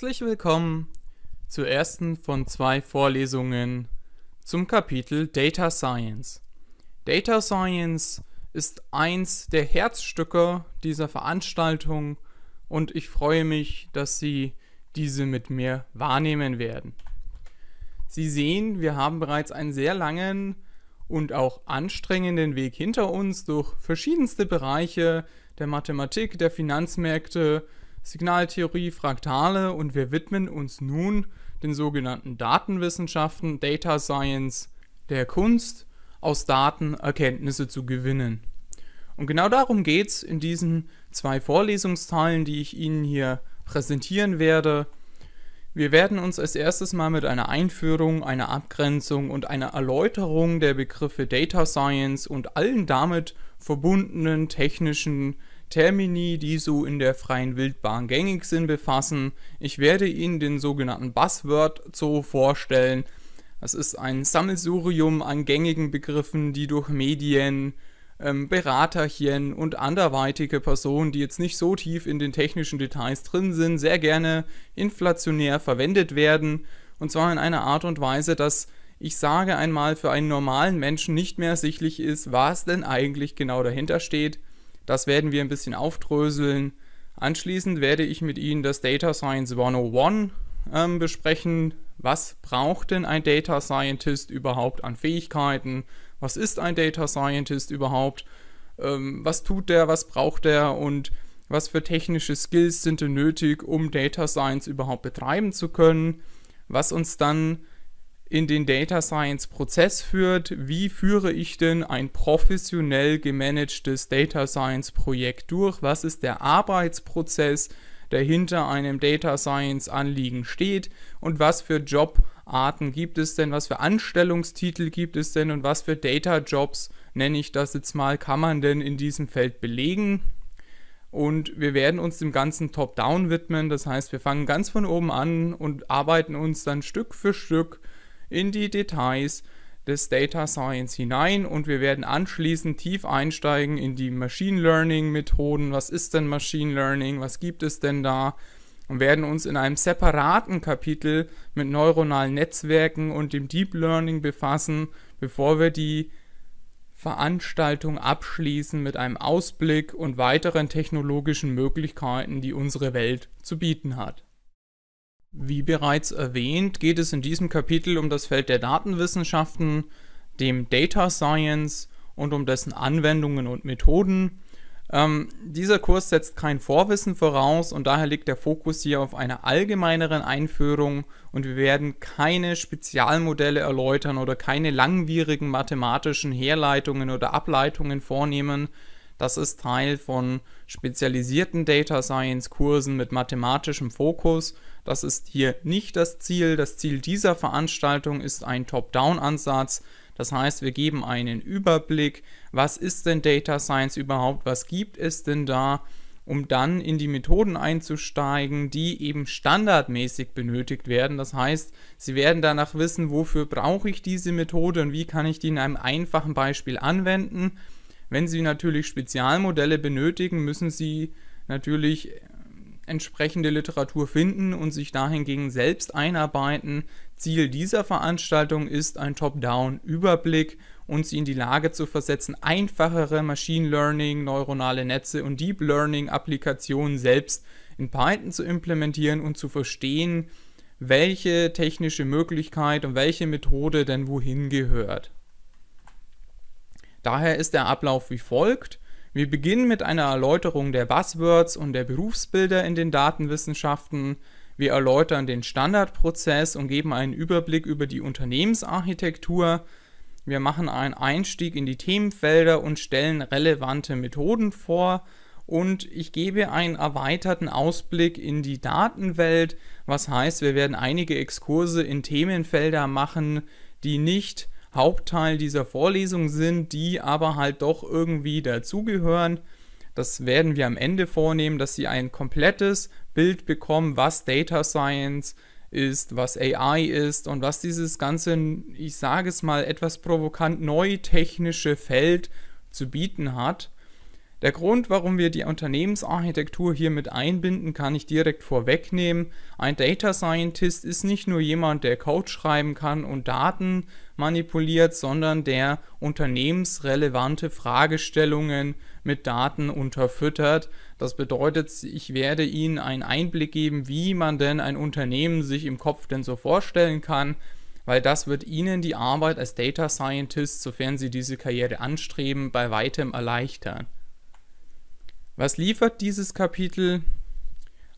Herzlich willkommen zur ersten von zwei Vorlesungen zum Kapitel Data Science. Data Science ist eins der Herzstücke dieser Veranstaltung und ich freue mich, dass Sie diese mit mir wahrnehmen werden. Sie sehen, wir haben bereits einen sehr langen und auch anstrengenden Weg hinter uns durch verschiedenste Bereiche der Mathematik, der Finanzmärkte, Signaltheorie, Fraktale und wir widmen uns nun den sogenannten Datenwissenschaften, Data Science, der Kunst, aus Daten Erkenntnisse zu gewinnen. Und genau darum geht es in diesen zwei Vorlesungsteilen, die ich Ihnen hier präsentieren werde. Wir werden uns als erstes mal mit einer Einführung, einer Abgrenzung und einer Erläuterung der Begriffe Data Science und allen damit verbundenen technischen Termini, die so in der freien Wildbahn gängig sind, befassen. Ich werde Ihnen den sogenannten Buzzword Zoo vorstellen. Das ist ein Sammelsurium an gängigen Begriffen, die durch Medien, ähm, Beraterchen und anderweitige Personen, die jetzt nicht so tief in den technischen Details drin sind, sehr gerne inflationär verwendet werden. Und zwar in einer Art und Weise, dass ich sage einmal für einen normalen Menschen nicht mehr ersichtlich ist, was denn eigentlich genau dahinter steht. Das werden wir ein bisschen aufdröseln. Anschließend werde ich mit Ihnen das Data Science 101 ähm, besprechen. Was braucht denn ein Data Scientist überhaupt an Fähigkeiten? Was ist ein Data Scientist überhaupt? Ähm, was tut der? Was braucht der? Und was für technische Skills sind denn nötig, um Data Science überhaupt betreiben zu können? Was uns dann in den Data Science Prozess führt. Wie führe ich denn ein professionell gemanagtes Data Science Projekt durch? Was ist der Arbeitsprozess, der hinter einem Data Science Anliegen steht? Und was für Jobarten gibt es denn? Was für Anstellungstitel gibt es denn? Und was für Data Jobs, nenne ich das jetzt mal, kann man denn in diesem Feld belegen? Und wir werden uns dem Ganzen top-down widmen. Das heißt, wir fangen ganz von oben an und arbeiten uns dann Stück für Stück in die Details des Data Science hinein und wir werden anschließend tief einsteigen in die Machine Learning Methoden. Was ist denn Machine Learning? Was gibt es denn da? Und werden uns in einem separaten Kapitel mit neuronalen Netzwerken und dem Deep Learning befassen, bevor wir die Veranstaltung abschließen mit einem Ausblick und weiteren technologischen Möglichkeiten, die unsere Welt zu bieten hat. Wie bereits erwähnt, geht es in diesem Kapitel um das Feld der Datenwissenschaften, dem Data Science und um dessen Anwendungen und Methoden. Ähm, dieser Kurs setzt kein Vorwissen voraus und daher liegt der Fokus hier auf einer allgemeineren Einführung und wir werden keine Spezialmodelle erläutern oder keine langwierigen mathematischen Herleitungen oder Ableitungen vornehmen. Das ist Teil von spezialisierten Data Science Kursen mit mathematischem Fokus das ist hier nicht das Ziel. Das Ziel dieser Veranstaltung ist ein Top-Down-Ansatz. Das heißt, wir geben einen Überblick, was ist denn Data Science überhaupt, was gibt es denn da, um dann in die Methoden einzusteigen, die eben standardmäßig benötigt werden. Das heißt, Sie werden danach wissen, wofür brauche ich diese Methode und wie kann ich die in einem einfachen Beispiel anwenden. Wenn Sie natürlich Spezialmodelle benötigen, müssen Sie natürlich entsprechende Literatur finden und sich dahingegen selbst einarbeiten. Ziel dieser Veranstaltung ist ein Top-Down-Überblick und sie in die Lage zu versetzen, einfachere Machine Learning, neuronale Netze und Deep Learning-Applikationen selbst in Python zu implementieren und zu verstehen, welche technische Möglichkeit und welche Methode denn wohin gehört. Daher ist der Ablauf wie folgt. Wir beginnen mit einer Erläuterung der Buzzwords und der Berufsbilder in den Datenwissenschaften. Wir erläutern den Standardprozess und geben einen Überblick über die Unternehmensarchitektur. Wir machen einen Einstieg in die Themenfelder und stellen relevante Methoden vor. Und ich gebe einen erweiterten Ausblick in die Datenwelt, was heißt, wir werden einige Exkurse in Themenfelder machen, die nicht Hauptteil dieser Vorlesung sind, die aber halt doch irgendwie dazugehören. Das werden wir am Ende vornehmen, dass Sie ein komplettes Bild bekommen, was Data Science ist, was AI ist und was dieses ganze, ich sage es mal etwas provokant, neu technische Feld zu bieten hat. Der Grund, warum wir die Unternehmensarchitektur hier mit einbinden, kann ich direkt vorwegnehmen. Ein Data Scientist ist nicht nur jemand, der Code schreiben kann und Daten manipuliert, sondern der unternehmensrelevante Fragestellungen mit Daten unterfüttert. Das bedeutet, ich werde Ihnen einen Einblick geben, wie man denn ein Unternehmen sich im Kopf denn so vorstellen kann, weil das wird Ihnen die Arbeit als Data Scientist, sofern Sie diese Karriere anstreben, bei weitem erleichtern. Was liefert dieses Kapitel?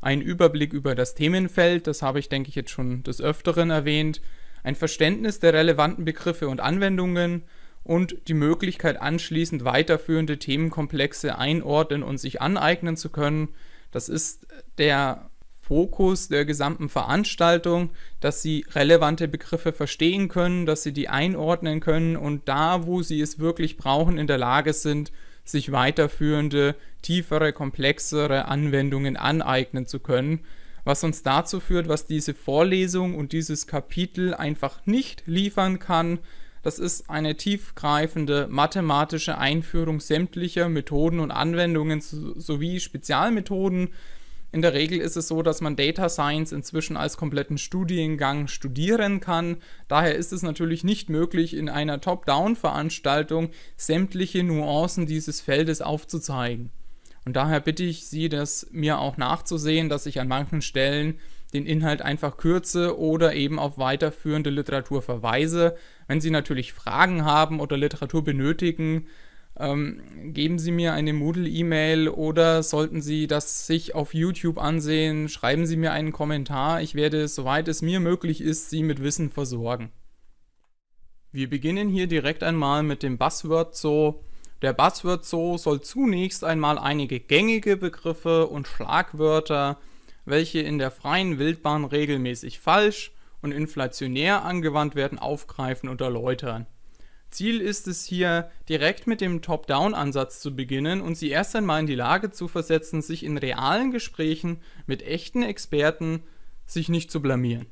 Ein Überblick über das Themenfeld, das habe ich, denke ich, jetzt schon des Öfteren erwähnt, ein Verständnis der relevanten Begriffe und Anwendungen und die Möglichkeit anschließend weiterführende Themenkomplexe einordnen und sich aneignen zu können. Das ist der Fokus der gesamten Veranstaltung, dass Sie relevante Begriffe verstehen können, dass Sie die einordnen können und da, wo Sie es wirklich brauchen, in der Lage sind, sich weiterführende, tiefere, komplexere Anwendungen aneignen zu können, was uns dazu führt, was diese Vorlesung und dieses Kapitel einfach nicht liefern kann. Das ist eine tiefgreifende mathematische Einführung sämtlicher Methoden und Anwendungen sowie Spezialmethoden, in der Regel ist es so, dass man Data Science inzwischen als kompletten Studiengang studieren kann. Daher ist es natürlich nicht möglich, in einer Top-Down-Veranstaltung sämtliche Nuancen dieses Feldes aufzuzeigen. Und daher bitte ich Sie, das mir auch nachzusehen, dass ich an manchen Stellen den Inhalt einfach kürze oder eben auf weiterführende Literatur verweise. Wenn Sie natürlich Fragen haben oder Literatur benötigen, ähm, geben Sie mir eine Moodle-E-Mail oder sollten Sie das sich auf YouTube ansehen, schreiben Sie mir einen Kommentar. Ich werde, soweit es mir möglich ist, Sie mit Wissen versorgen. Wir beginnen hier direkt einmal mit dem Buzzword Zoo. Der Buzzword Zoo soll zunächst einmal einige gängige Begriffe und Schlagwörter, welche in der freien Wildbahn regelmäßig falsch und inflationär angewandt werden, aufgreifen und erläutern. Ziel ist es hier, direkt mit dem Top-Down-Ansatz zu beginnen und sie erst einmal in die Lage zu versetzen, sich in realen Gesprächen mit echten Experten sich nicht zu blamieren.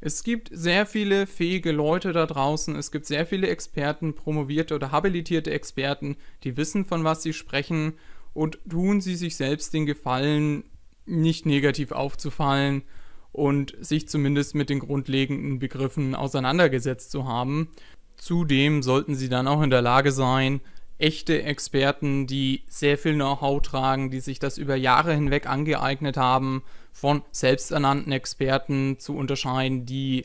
Es gibt sehr viele fähige Leute da draußen, es gibt sehr viele Experten, promovierte oder habilitierte Experten, die wissen, von was sie sprechen und tun sie sich selbst den Gefallen, nicht negativ aufzufallen und sich zumindest mit den grundlegenden Begriffen auseinandergesetzt zu haben. Zudem sollten sie dann auch in der Lage sein, echte Experten, die sehr viel Know-how tragen, die sich das über Jahre hinweg angeeignet haben, von selbsternannten Experten zu unterscheiden, die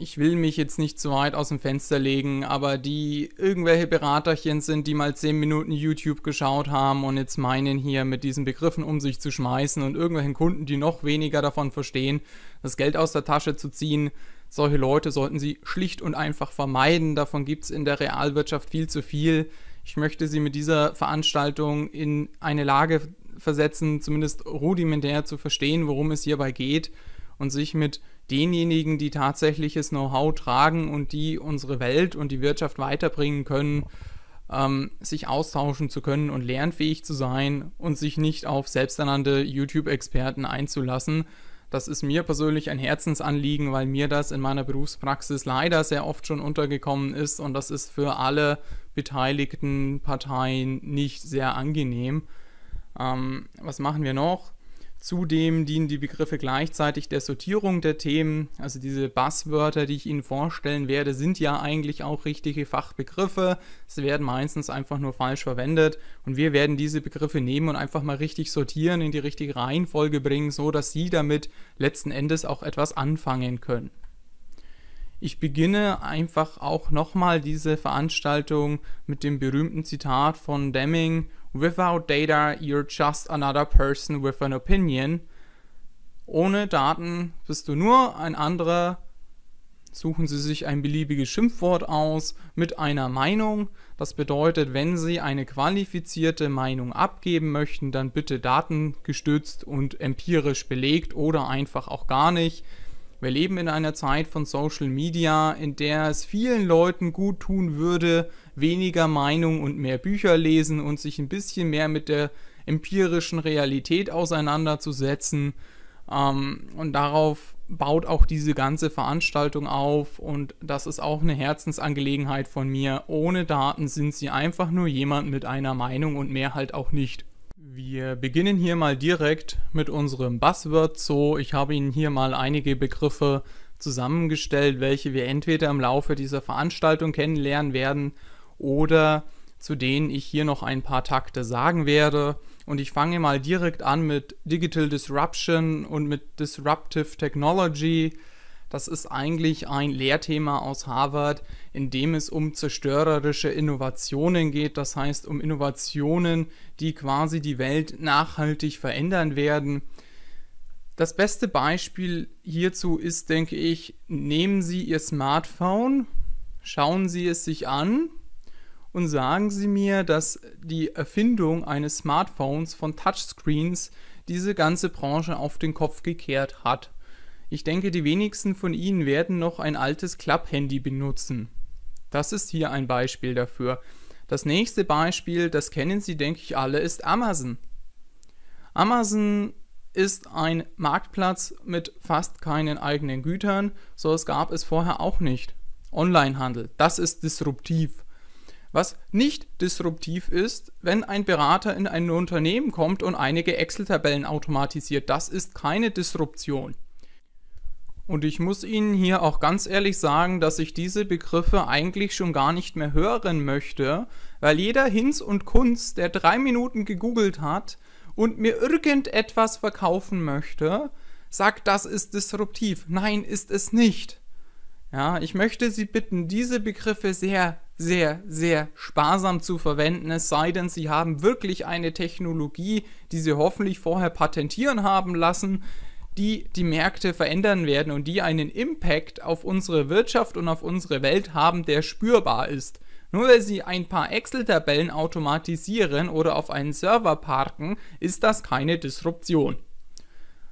ich will mich jetzt nicht zu weit aus dem Fenster legen, aber die irgendwelche Beraterchen sind, die mal 10 Minuten YouTube geschaut haben und jetzt meinen hier mit diesen Begriffen um sich zu schmeißen und irgendwelchen Kunden, die noch weniger davon verstehen, das Geld aus der Tasche zu ziehen, solche Leute sollten Sie schlicht und einfach vermeiden. Davon gibt es in der Realwirtschaft viel zu viel. Ich möchte Sie mit dieser Veranstaltung in eine Lage versetzen, zumindest rudimentär zu verstehen, worum es hierbei geht und sich mit denjenigen, die tatsächliches Know-how tragen und die unsere Welt und die Wirtschaft weiterbringen können, ähm, sich austauschen zu können und lernfähig zu sein und sich nicht auf selbsternannte YouTube-Experten einzulassen, das ist mir persönlich ein Herzensanliegen, weil mir das in meiner Berufspraxis leider sehr oft schon untergekommen ist und das ist für alle beteiligten Parteien nicht sehr angenehm. Ähm, was machen wir noch? Zudem dienen die Begriffe gleichzeitig der Sortierung der Themen. Also diese Buzzwörter, die ich Ihnen vorstellen werde, sind ja eigentlich auch richtige Fachbegriffe. Sie werden meistens einfach nur falsch verwendet. Und wir werden diese Begriffe nehmen und einfach mal richtig sortieren, in die richtige Reihenfolge bringen, so dass Sie damit letzten Endes auch etwas anfangen können. Ich beginne einfach auch nochmal diese Veranstaltung mit dem berühmten Zitat von Deming Without data, you're just another person with an opinion. Ohne Daten bist du nur ein anderer. Suchen Sie sich ein beliebiges Schimpfwort aus mit einer Meinung. Das bedeutet, wenn Sie eine qualifizierte Meinung abgeben möchten, dann bitte datengestützt und empirisch belegt oder einfach auch gar nicht. Wir leben in einer Zeit von Social Media, in der es vielen Leuten gut tun würde, weniger Meinung und mehr Bücher lesen und sich ein bisschen mehr mit der empirischen Realität auseinanderzusetzen. Ähm, und darauf baut auch diese ganze Veranstaltung auf und das ist auch eine Herzensangelegenheit von mir. Ohne Daten sind sie einfach nur jemand mit einer Meinung und mehr halt auch nicht. Wir beginnen hier mal direkt mit unserem Buzzword Zoo. Ich habe Ihnen hier mal einige Begriffe zusammengestellt, welche wir entweder im Laufe dieser Veranstaltung kennenlernen werden oder zu denen ich hier noch ein paar Takte sagen werde. Und ich fange mal direkt an mit Digital Disruption und mit Disruptive Technology. Das ist eigentlich ein Lehrthema aus Harvard, in dem es um zerstörerische Innovationen geht. Das heißt um Innovationen, die quasi die Welt nachhaltig verändern werden. Das beste Beispiel hierzu ist, denke ich, nehmen Sie Ihr Smartphone, schauen Sie es sich an und sagen Sie mir, dass die Erfindung eines Smartphones von Touchscreens diese ganze Branche auf den Kopf gekehrt hat. Ich denke, die wenigsten von Ihnen werden noch ein altes Klapphandy benutzen. Das ist hier ein Beispiel dafür. Das nächste Beispiel, das kennen Sie, denke ich, alle, ist Amazon. Amazon ist ein Marktplatz mit fast keinen eigenen Gütern, so es gab es vorher auch nicht. Onlinehandel, das ist disruptiv. Was nicht disruptiv ist, wenn ein Berater in ein Unternehmen kommt und einige Excel-Tabellen automatisiert. Das ist keine Disruption. Und ich muss Ihnen hier auch ganz ehrlich sagen, dass ich diese Begriffe eigentlich schon gar nicht mehr hören möchte, weil jeder Hinz und Kunz, der drei Minuten gegoogelt hat und mir irgendetwas verkaufen möchte, sagt, das ist disruptiv. Nein, ist es nicht. Ja, ich möchte Sie bitten, diese Begriffe sehr sehr, sehr sparsam zu verwenden, es sei denn, Sie haben wirklich eine Technologie, die Sie hoffentlich vorher patentieren haben lassen, die die Märkte verändern werden und die einen Impact auf unsere Wirtschaft und auf unsere Welt haben, der spürbar ist. Nur weil Sie ein paar Excel-Tabellen automatisieren oder auf einen Server parken, ist das keine Disruption.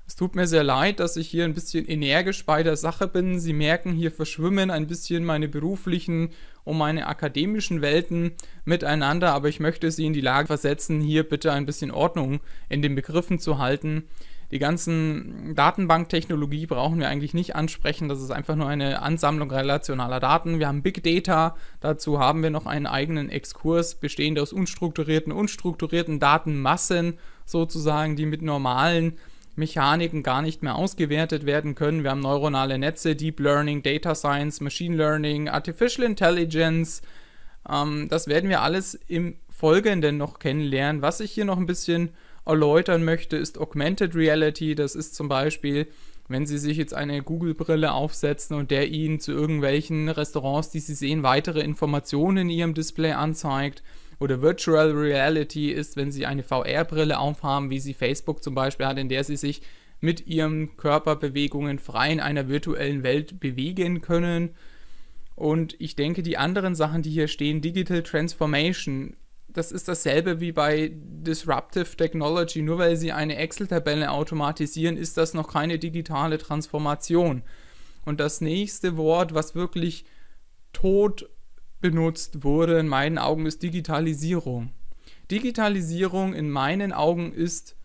Es tut mir sehr leid, dass ich hier ein bisschen energisch bei der Sache bin. Sie merken, hier verschwimmen ein bisschen meine beruflichen und meine akademischen Welten miteinander, aber ich möchte Sie in die Lage versetzen, hier bitte ein bisschen Ordnung in den Begriffen zu halten. Die ganzen Datenbanktechnologie brauchen wir eigentlich nicht ansprechen. Das ist einfach nur eine Ansammlung relationaler Daten. Wir haben Big Data. Dazu haben wir noch einen eigenen Exkurs, bestehend aus unstrukturierten, unstrukturierten Datenmassen sozusagen, die mit normalen Mechaniken gar nicht mehr ausgewertet werden können. Wir haben neuronale Netze, Deep Learning, Data Science, Machine Learning, Artificial Intelligence. Ähm, das werden wir alles im Folgenden noch kennenlernen. Was ich hier noch ein bisschen erläutern möchte, ist Augmented Reality. Das ist zum Beispiel, wenn Sie sich jetzt eine Google-Brille aufsetzen und der Ihnen zu irgendwelchen Restaurants, die Sie sehen, weitere Informationen in Ihrem Display anzeigt oder Virtual Reality ist, wenn Sie eine VR-Brille aufhaben, wie sie Facebook zum Beispiel hat, in der Sie sich mit Ihren Körperbewegungen frei in einer virtuellen Welt bewegen können. Und ich denke, die anderen Sachen, die hier stehen, Digital Transformation, das ist dasselbe wie bei Disruptive Technology. Nur weil Sie eine Excel-Tabelle automatisieren, ist das noch keine digitale Transformation. Und das nächste Wort, was wirklich tot benutzt wurde, in meinen Augen, ist Digitalisierung. Digitalisierung in meinen Augen ist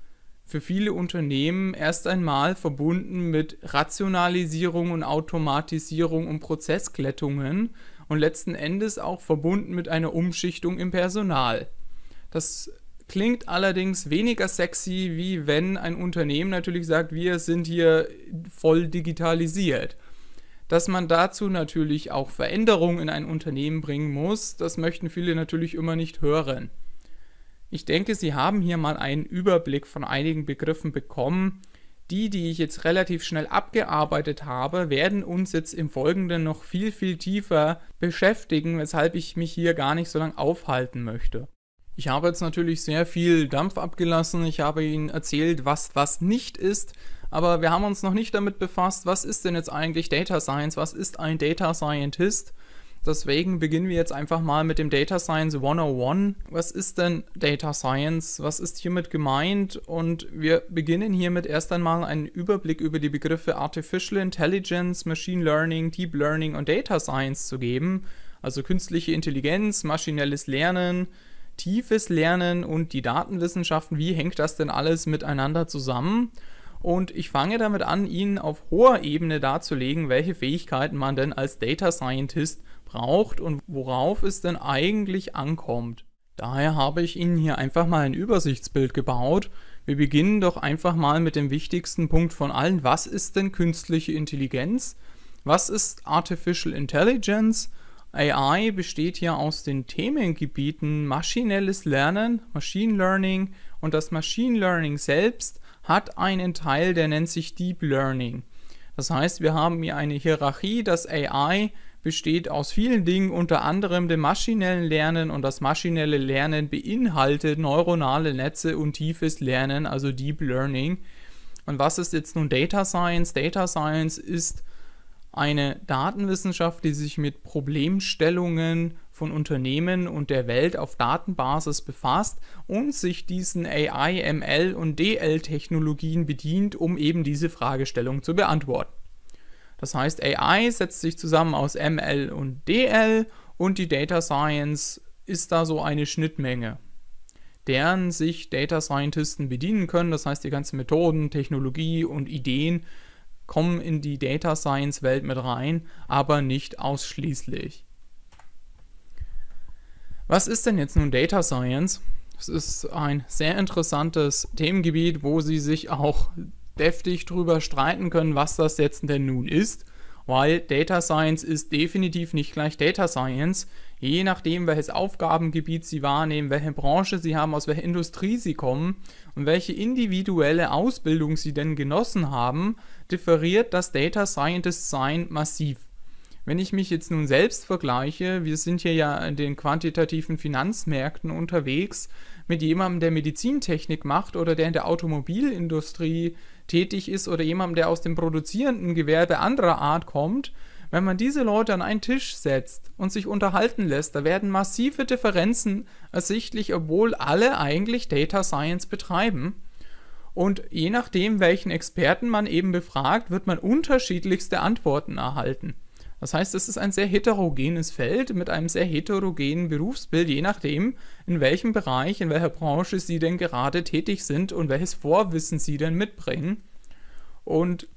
für viele Unternehmen erst einmal verbunden mit Rationalisierung und Automatisierung und Prozessklettungen und letzten Endes auch verbunden mit einer Umschichtung im Personal. Das klingt allerdings weniger sexy, wie wenn ein Unternehmen natürlich sagt, wir sind hier voll digitalisiert. Dass man dazu natürlich auch Veränderungen in ein Unternehmen bringen muss, das möchten viele natürlich immer nicht hören. Ich denke, Sie haben hier mal einen Überblick von einigen Begriffen bekommen. Die, die ich jetzt relativ schnell abgearbeitet habe, werden uns jetzt im Folgenden noch viel, viel tiefer beschäftigen, weshalb ich mich hier gar nicht so lange aufhalten möchte. Ich habe jetzt natürlich sehr viel Dampf abgelassen. Ich habe Ihnen erzählt, was was nicht ist aber wir haben uns noch nicht damit befasst, was ist denn jetzt eigentlich Data Science, was ist ein Data Scientist. Deswegen beginnen wir jetzt einfach mal mit dem Data Science 101. Was ist denn Data Science? Was ist hiermit gemeint? Und wir beginnen hiermit erst einmal einen Überblick über die Begriffe Artificial Intelligence, Machine Learning, Deep Learning und Data Science zu geben. Also künstliche Intelligenz, maschinelles Lernen, tiefes Lernen und die Datenwissenschaften. Wie hängt das denn alles miteinander zusammen? Und ich fange damit an, Ihnen auf hoher Ebene darzulegen, welche Fähigkeiten man denn als Data Scientist braucht und worauf es denn eigentlich ankommt. Daher habe ich Ihnen hier einfach mal ein Übersichtsbild gebaut. Wir beginnen doch einfach mal mit dem wichtigsten Punkt von allen. Was ist denn künstliche Intelligenz? Was ist Artificial Intelligence? AI besteht hier aus den Themengebieten maschinelles Lernen, Machine Learning und das Machine Learning selbst hat einen Teil, der nennt sich Deep Learning. Das heißt, wir haben hier eine Hierarchie, das AI besteht aus vielen Dingen, unter anderem dem maschinellen Lernen und das maschinelle Lernen beinhaltet neuronale Netze und tiefes Lernen, also Deep Learning. Und was ist jetzt nun Data Science? Data Science ist eine Datenwissenschaft, die sich mit Problemstellungen von Unternehmen und der Welt auf Datenbasis befasst und sich diesen AI, ML und DL-Technologien bedient, um eben diese Fragestellung zu beantworten. Das heißt, AI setzt sich zusammen aus ML und DL und die Data Science ist da so eine Schnittmenge, deren sich Data Scientisten bedienen können. Das heißt, die ganzen Methoden, Technologie und Ideen kommen in die Data Science Welt mit rein, aber nicht ausschließlich. Was ist denn jetzt nun Data Science? Es ist ein sehr interessantes Themengebiet, wo Sie sich auch deftig drüber streiten können, was das jetzt denn nun ist, weil Data Science ist definitiv nicht gleich Data Science. Je nachdem, welches Aufgabengebiet Sie wahrnehmen, welche Branche Sie haben, aus welcher Industrie Sie kommen und welche individuelle Ausbildung Sie denn genossen haben, differiert das Data Scientist Sein massiv. Wenn ich mich jetzt nun selbst vergleiche, wir sind hier ja in den quantitativen Finanzmärkten unterwegs, mit jemandem, der Medizintechnik macht oder der in der Automobilindustrie tätig ist oder jemandem, der aus dem produzierenden Gewerbe anderer Art kommt, wenn man diese Leute an einen Tisch setzt und sich unterhalten lässt, da werden massive Differenzen ersichtlich, obwohl alle eigentlich Data Science betreiben. Und je nachdem, welchen Experten man eben befragt, wird man unterschiedlichste Antworten erhalten. Das heißt, es ist ein sehr heterogenes Feld mit einem sehr heterogenen Berufsbild, je nachdem, in welchem Bereich, in welcher Branche Sie denn gerade tätig sind und welches Vorwissen Sie denn mitbringen. Und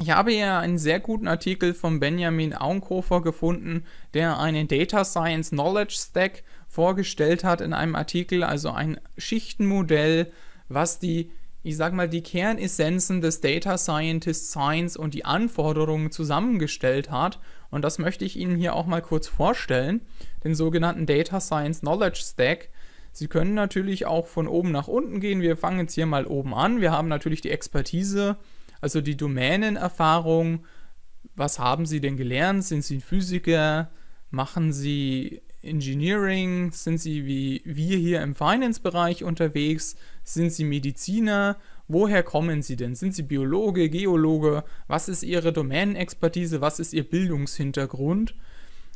ich habe hier einen sehr guten Artikel von Benjamin Auenkofer gefunden, der einen Data Science Knowledge Stack vorgestellt hat in einem Artikel, also ein Schichtenmodell, was die, ich sag mal, die Kernessenzen des Data Scientist Science und die Anforderungen zusammengestellt hat. Und das möchte ich Ihnen hier auch mal kurz vorstellen, den sogenannten Data Science Knowledge Stack. Sie können natürlich auch von oben nach unten gehen. Wir fangen jetzt hier mal oben an. Wir haben natürlich die Expertise also die Domänenerfahrung, was haben Sie denn gelernt? Sind Sie Physiker? Machen Sie Engineering? Sind Sie wie wir hier im Finance-Bereich unterwegs? Sind Sie Mediziner? Woher kommen Sie denn? Sind Sie Biologe, Geologe? Was ist Ihre Domänenexpertise? Was ist Ihr Bildungshintergrund?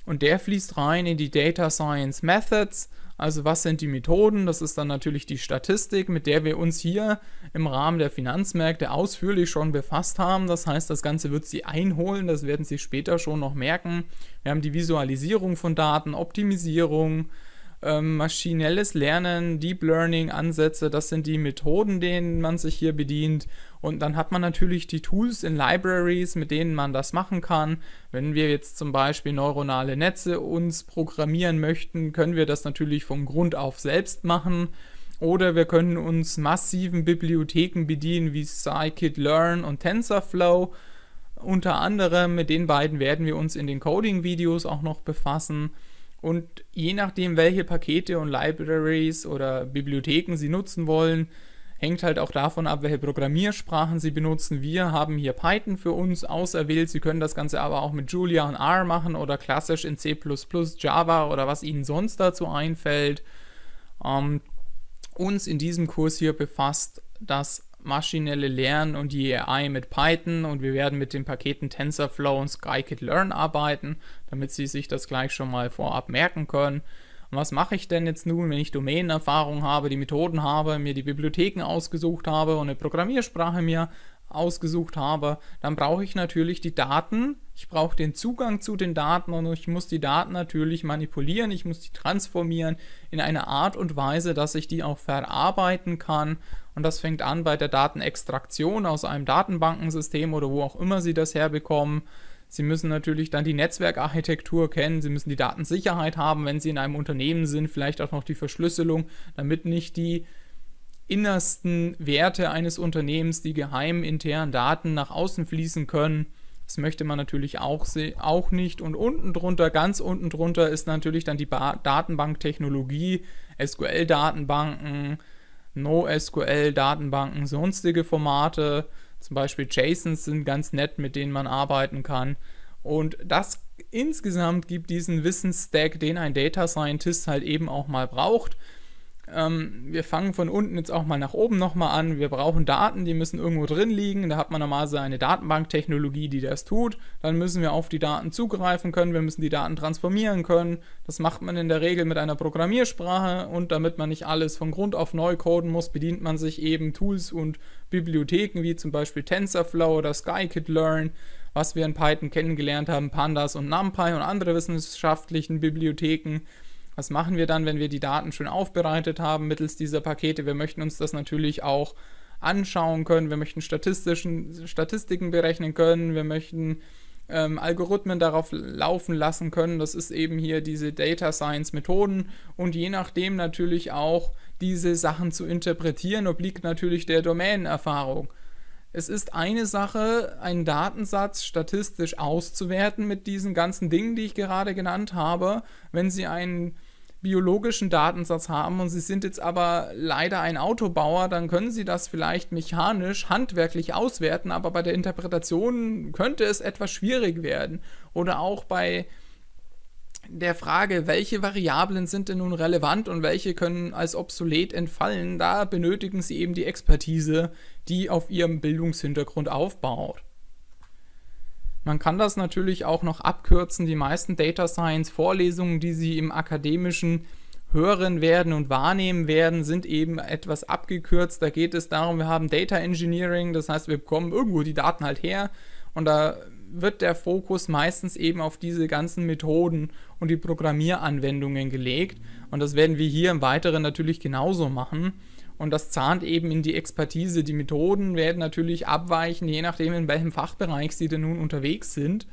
Und der fließt rein in die Data Science Methods, also was sind die Methoden? Das ist dann natürlich die Statistik, mit der wir uns hier im Rahmen der Finanzmärkte ausführlich schon befasst haben. Das heißt, das Ganze wird Sie einholen, das werden Sie später schon noch merken. Wir haben die Visualisierung von Daten, Optimisierung, ähm, maschinelles Lernen, Deep Learning Ansätze, das sind die Methoden, denen man sich hier bedient. Und dann hat man natürlich die Tools in Libraries, mit denen man das machen kann. Wenn wir jetzt zum Beispiel neuronale Netze uns programmieren möchten, können wir das natürlich von Grund auf selbst machen. Oder wir können uns massiven Bibliotheken bedienen wie Scikit-Learn und TensorFlow. Unter anderem mit den beiden werden wir uns in den Coding-Videos auch noch befassen. Und je nachdem, welche Pakete und Libraries oder Bibliotheken Sie nutzen wollen, hängt halt auch davon ab, welche Programmiersprachen Sie benutzen. Wir haben hier Python für uns auserwählt. Sie können das Ganze aber auch mit Julia und R machen oder klassisch in C++, Java oder was Ihnen sonst dazu einfällt. Ähm, uns in diesem Kurs hier befasst das maschinelle Lernen und die AI mit Python und wir werden mit den Paketen TensorFlow und Scikit-Learn arbeiten, damit Sie sich das gleich schon mal vorab merken können. Was mache ich denn jetzt nun, wenn ich Domänenerfahrung habe, die Methoden habe, mir die Bibliotheken ausgesucht habe und eine Programmiersprache mir ausgesucht habe, dann brauche ich natürlich die Daten, ich brauche den Zugang zu den Daten und ich muss die Daten natürlich manipulieren, ich muss die transformieren in eine Art und Weise, dass ich die auch verarbeiten kann. Und das fängt an bei der Datenextraktion aus einem Datenbankensystem oder wo auch immer Sie das herbekommen. Sie müssen natürlich dann die Netzwerkarchitektur kennen, Sie müssen die Datensicherheit haben, wenn Sie in einem Unternehmen sind, vielleicht auch noch die Verschlüsselung, damit nicht die innersten Werte eines Unternehmens, die geheimen internen Daten nach außen fließen können. Das möchte man natürlich auch, auch nicht. Und unten drunter, ganz unten drunter, ist natürlich dann die Datenbanktechnologie, SQL-Datenbanken, NoSQL-Datenbanken, sonstige Formate. Zum Beispiel JSONs sind ganz nett, mit denen man arbeiten kann. Und das insgesamt gibt diesen Wissensstack, den ein Data Scientist halt eben auch mal braucht. Ähm, wir fangen von unten jetzt auch mal nach oben nochmal an. Wir brauchen Daten, die müssen irgendwo drin liegen. Da hat man normalerweise eine Datenbanktechnologie, die das tut. Dann müssen wir auf die Daten zugreifen können. Wir müssen die Daten transformieren können. Das macht man in der Regel mit einer Programmiersprache. Und damit man nicht alles von Grund auf neu coden muss, bedient man sich eben Tools und Bibliotheken wie zum Beispiel TensorFlow oder Scikit-Learn was wir in Python kennengelernt haben, Pandas und NumPy und andere wissenschaftlichen Bibliotheken. Was machen wir dann, wenn wir die Daten schon aufbereitet haben mittels dieser Pakete? Wir möchten uns das natürlich auch anschauen können. Wir möchten statistischen, Statistiken berechnen können. Wir möchten ähm, Algorithmen darauf laufen lassen können. Das ist eben hier diese Data Science Methoden und je nachdem natürlich auch diese Sachen zu interpretieren, obliegt natürlich der Domänenerfahrung. Es ist eine Sache, einen Datensatz statistisch auszuwerten mit diesen ganzen Dingen, die ich gerade genannt habe. Wenn Sie einen biologischen Datensatz haben und Sie sind jetzt aber leider ein Autobauer, dann können Sie das vielleicht mechanisch, handwerklich auswerten, aber bei der Interpretation könnte es etwas schwierig werden. Oder auch bei der Frage, welche Variablen sind denn nun relevant und welche können als obsolet entfallen, da benötigen Sie eben die Expertise, die auf Ihrem Bildungshintergrund aufbaut. Man kann das natürlich auch noch abkürzen. Die meisten Data Science Vorlesungen, die Sie im akademischen hören werden und wahrnehmen werden, sind eben etwas abgekürzt. Da geht es darum, wir haben Data Engineering, das heißt, wir bekommen irgendwo die Daten halt her und da wird der Fokus meistens eben auf diese ganzen Methoden und die Programmieranwendungen gelegt. Und das werden wir hier im Weiteren natürlich genauso machen. Und das zahnt eben in die Expertise. Die Methoden werden natürlich abweichen, je nachdem, in welchem Fachbereich Sie denn nun unterwegs sind.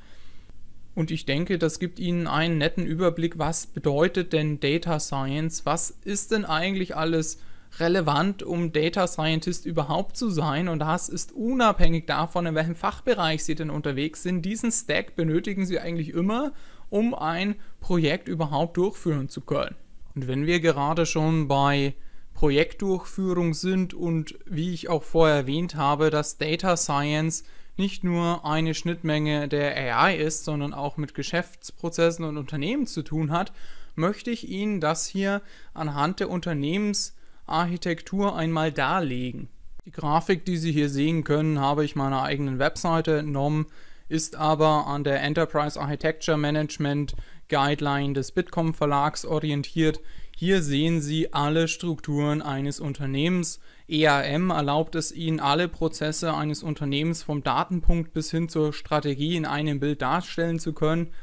Und ich denke, das gibt Ihnen einen netten Überblick, was bedeutet denn Data Science? Was ist denn eigentlich alles relevant, um Data Scientist überhaupt zu sein? Und das ist unabhängig davon, in welchem Fachbereich Sie denn unterwegs sind. Diesen Stack benötigen Sie eigentlich immer, um ein Projekt überhaupt durchführen zu können. Und wenn wir gerade schon bei Projektdurchführung sind und wie ich auch vorher erwähnt habe, dass Data Science nicht nur eine Schnittmenge der AI ist, sondern auch mit Geschäftsprozessen und Unternehmen zu tun hat, möchte ich Ihnen das hier anhand der Unternehmensarchitektur einmal darlegen. Die Grafik, die Sie hier sehen können, habe ich meiner eigenen Webseite entnommen, ist aber an der Enterprise Architecture Management Guideline des Bitkom Verlags orientiert, hier sehen Sie alle Strukturen eines Unternehmens. EAM erlaubt es Ihnen, alle Prozesse eines Unternehmens vom Datenpunkt bis hin zur Strategie in einem Bild darstellen zu können.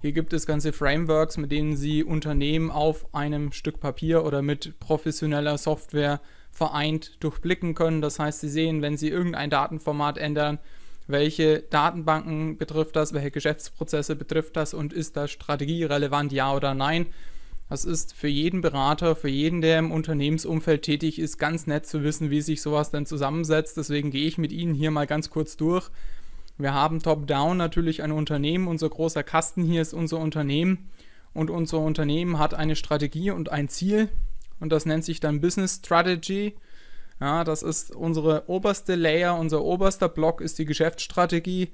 Hier gibt es ganze Frameworks, mit denen Sie Unternehmen auf einem Stück Papier oder mit professioneller Software vereint durchblicken können. Das heißt, Sie sehen, wenn Sie irgendein Datenformat ändern, welche Datenbanken betrifft das, welche Geschäftsprozesse betrifft das und ist das strategierelevant, ja oder nein. Das ist für jeden Berater, für jeden, der im Unternehmensumfeld tätig ist, ganz nett zu wissen, wie sich sowas denn zusammensetzt. Deswegen gehe ich mit Ihnen hier mal ganz kurz durch. Wir haben top-down natürlich ein Unternehmen. Unser großer Kasten hier ist unser Unternehmen. Und unser Unternehmen hat eine Strategie und ein Ziel. Und das nennt sich dann Business Strategy. Ja, das ist unsere oberste Layer, unser oberster Block ist die Geschäftsstrategie.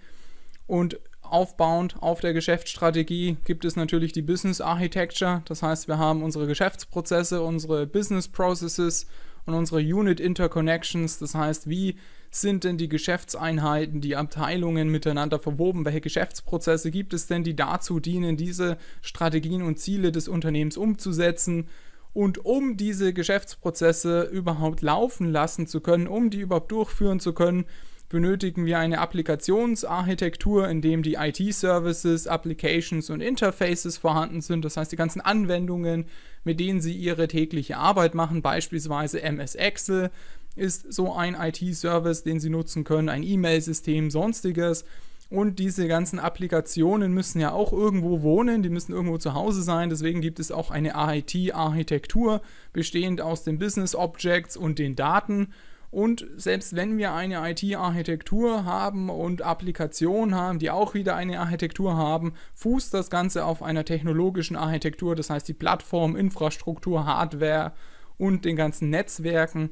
Und aufbauend auf der Geschäftsstrategie gibt es natürlich die Business Architecture. Das heißt, wir haben unsere Geschäftsprozesse, unsere Business Processes und unsere Unit Interconnections. Das heißt, wie sind denn die Geschäftseinheiten, die Abteilungen miteinander verwoben? Welche Geschäftsprozesse gibt es denn, die dazu dienen, diese Strategien und Ziele des Unternehmens umzusetzen? Und um diese Geschäftsprozesse überhaupt laufen lassen zu können, um die überhaupt durchführen zu können, benötigen wir eine Applikationsarchitektur, in dem die IT-Services, Applications und Interfaces vorhanden sind. Das heißt, die ganzen Anwendungen, mit denen Sie Ihre tägliche Arbeit machen, beispielsweise MS Excel, ist so ein IT-Service, den Sie nutzen können, ein E-Mail-System, sonstiges. Und diese ganzen Applikationen müssen ja auch irgendwo wohnen, die müssen irgendwo zu Hause sein. Deswegen gibt es auch eine IT-Architektur, bestehend aus den Business Objects und den Daten. Und selbst wenn wir eine IT-Architektur haben und Applikationen haben, die auch wieder eine Architektur haben, fußt das Ganze auf einer technologischen Architektur, das heißt die Plattform, Infrastruktur, Hardware und den ganzen Netzwerken.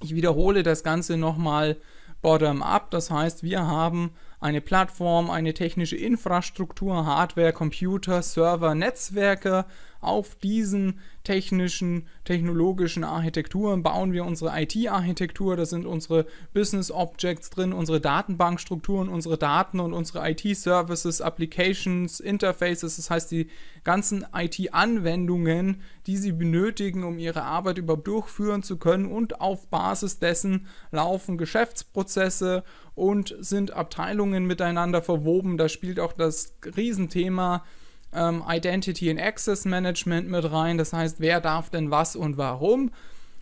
Ich wiederhole das Ganze nochmal bottom-up, das heißt wir haben eine Plattform, eine technische Infrastruktur, Hardware, Computer, Server, Netzwerke. Auf diesen technischen, technologischen Architekturen bauen wir unsere IT-Architektur. Da sind unsere Business Objects drin, unsere Datenbankstrukturen, unsere Daten und unsere IT-Services, Applications, Interfaces. Das heißt, die ganzen IT-Anwendungen, die Sie benötigen, um Ihre Arbeit überhaupt durchführen zu können. Und auf Basis dessen laufen Geschäftsprozesse und sind Abteilungen miteinander verwoben. Da spielt auch das Riesenthema ähm, Identity and Access Management mit rein. Das heißt, wer darf denn was und warum?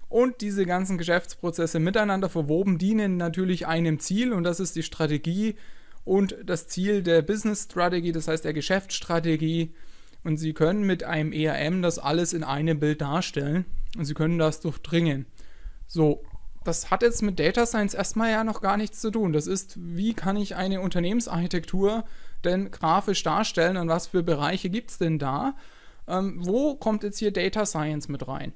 Und diese ganzen Geschäftsprozesse miteinander verwoben dienen natürlich einem Ziel und das ist die Strategie und das Ziel der Business Strategy, das heißt der Geschäftsstrategie. Und Sie können mit einem ERM das alles in einem Bild darstellen und Sie können das durchdringen. So, das hat jetzt mit Data Science erstmal ja noch gar nichts zu tun. Das ist, wie kann ich eine Unternehmensarchitektur denn grafisch darstellen und was für Bereiche gibt es denn da? Ähm, wo kommt jetzt hier Data Science mit rein?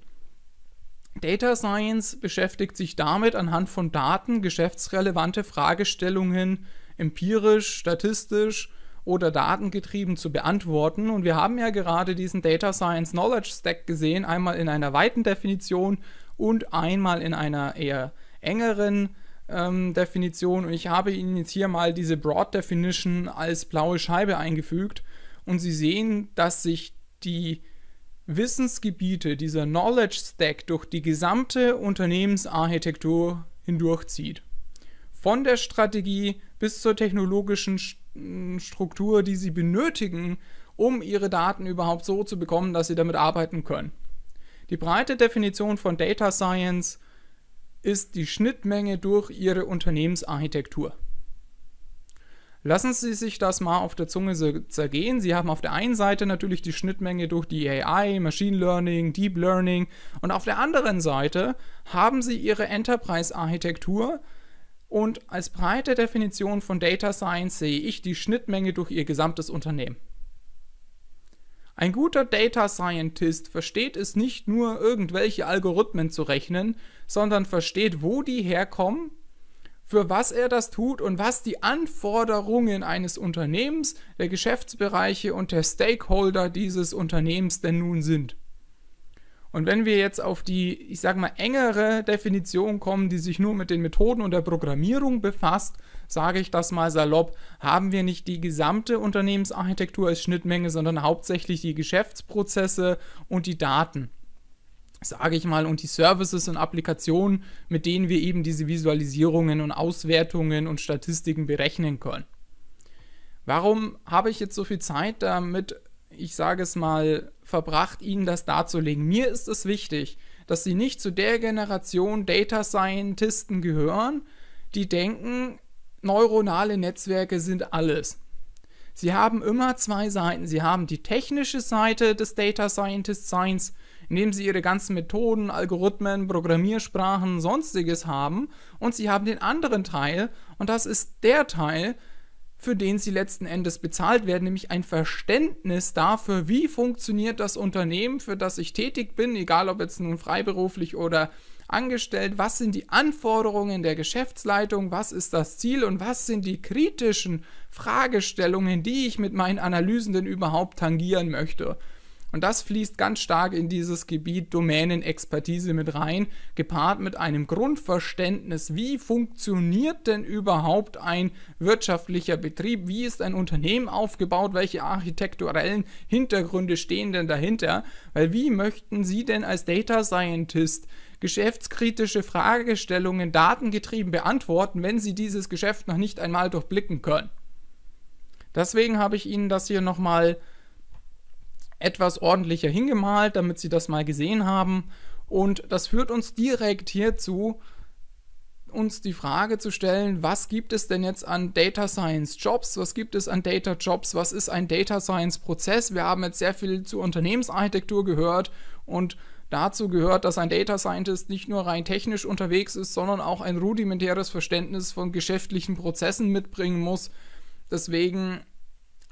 Data Science beschäftigt sich damit, anhand von Daten geschäftsrelevante Fragestellungen empirisch, statistisch oder datengetrieben zu beantworten. Und wir haben ja gerade diesen Data Science Knowledge Stack gesehen, einmal in einer weiten Definition und einmal in einer eher engeren ähm, Definition. Und ich habe Ihnen jetzt hier mal diese Broad Definition als blaue Scheibe eingefügt. Und Sie sehen, dass sich die Wissensgebiete, dieser Knowledge Stack durch die gesamte Unternehmensarchitektur hindurchzieht. Von der Strategie bis zur technologischen Struktur, die Sie benötigen, um Ihre Daten überhaupt so zu bekommen, dass Sie damit arbeiten können. Die breite Definition von Data Science ist die Schnittmenge durch Ihre Unternehmensarchitektur. Lassen Sie sich das mal auf der Zunge zergehen. Sie haben auf der einen Seite natürlich die Schnittmenge durch die AI, Machine Learning, Deep Learning und auf der anderen Seite haben Sie Ihre Enterprise-Architektur und als breite Definition von Data Science sehe ich die Schnittmenge durch Ihr gesamtes Unternehmen. Ein guter Data Scientist versteht es nicht nur, irgendwelche Algorithmen zu rechnen, sondern versteht, wo die herkommen, für was er das tut und was die Anforderungen eines Unternehmens, der Geschäftsbereiche und der Stakeholder dieses Unternehmens denn nun sind. Und wenn wir jetzt auf die, ich sage mal, engere Definition kommen, die sich nur mit den Methoden und der Programmierung befasst, sage ich das mal salopp, haben wir nicht die gesamte Unternehmensarchitektur als Schnittmenge, sondern hauptsächlich die Geschäftsprozesse und die Daten. Sage ich mal, und die Services und Applikationen, mit denen wir eben diese Visualisierungen und Auswertungen und Statistiken berechnen können. Warum habe ich jetzt so viel Zeit damit, ich sage es mal, verbracht, Ihnen das darzulegen? Mir ist es wichtig, dass Sie nicht zu der Generation Data Scientisten gehören, die denken, neuronale Netzwerke sind alles. Sie haben immer zwei Seiten. Sie haben die technische Seite des Data Scientist Science, indem sie ihre ganzen Methoden, Algorithmen, Programmiersprachen, sonstiges haben. Und sie haben den anderen Teil, und das ist der Teil, für den sie letzten Endes bezahlt werden, nämlich ein Verständnis dafür, wie funktioniert das Unternehmen, für das ich tätig bin, egal ob jetzt nun freiberuflich oder angestellt, was sind die Anforderungen der Geschäftsleitung, was ist das Ziel? Und was sind die kritischen Fragestellungen, die ich mit meinen Analysen denn überhaupt tangieren möchte. Und das fließt ganz stark in dieses Gebiet Domänenexpertise mit rein, gepaart mit einem Grundverständnis, wie funktioniert denn überhaupt ein wirtschaftlicher Betrieb, wie ist ein Unternehmen aufgebaut, welche architekturellen Hintergründe stehen denn dahinter, weil wie möchten Sie denn als Data Scientist geschäftskritische Fragestellungen datengetrieben beantworten, wenn sie dieses Geschäft noch nicht einmal durchblicken können. Deswegen habe ich Ihnen das hier nochmal etwas ordentlicher hingemalt, damit Sie das mal gesehen haben. Und das führt uns direkt hierzu, uns die Frage zu stellen, was gibt es denn jetzt an Data Science Jobs, was gibt es an Data Jobs, was ist ein Data Science Prozess? Wir haben jetzt sehr viel zur Unternehmensarchitektur gehört und dazu gehört, dass ein Data Scientist nicht nur rein technisch unterwegs ist, sondern auch ein rudimentäres Verständnis von geschäftlichen Prozessen mitbringen muss. Deswegen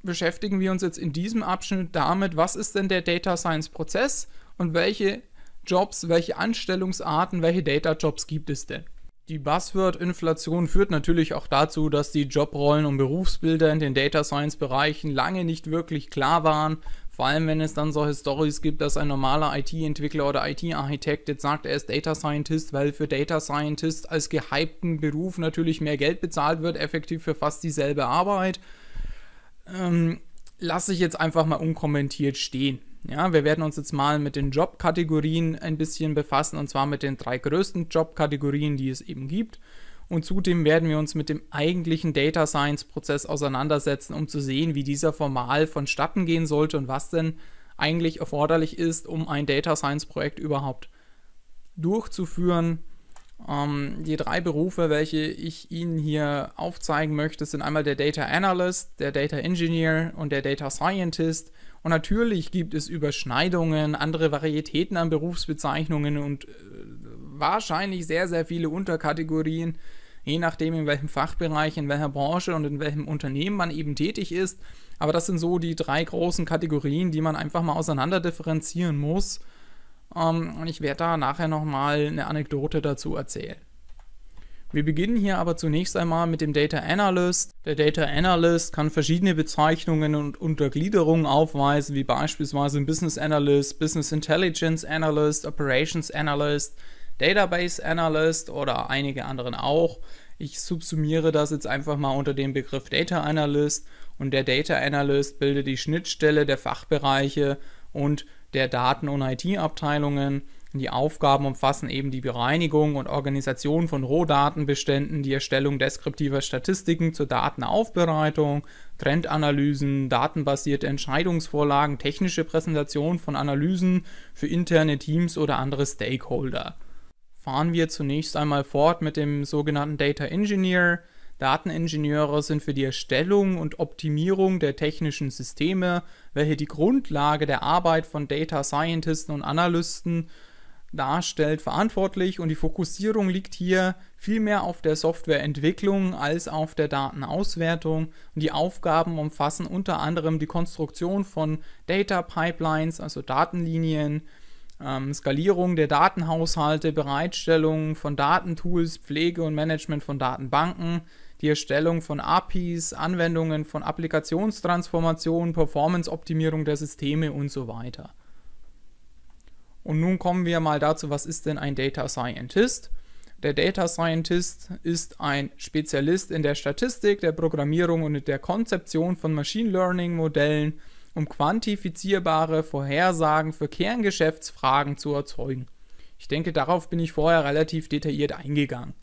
beschäftigen wir uns jetzt in diesem Abschnitt damit, was ist denn der Data Science Prozess und welche Jobs, welche Anstellungsarten, welche Data Jobs gibt es denn? Die Buzzword-Inflation führt natürlich auch dazu, dass die Jobrollen und Berufsbilder in den Data Science-Bereichen lange nicht wirklich klar waren. Vor allem, wenn es dann solche Stories gibt, dass ein normaler IT-Entwickler oder IT-Architekt jetzt sagt, er ist Data Scientist, weil für Data Scientist als gehypten Beruf natürlich mehr Geld bezahlt wird, effektiv für fast dieselbe Arbeit. Ähm, lasse ich jetzt einfach mal unkommentiert stehen. Ja, wir werden uns jetzt mal mit den Jobkategorien ein bisschen befassen und zwar mit den drei größten Jobkategorien, die es eben gibt. Und zudem werden wir uns mit dem eigentlichen Data Science Prozess auseinandersetzen, um zu sehen, wie dieser formal vonstatten gehen sollte und was denn eigentlich erforderlich ist, um ein Data Science Projekt überhaupt durchzuführen. Ähm, die drei Berufe, welche ich Ihnen hier aufzeigen möchte, sind einmal der Data Analyst, der Data Engineer und der Data Scientist. Und natürlich gibt es Überschneidungen, andere Varietäten an Berufsbezeichnungen und äh, wahrscheinlich sehr, sehr viele Unterkategorien, je nachdem, in welchem Fachbereich, in welcher Branche und in welchem Unternehmen man eben tätig ist. Aber das sind so die drei großen Kategorien, die man einfach mal auseinander differenzieren muss. Ähm, und ich werde da nachher nochmal eine Anekdote dazu erzählen. Wir beginnen hier aber zunächst einmal mit dem Data Analyst. Der Data Analyst kann verschiedene Bezeichnungen und Untergliederungen aufweisen, wie beispielsweise Business Analyst, Business Intelligence Analyst, Operations Analyst, Database Analyst oder einige anderen auch. Ich subsumiere das jetzt einfach mal unter dem Begriff Data Analyst und der Data Analyst bildet die Schnittstelle der Fachbereiche und der Daten- und IT-Abteilungen die Aufgaben umfassen eben die Bereinigung und Organisation von Rohdatenbeständen, die Erstellung deskriptiver Statistiken zur Datenaufbereitung, Trendanalysen, datenbasierte Entscheidungsvorlagen, technische Präsentation von Analysen für interne Teams oder andere Stakeholder. Fahren wir zunächst einmal fort mit dem sogenannten Data Engineer. Dateningenieure sind für die Erstellung und Optimierung der technischen Systeme, welche die Grundlage der Arbeit von Data Scientisten und Analysten darstellt, verantwortlich. Und die Fokussierung liegt hier vielmehr auf der Softwareentwicklung als auf der Datenauswertung. Und die Aufgaben umfassen unter anderem die Konstruktion von Data Pipelines, also Datenlinien, ähm, Skalierung der Datenhaushalte, Bereitstellung von Datentools, Pflege und Management von Datenbanken, die Erstellung von APIs, Anwendungen von Applikationstransformationen, Performance-Optimierung der Systeme und so weiter. Und nun kommen wir mal dazu, was ist denn ein Data Scientist? Der Data Scientist ist ein Spezialist in der Statistik, der Programmierung und der Konzeption von Machine Learning Modellen, um quantifizierbare Vorhersagen für Kerngeschäftsfragen zu erzeugen. Ich denke, darauf bin ich vorher relativ detailliert eingegangen.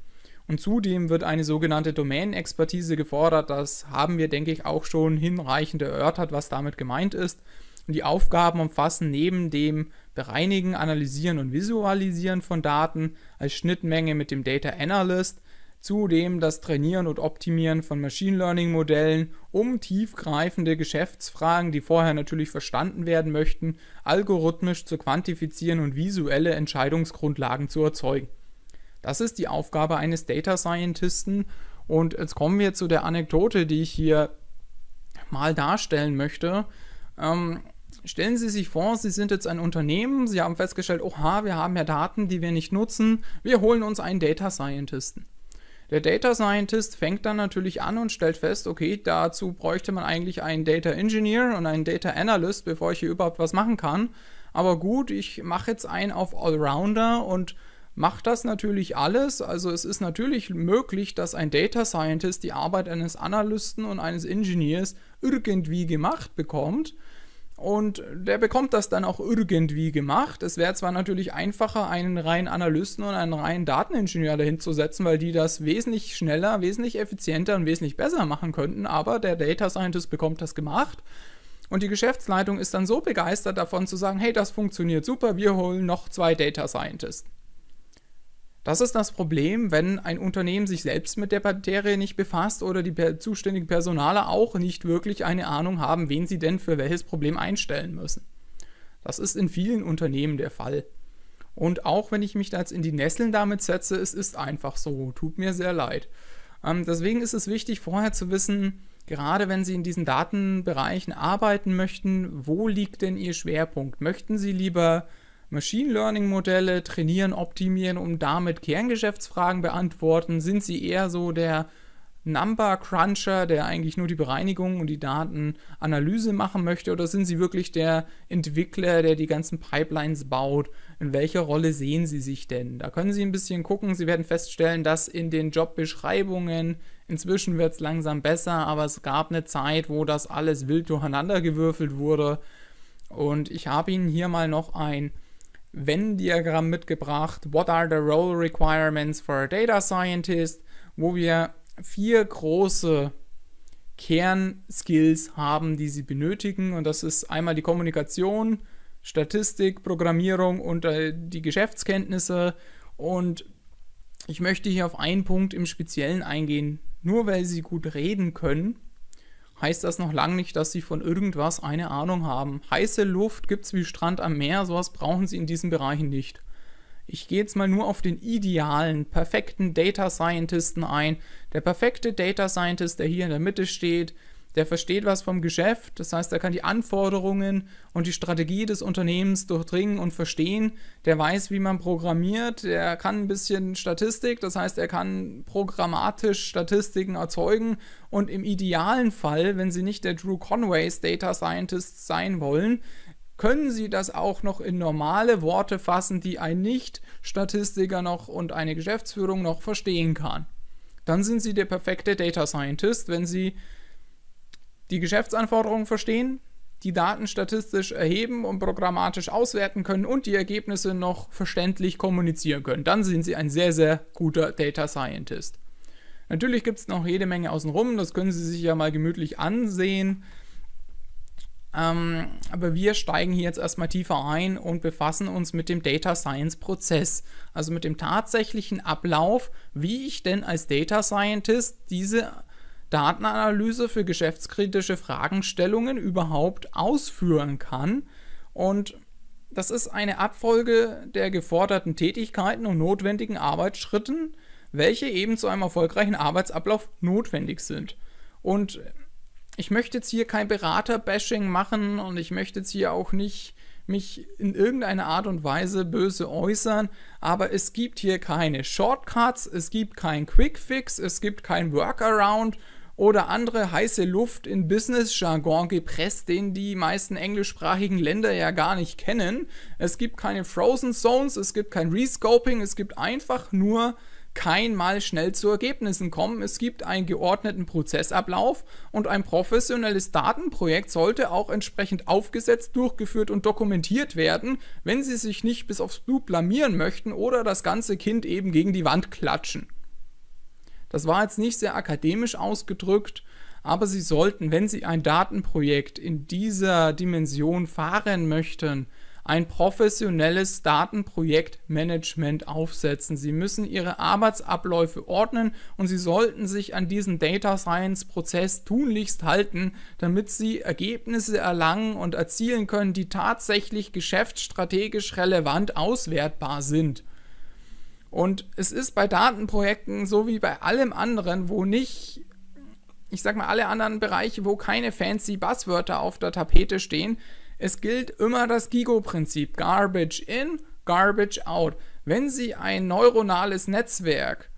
Und zudem wird eine sogenannte Domänenexpertise gefordert. Das haben wir, denke ich, auch schon hinreichend erörtert, was damit gemeint ist. Und die Aufgaben umfassen neben dem Bereinigen, Analysieren und Visualisieren von Daten als Schnittmenge mit dem Data Analyst, zudem das Trainieren und Optimieren von Machine Learning Modellen, um tiefgreifende Geschäftsfragen, die vorher natürlich verstanden werden möchten, algorithmisch zu quantifizieren und visuelle Entscheidungsgrundlagen zu erzeugen. Das ist die Aufgabe eines Data Scientisten und jetzt kommen wir zu der Anekdote, die ich hier mal darstellen möchte. Ähm, Stellen Sie sich vor, Sie sind jetzt ein Unternehmen, Sie haben festgestellt, oha, wir haben ja Daten, die wir nicht nutzen, wir holen uns einen Data Scientisten. Der Data Scientist fängt dann natürlich an und stellt fest, okay, dazu bräuchte man eigentlich einen Data Engineer und einen Data Analyst, bevor ich hier überhaupt was machen kann. Aber gut, ich mache jetzt einen auf Allrounder und mache das natürlich alles. Also es ist natürlich möglich, dass ein Data Scientist die Arbeit eines Analysten und eines Engineers irgendwie gemacht bekommt. und der bekommt das dann auch irgendwie gemacht. Es wäre zwar natürlich einfacher, einen reinen Analysten und einen reinen Dateningenieur dahin zu setzen, weil die das wesentlich schneller, wesentlich effizienter und wesentlich besser machen könnten, aber der Data Scientist bekommt das gemacht. Und die Geschäftsleitung ist dann so begeistert davon zu sagen, hey, das funktioniert super, wir holen noch zwei Data Scientists. Das ist das Problem, wenn ein Unternehmen sich selbst mit der Materie nicht befasst oder die zuständigen Personale auch nicht wirklich eine Ahnung haben, wen sie denn für welches Problem einstellen müssen. Das ist in vielen Unternehmen der Fall. Und auch wenn ich mich da jetzt in die Nesseln damit setze, es ist einfach so. Tut mir sehr leid. Ähm, deswegen ist es wichtig, vorher zu wissen, gerade wenn Sie in diesen Datenbereichen arbeiten möchten, wo liegt denn Ihr Schwerpunkt? Möchten Sie lieber Machine Learning Modelle trainieren, optimieren, um damit Kerngeschäftsfragen beantworten? Sind sie eher so der Number Cruncher, der eigentlich nur die Bereinigung und die Datenanalyse machen möchte? Oder sind Sie wirklich der Entwickler, der die ganzen Pipelines baut? In welcher Rolle sehen Sie sich denn? Da können Sie ein bisschen gucken. Sie werden feststellen, dass in den Jobbeschreibungen, inzwischen wird es langsam besser, aber es gab eine Zeit, wo das alles wild durcheinandergewürfelt wurde. Und ich habe Ihnen hier mal noch ein Venn-Diagramm mitgebracht. What are the role requirements for a data scientist? Wo wir vier große Kernskills haben, die sie benötigen. Und das ist einmal die Kommunikation, Statistik, Programmierung und äh, die Geschäftskenntnisse. Und ich möchte hier auf einen Punkt im Speziellen eingehen. Nur weil sie gut reden können, heißt das noch lange nicht, dass sie von irgendwas eine Ahnung haben. Heiße Luft gibt es wie Strand am Meer, sowas brauchen sie in diesen Bereichen nicht. Ich gehe jetzt mal nur auf den idealen, perfekten Data Scientisten ein. Der perfekte Data Scientist, der hier in der Mitte steht, der versteht was vom Geschäft, das heißt, er kann die Anforderungen und die Strategie des Unternehmens durchdringen und verstehen. Der weiß, wie man programmiert, der kann ein bisschen Statistik, das heißt, er kann programmatisch Statistiken erzeugen und im idealen Fall, wenn Sie nicht der Drew Conways Data Scientist sein wollen, können Sie das auch noch in normale Worte fassen, die ein Nicht-Statistiker noch und eine Geschäftsführung noch verstehen kann. Dann sind Sie der perfekte Data Scientist, wenn Sie die Geschäftsanforderungen verstehen, die Daten statistisch erheben und programmatisch auswerten können und die Ergebnisse noch verständlich kommunizieren können. Dann sind Sie ein sehr, sehr guter Data Scientist. Natürlich gibt es noch jede Menge außenrum, das können Sie sich ja mal gemütlich ansehen. Ähm, aber wir steigen hier jetzt erstmal tiefer ein und befassen uns mit dem Data Science Prozess, also mit dem tatsächlichen Ablauf, wie ich denn als Data Scientist diese Datenanalyse für geschäftskritische Fragestellungen überhaupt ausführen kann. Und das ist eine Abfolge der geforderten Tätigkeiten und notwendigen Arbeitsschritten, welche eben zu einem erfolgreichen Arbeitsablauf notwendig sind. Und ich möchte jetzt hier kein Berater-Bashing machen und ich möchte jetzt hier auch nicht mich in irgendeiner Art und Weise böse äußern, aber es gibt hier keine Shortcuts, es gibt kein Quick-Fix, es gibt kein Workaround oder andere heiße Luft in Business-Jargon gepresst, den die meisten englischsprachigen Länder ja gar nicht kennen. Es gibt keine Frozen Zones, es gibt kein Rescoping, es gibt einfach nur kein Mal schnell zu Ergebnissen kommen. Es gibt einen geordneten Prozessablauf und ein professionelles Datenprojekt sollte auch entsprechend aufgesetzt, durchgeführt und dokumentiert werden, wenn Sie sich nicht bis aufs Blut blamieren möchten oder das ganze Kind eben gegen die Wand klatschen. Das war jetzt nicht sehr akademisch ausgedrückt, aber Sie sollten, wenn Sie ein Datenprojekt in dieser Dimension fahren möchten, ein professionelles Datenprojektmanagement aufsetzen. Sie müssen Ihre Arbeitsabläufe ordnen und Sie sollten sich an diesen Data Science Prozess tunlichst halten, damit Sie Ergebnisse erlangen und erzielen können, die tatsächlich geschäftsstrategisch relevant auswertbar sind. Und es ist bei Datenprojekten so wie bei allem anderen, wo nicht, ich sag mal, alle anderen Bereiche, wo keine fancy Buzzwörter auf der Tapete stehen, es gilt immer das Gigo-Prinzip. Garbage in, Garbage out. Wenn Sie ein neuronales Netzwerk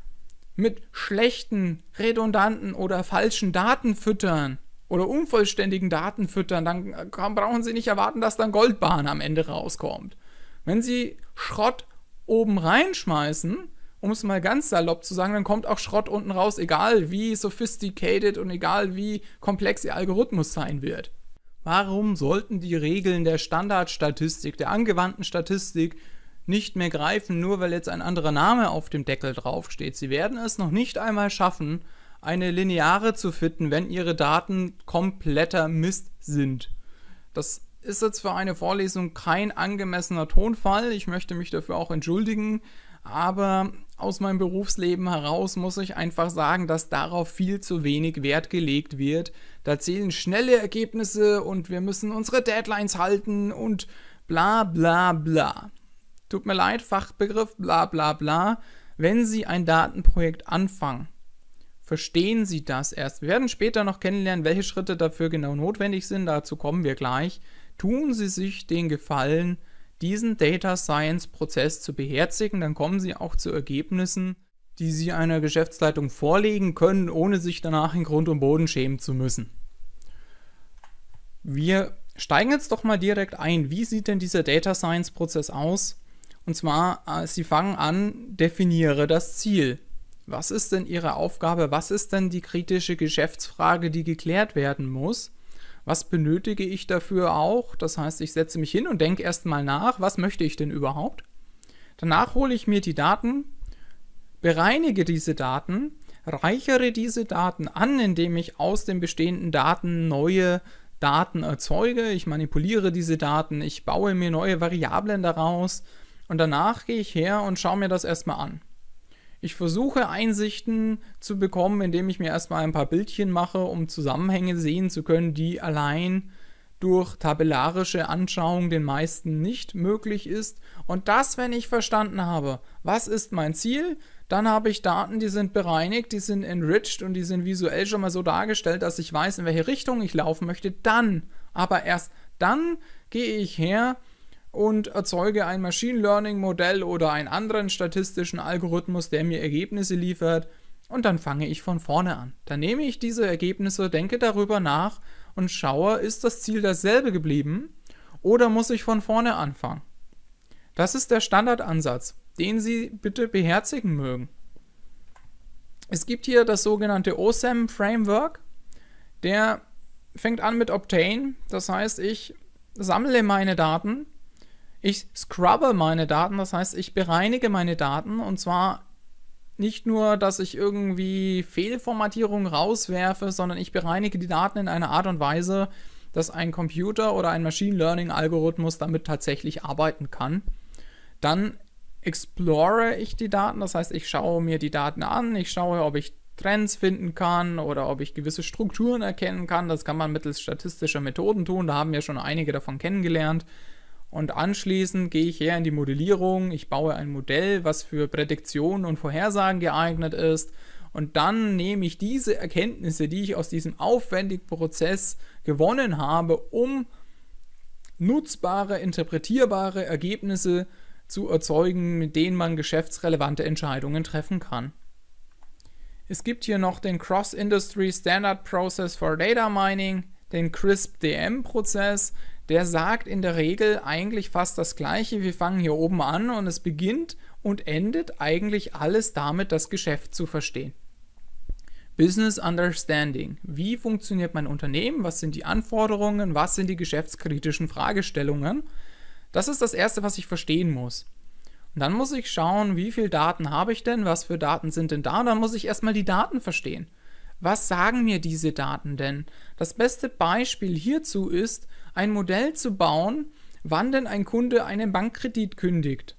mit schlechten, redundanten oder falschen Daten füttern oder unvollständigen Daten füttern, dann brauchen Sie nicht erwarten, dass dann Goldbahn am Ende rauskommt. Wenn Sie Schrott oben reinschmeißen, um es mal ganz salopp zu sagen, dann kommt auch Schrott unten raus, egal wie sophisticated und egal wie komplex Ihr Algorithmus sein wird. Warum sollten die Regeln der Standardstatistik, der angewandten Statistik nicht mehr greifen, nur weil jetzt ein anderer Name auf dem Deckel draufsteht? Sie werden es noch nicht einmal schaffen, eine Lineare zu finden, wenn ihre Daten kompletter Mist sind. Das ist jetzt für eine Vorlesung kein angemessener Tonfall. Ich möchte mich dafür auch entschuldigen. Aber aus meinem Berufsleben heraus muss ich einfach sagen, dass darauf viel zu wenig Wert gelegt wird. Da zählen schnelle Ergebnisse und wir müssen unsere Deadlines halten und bla bla bla. Tut mir leid, Fachbegriff bla bla bla. Wenn Sie ein Datenprojekt anfangen, verstehen Sie das erst. Wir werden später noch kennenlernen, welche Schritte dafür genau notwendig sind. Dazu kommen wir gleich. Tun Sie sich den Gefallen, diesen Data Science Prozess zu beherzigen, dann kommen Sie auch zu Ergebnissen, die Sie einer Geschäftsleitung vorlegen können, ohne sich danach in Grund und Boden schämen zu müssen. Wir steigen jetzt doch mal direkt ein. Wie sieht denn dieser Data Science Prozess aus? Und zwar, äh, Sie fangen an, definiere das Ziel. Was ist denn Ihre Aufgabe? Was ist denn die kritische Geschäftsfrage, die geklärt werden muss? Was benötige ich dafür auch? Das heißt, ich setze mich hin und denke erstmal nach, was möchte ich denn überhaupt? Danach hole ich mir die Daten, bereinige diese Daten, reichere diese Daten an, indem ich aus den bestehenden Daten neue Daten erzeuge. Ich manipuliere diese Daten, ich baue mir neue Variablen daraus und danach gehe ich her und schaue mir das erstmal an. Ich versuche Einsichten zu bekommen, indem ich mir erstmal ein paar Bildchen mache, um Zusammenhänge sehen zu können, die allein durch tabellarische Anschauung den meisten nicht möglich ist. Und das, wenn ich verstanden habe, was ist mein Ziel, dann habe ich Daten, die sind bereinigt, die sind enriched und die sind visuell schon mal so dargestellt, dass ich weiß, in welche Richtung ich laufen möchte. Dann, aber erst dann gehe ich her und erzeuge ein Machine Learning Modell oder einen anderen statistischen Algorithmus, der mir Ergebnisse liefert und dann fange ich von vorne an. Dann nehme ich diese Ergebnisse, denke darüber nach und schaue, ist das Ziel dasselbe geblieben oder muss ich von vorne anfangen? Das ist der Standardansatz, den Sie bitte beherzigen mögen. Es gibt hier das sogenannte OSAM Framework. Der fängt an mit Obtain, das heißt, ich sammle meine Daten ich scrubbe meine Daten, das heißt, ich bereinige meine Daten und zwar nicht nur, dass ich irgendwie Fehlformatierungen rauswerfe, sondern ich bereinige die Daten in einer Art und Weise, dass ein Computer oder ein Machine Learning Algorithmus damit tatsächlich arbeiten kann. Dann explore ich die Daten, das heißt, ich schaue mir die Daten an, ich schaue, ob ich Trends finden kann oder ob ich gewisse Strukturen erkennen kann. Das kann man mittels statistischer Methoden tun, da haben wir schon einige davon kennengelernt. Und anschließend gehe ich her in die Modellierung. Ich baue ein Modell, was für Prädiktionen und Vorhersagen geeignet ist. Und dann nehme ich diese Erkenntnisse, die ich aus diesem aufwendigen Prozess gewonnen habe, um nutzbare, interpretierbare Ergebnisse zu erzeugen, mit denen man geschäftsrelevante Entscheidungen treffen kann. Es gibt hier noch den Cross-Industry Standard Process for Data Mining, den CRISP-DM-Prozess, der sagt in der Regel eigentlich fast das Gleiche. Wir fangen hier oben an und es beginnt und endet eigentlich alles damit, das Geschäft zu verstehen. Business Understanding. Wie funktioniert mein Unternehmen? Was sind die Anforderungen? Was sind die geschäftskritischen Fragestellungen? Das ist das Erste, was ich verstehen muss. Und dann muss ich schauen, wie viele Daten habe ich denn? Was für Daten sind denn da? Und dann muss ich erstmal die Daten verstehen. Was sagen mir diese Daten denn? Das beste Beispiel hierzu ist, ein Modell zu bauen, wann denn ein Kunde einen Bankkredit kündigt.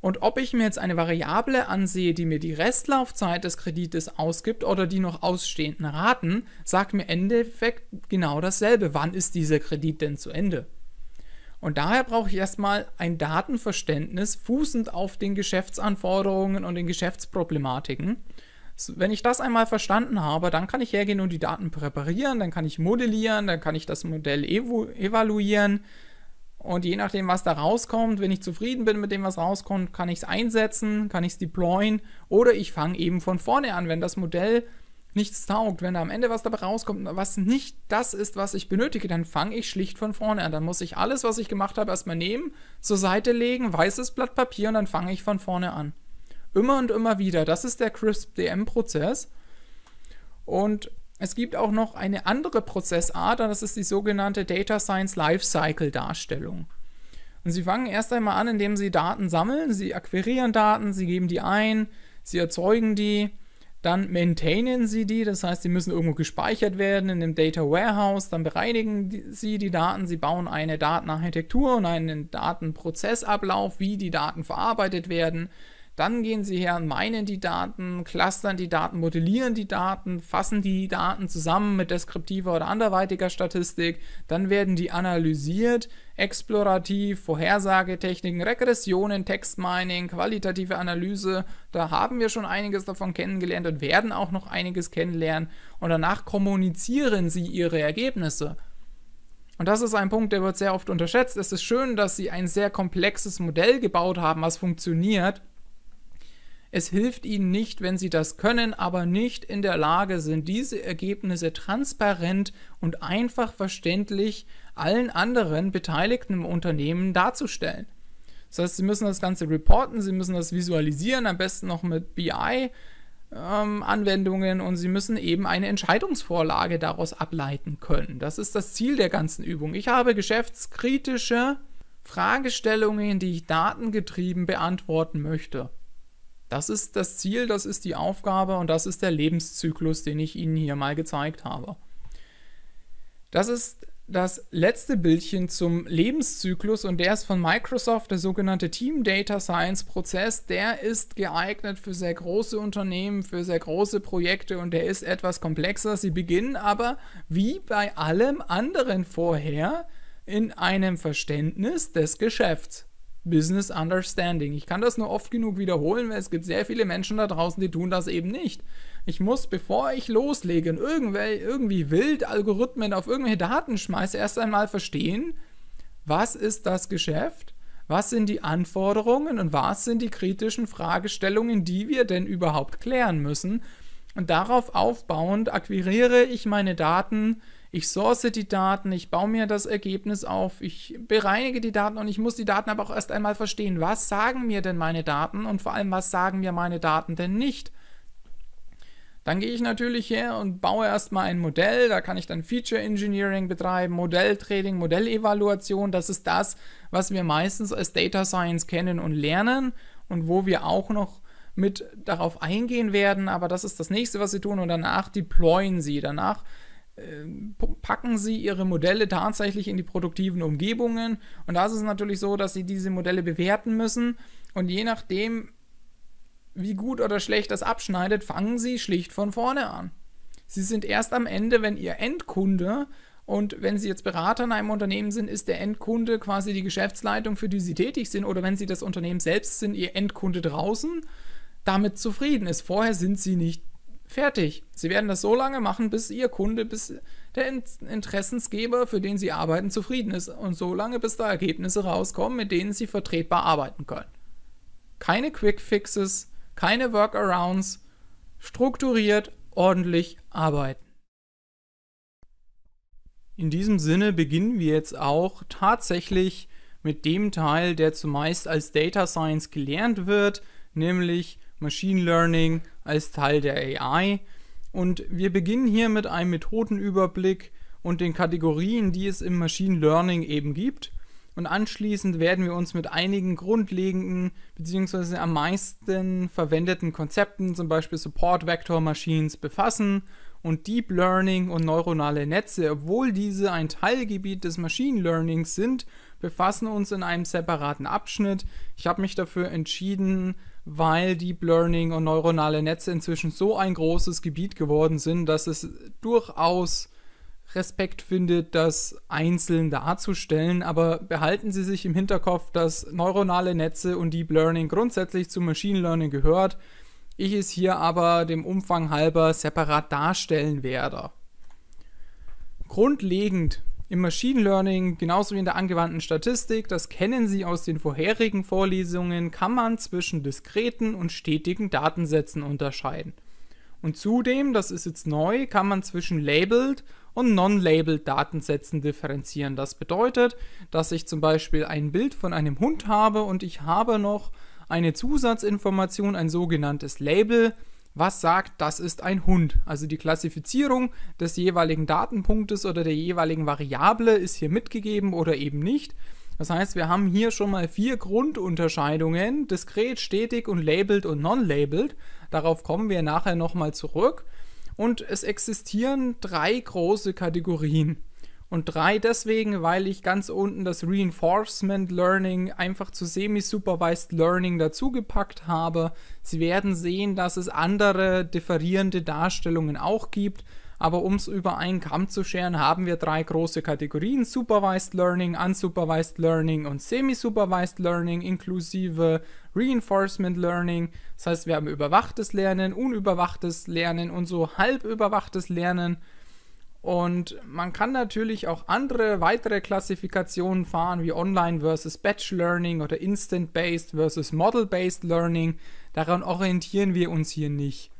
Und ob ich mir jetzt eine Variable ansehe, die mir die Restlaufzeit des Kredites ausgibt oder die noch ausstehenden Raten, sagt mir im Endeffekt genau dasselbe. Wann ist dieser Kredit denn zu Ende? Und daher brauche ich erstmal ein Datenverständnis fußend auf den Geschäftsanforderungen und den Geschäftsproblematiken. Wenn ich das einmal verstanden habe, dann kann ich hergehen und die Daten präparieren, dann kann ich modellieren, dann kann ich das Modell evaluieren. Und je nachdem, was da rauskommt, wenn ich zufrieden bin mit dem, was rauskommt, kann ich es einsetzen, kann ich es deployen oder ich fange eben von vorne an, wenn das Modell nichts taugt, wenn da am Ende was dabei rauskommt, was nicht das ist, was ich benötige, dann fange ich schlicht von vorne an. Dann muss ich alles, was ich gemacht habe, erstmal nehmen, zur Seite legen, weißes Blatt Papier und dann fange ich von vorne an. Immer und immer wieder. Das ist der CRISP-DM-Prozess. Und Es gibt auch noch eine andere Prozessart, das ist die sogenannte Data Science Lifecycle Darstellung. Und Sie fangen erst einmal an, indem Sie Daten sammeln, Sie akquirieren Daten, Sie geben die ein, Sie erzeugen die, dann maintainen Sie die, das heißt, sie müssen irgendwo gespeichert werden in dem Data Warehouse, dann bereinigen Sie die Daten, Sie bauen eine Datenarchitektur und einen Datenprozessablauf, wie die Daten verarbeitet werden, dann gehen Sie her und meinen die Daten, clustern die Daten, modellieren die Daten, fassen die Daten zusammen mit deskriptiver oder anderweitiger Statistik. Dann werden die analysiert, explorativ, Vorhersagetechniken, Regressionen, Textmining, qualitative Analyse. Da haben wir schon einiges davon kennengelernt und werden auch noch einiges kennenlernen. Und danach kommunizieren Sie Ihre Ergebnisse. Und das ist ein Punkt, der wird sehr oft unterschätzt. Es ist schön, dass Sie ein sehr komplexes Modell gebaut haben, was funktioniert. Es hilft ihnen nicht, wenn sie das können, aber nicht in der Lage sind, diese Ergebnisse transparent und einfach verständlich allen anderen Beteiligten im Unternehmen darzustellen. Das heißt, sie müssen das Ganze reporten, sie müssen das visualisieren, am besten noch mit BI. Ähm, und Sie müssen eben eine Entscheidungsvorlage daraus ableiten können. Das ist das Ziel der ganzen Übung. Ich habe geschäftskritische Fragestellungen, die ich datengetrieben beantworten möchte. Das ist das Ziel, das ist die Aufgabe und das ist der Lebenszyklus, den ich Ihnen hier mal gezeigt habe. Das ist das letzte Bildchen zum Lebenszyklus und der ist von Microsoft, der sogenannte Team Data Science Prozess. Der ist geeignet für sehr große Unternehmen, für sehr große Projekte und der ist etwas komplexer. Sie beginnen aber wie bei allem anderen vorher in einem Verständnis des Geschäfts. Business Understanding. Ich kann das nur oft genug wiederholen, weil es gibt sehr viele Menschen da draußen, die tun das eben nicht. Ich muss, bevor ich loslege und irgendwie, wild Algorithmen auf irgendwelche Daten schmeiße, erst einmal verstehen, was ist das Geschäft, was sind die Anforderungen und was sind die kritischen Fragestellungen, die wir denn überhaupt klären müssen. Und darauf aufbauend akquiriere ich meine Daten, ich source die Daten, ich baue mir das Ergebnis auf, ich bereinige die Daten und ich muss die Daten aber auch erst einmal verstehen. Was sagen mir denn meine Daten und vor allem, was sagen mir meine Daten denn nicht? Dann gehe ich natürlich her und baue erstmal ein Modell. Da kann ich dann Feature Engineering betreiben, Modelltraining, Modellevaluation. Das ist das, was wir meistens als Data Science kennen und lernen und wo wir auch noch mit darauf eingehen werden. Aber das ist das nächste, was sie tun. Und danach deployen sie. Danach packen sie ihre Modelle tatsächlich in die produktiven Umgebungen. Und da ist es natürlich so, dass sie diese Modelle bewerten müssen. Und je nachdem, wie gut oder schlecht das abschneidet, fangen sie schlicht von vorne an. Sie sind erst am Ende, wenn ihr Endkunde und wenn Sie jetzt Berater in einem Unternehmen sind, ist der Endkunde quasi die Geschäftsleitung, für die Sie tätig sind. Oder wenn Sie das Unternehmen selbst sind, Ihr Endkunde draußen, damit zufrieden ist. Vorher sind Sie nicht Fertig. Sie werden das so lange machen, bis Ihr Kunde, bis der Interessensgeber, für den Sie arbeiten, zufrieden ist. Und so lange, bis da Ergebnisse rauskommen, mit denen Sie vertretbar arbeiten können. Keine Quick Fixes, keine Workarounds, strukturiert, ordentlich arbeiten. In diesem Sinne beginnen wir jetzt auch tatsächlich mit dem Teil, der zumeist als Data Science gelernt wird, nämlich Machine Learning als Teil der AI. Und wir beginnen hier mit einem Methodenüberblick und den Kategorien, die es im Machine Learning eben gibt. Und anschließend werden wir uns mit einigen grundlegenden bzw. am meisten verwendeten Konzepten, zum Beispiel Support Vector Machines, befassen. Und Deep Learning und neuronale Netze, obwohl diese ein Teilgebiet des Machine Learnings sind, befassen uns in einem separaten Abschnitt. Ich habe mich dafür entschieden, weil Deep Learning und neuronale Netze inzwischen so ein großes Gebiet geworden sind, dass es durchaus Respekt findet, das einzeln darzustellen. Aber behalten Sie sich im Hinterkopf, dass neuronale Netze und Deep Learning grundsätzlich zu Machine Learning gehört. Ich es hier aber dem Umfang halber separat darstellen werde. Grundlegend im Machine Learning, genauso wie in der angewandten Statistik, das kennen Sie aus den vorherigen Vorlesungen, kann man zwischen diskreten und stetigen Datensätzen unterscheiden. Und zudem, das ist jetzt neu, kann man zwischen labeled und non-labeled Datensätzen differenzieren. Das bedeutet, dass ich zum Beispiel ein Bild von einem Hund habe und ich habe noch eine Zusatzinformation, ein sogenanntes Label, was sagt, das ist ein Hund. Also die Klassifizierung des jeweiligen Datenpunktes oder der jeweiligen Variable ist hier mitgegeben oder eben nicht. Das heißt, wir haben hier schon mal vier Grundunterscheidungen, diskret, stetig und labeled und non-labeled. Darauf kommen wir nachher nochmal zurück. Und es existieren drei große Kategorien. Und drei deswegen, weil ich ganz unten das Reinforcement Learning einfach zu Semi-Supervised Learning dazugepackt habe. Sie werden sehen, dass es andere differierende Darstellungen auch gibt. Aber um es über einen Kamm zu scheren, haben wir drei große Kategorien: Supervised Learning, Unsupervised Learning und Semi-Supervised Learning inklusive Reinforcement Learning. Das heißt, wir haben überwachtes Lernen, unüberwachtes Lernen und so halb überwachtes Lernen. Und man kann natürlich auch andere weitere Klassifikationen fahren, wie Online versus Batch Learning oder Instant-Based versus Model-Based Learning. Daran orientieren wir uns hier nicht.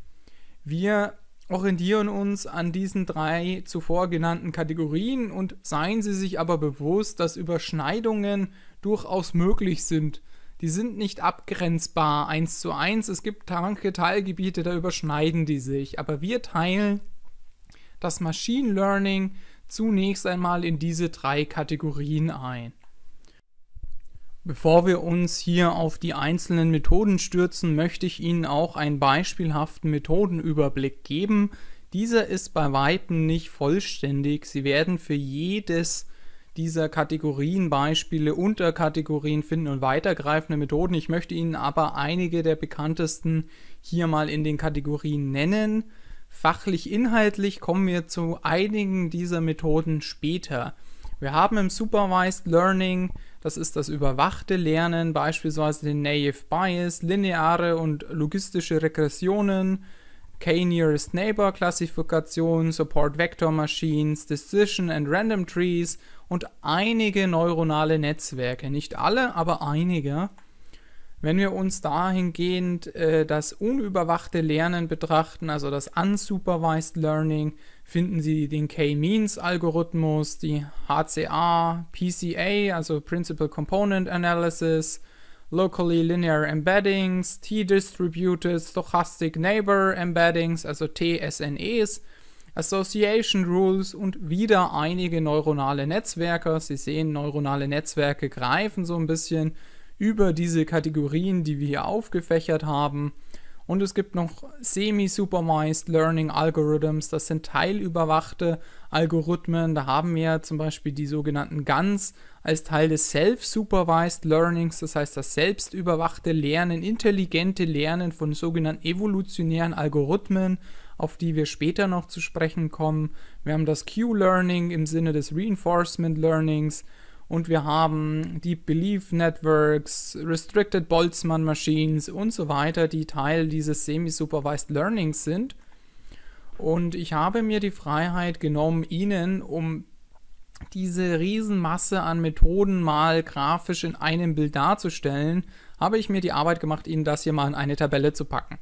Wir orientieren uns an diesen drei zuvor genannten Kategorien und seien Sie sich aber bewusst, dass Überschneidungen durchaus möglich sind. Die sind nicht abgrenzbar eins zu eins. Es gibt manche Teilgebiete, da überschneiden die sich. Aber wir teilen das Machine Learning zunächst einmal in diese drei Kategorien ein. Bevor wir uns hier auf die einzelnen Methoden stürzen, möchte ich Ihnen auch einen beispielhaften Methodenüberblick geben. Dieser ist bei weitem nicht vollständig. Sie werden für jedes dieser Kategorien Beispiele, Unterkategorien finden und weitergreifende Methoden. Ich möchte Ihnen aber einige der bekanntesten hier mal in den Kategorien nennen. Fachlich inhaltlich kommen wir zu einigen dieser Methoden später. Wir haben im Supervised Learning, das ist das überwachte Lernen, beispielsweise den Naive Bias, lineare und logistische Regressionen, K-Nearest Neighbor Klassifikation, Support Vector Machines, Decision and Random Trees und einige neuronale Netzwerke. Nicht alle, aber einige. Wenn wir uns dahingehend äh, das unüberwachte Lernen betrachten, also das Unsupervised Learning, finden Sie den K-Means-Algorithmus, die HCA, PCA, also Principal Component Analysis, Locally Linear Embeddings, T-Distributed Stochastic Neighbor Embeddings, also TSNEs, Association Rules und wieder einige neuronale Netzwerke. Sie sehen, neuronale Netzwerke greifen so ein bisschen über diese Kategorien, die wir hier aufgefächert haben. Und es gibt noch Semi-Supervised Learning Algorithms, das sind teilüberwachte Algorithmen. Da haben wir zum Beispiel die sogenannten GANs als Teil des Self-Supervised Learnings, das heißt das selbstüberwachte Lernen, intelligente Lernen von sogenannten evolutionären Algorithmen, auf die wir später noch zu sprechen kommen. Wir haben das Q-Learning im Sinne des Reinforcement Learnings und wir haben Deep Belief Networks, Restricted Boltzmann Machines und so weiter, die Teil dieses Semi-Supervised Learnings sind. Und ich habe mir die Freiheit genommen, Ihnen, um diese Riesenmasse an Methoden mal grafisch in einem Bild darzustellen, habe ich mir die Arbeit gemacht, Ihnen das hier mal in eine Tabelle zu packen.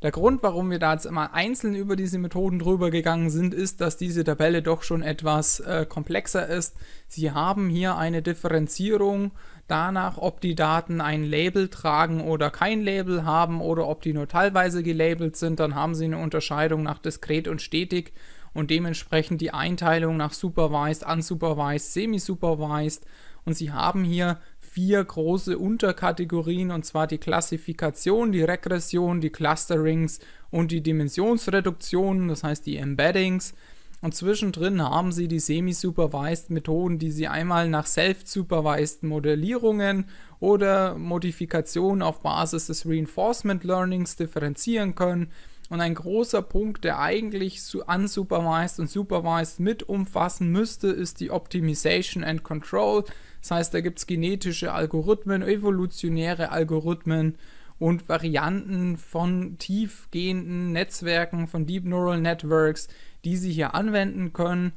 Der Grund, warum wir da jetzt immer einzeln über diese Methoden drüber gegangen sind, ist, dass diese Tabelle doch schon etwas äh, komplexer ist. Sie haben hier eine Differenzierung danach, ob die Daten ein Label tragen oder kein Label haben oder ob die nur teilweise gelabelt sind. Dann haben Sie eine Unterscheidung nach diskret und stetig und dementsprechend die Einteilung nach supervised, unsupervised, semi-supervised. Und Sie haben hier vier große Unterkategorien und zwar die Klassifikation, die Regression, die Clusterings und die Dimensionsreduktion, das heißt die Embeddings. Und zwischendrin haben Sie die semi-supervised Methoden, die Sie einmal nach self-supervised Modellierungen oder Modifikationen auf Basis des Reinforcement Learnings differenzieren können. Und ein großer Punkt, der eigentlich unsupervised und supervised mit umfassen müsste, ist die Optimization and Control. Das heißt, da gibt es genetische Algorithmen, evolutionäre Algorithmen und Varianten von tiefgehenden Netzwerken, von Deep Neural Networks, die Sie hier anwenden können.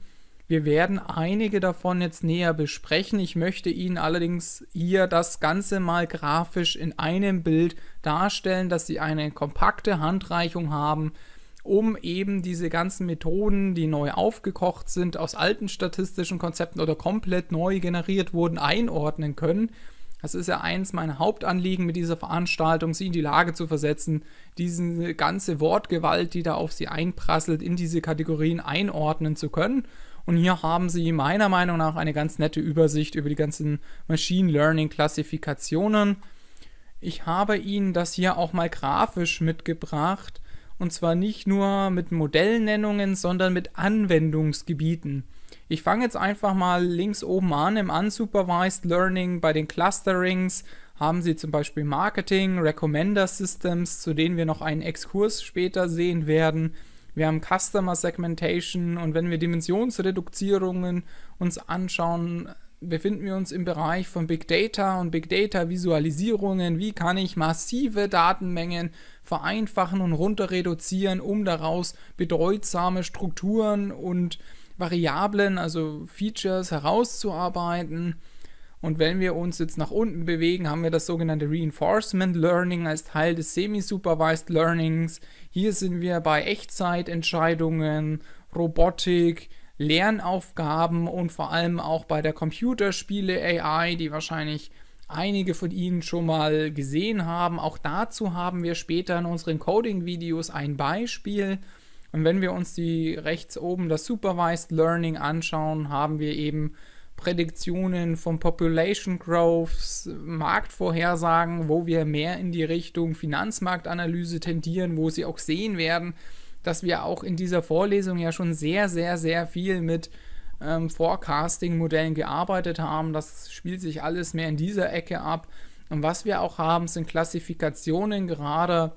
Wir werden einige davon jetzt näher besprechen. Ich möchte Ihnen allerdings hier das Ganze mal grafisch in einem Bild darstellen, dass Sie eine kompakte Handreichung haben, um eben diese ganzen Methoden, die neu aufgekocht sind, aus alten statistischen Konzepten oder komplett neu generiert wurden, einordnen können. Das ist ja eins meiner Hauptanliegen mit dieser Veranstaltung, sie in die Lage zu versetzen, diese ganze Wortgewalt, die da auf sie einprasselt, in diese Kategorien einordnen zu können. Und hier haben sie meiner Meinung nach eine ganz nette Übersicht über die ganzen Machine Learning Klassifikationen. Ich habe Ihnen das hier auch mal grafisch mitgebracht. Und zwar nicht nur mit Modellnennungen, sondern mit Anwendungsgebieten. Ich fange jetzt einfach mal links oben an im Unsupervised Learning. Bei den Clusterings haben Sie zum Beispiel Marketing, Recommender Systems, zu denen wir noch einen Exkurs später sehen werden. Wir haben Customer Segmentation und wenn wir Dimensionsreduzierungen uns anschauen, befinden wir uns im Bereich von Big Data und Big Data Visualisierungen. Wie kann ich massive Datenmengen vereinfachen und runter reduzieren, um daraus bedeutsame Strukturen und Variablen, also Features herauszuarbeiten. Und wenn wir uns jetzt nach unten bewegen, haben wir das sogenannte Reinforcement Learning als Teil des Semi-Supervised Learnings. Hier sind wir bei Echtzeitentscheidungen, Robotik, Lernaufgaben und vor allem auch bei der Computerspiele AI, die wahrscheinlich einige von Ihnen schon mal gesehen haben. Auch dazu haben wir später in unseren Coding-Videos ein Beispiel. Und wenn wir uns die rechts oben das Supervised Learning anschauen, haben wir eben Prädiktionen von Population Growths, Marktvorhersagen, wo wir mehr in die Richtung Finanzmarktanalyse tendieren, wo Sie auch sehen werden, dass wir auch in dieser Vorlesung ja schon sehr, sehr, sehr viel mit ähm, Forecasting-Modellen gearbeitet haben. Das spielt sich alles mehr in dieser Ecke ab. Und was wir auch haben, sind Klassifikationen, gerade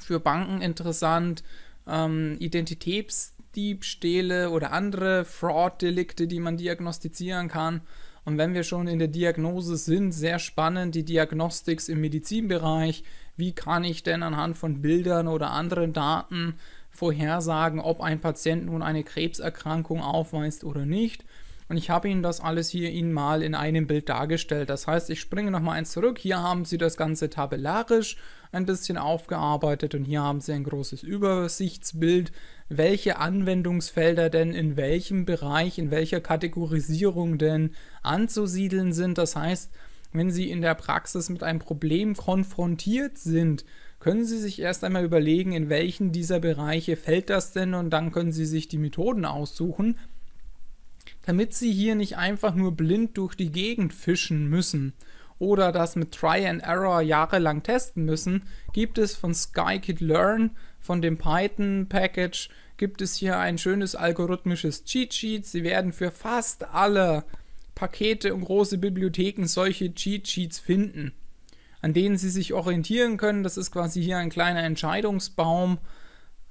für Banken interessant, ähm, Identitätsdiebstähle oder andere Fraud-Delikte, die man diagnostizieren kann. Und wenn wir schon in der Diagnose sind, sehr spannend die Diagnostics im Medizinbereich. Wie kann ich denn anhand von Bildern oder anderen Daten vorhersagen, ob ein Patient nun eine Krebserkrankung aufweist oder nicht? Und ich habe Ihnen das alles hier Ihnen mal in einem Bild dargestellt. Das heißt, ich springe nochmal eins zurück. Hier haben Sie das Ganze tabellarisch ein bisschen aufgearbeitet und hier haben Sie ein großes Übersichtsbild, welche Anwendungsfelder denn in welchem Bereich, in welcher Kategorisierung denn anzusiedeln sind. Das heißt, wenn Sie in der Praxis mit einem Problem konfrontiert sind, können Sie sich erst einmal überlegen, in welchen dieser Bereiche fällt das denn? Und dann können Sie sich die Methoden aussuchen damit sie hier nicht einfach nur blind durch die Gegend fischen müssen oder das mit Try and Error jahrelang testen müssen, gibt es von Scikit-Learn, von dem Python-Package, gibt es hier ein schönes algorithmisches Cheat Sheet. Sie werden für fast alle Pakete und große Bibliotheken solche Cheat Sheets finden, an denen Sie sich orientieren können. Das ist quasi hier ein kleiner Entscheidungsbaum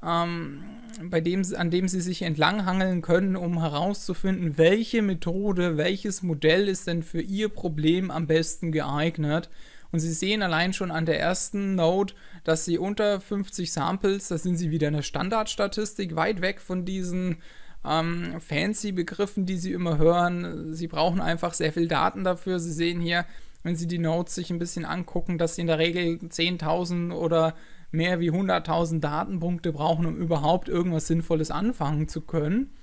ähm, bei dem, an dem sie sich entlanghangeln können, um herauszufinden, welche Methode, welches Modell ist denn für ihr Problem am besten geeignet. Und Sie sehen allein schon an der ersten Node, dass Sie unter 50 Samples, da sind Sie wieder in der Standardstatistik, weit weg von diesen ähm, fancy Begriffen, die Sie immer hören. Sie brauchen einfach sehr viel Daten dafür. Sie sehen hier, wenn Sie die Nodes sich ein bisschen angucken, dass Sie in der Regel 10.000 oder mehr wie 100.000 Datenpunkte brauchen, um überhaupt irgendwas Sinnvolles anfangen zu können.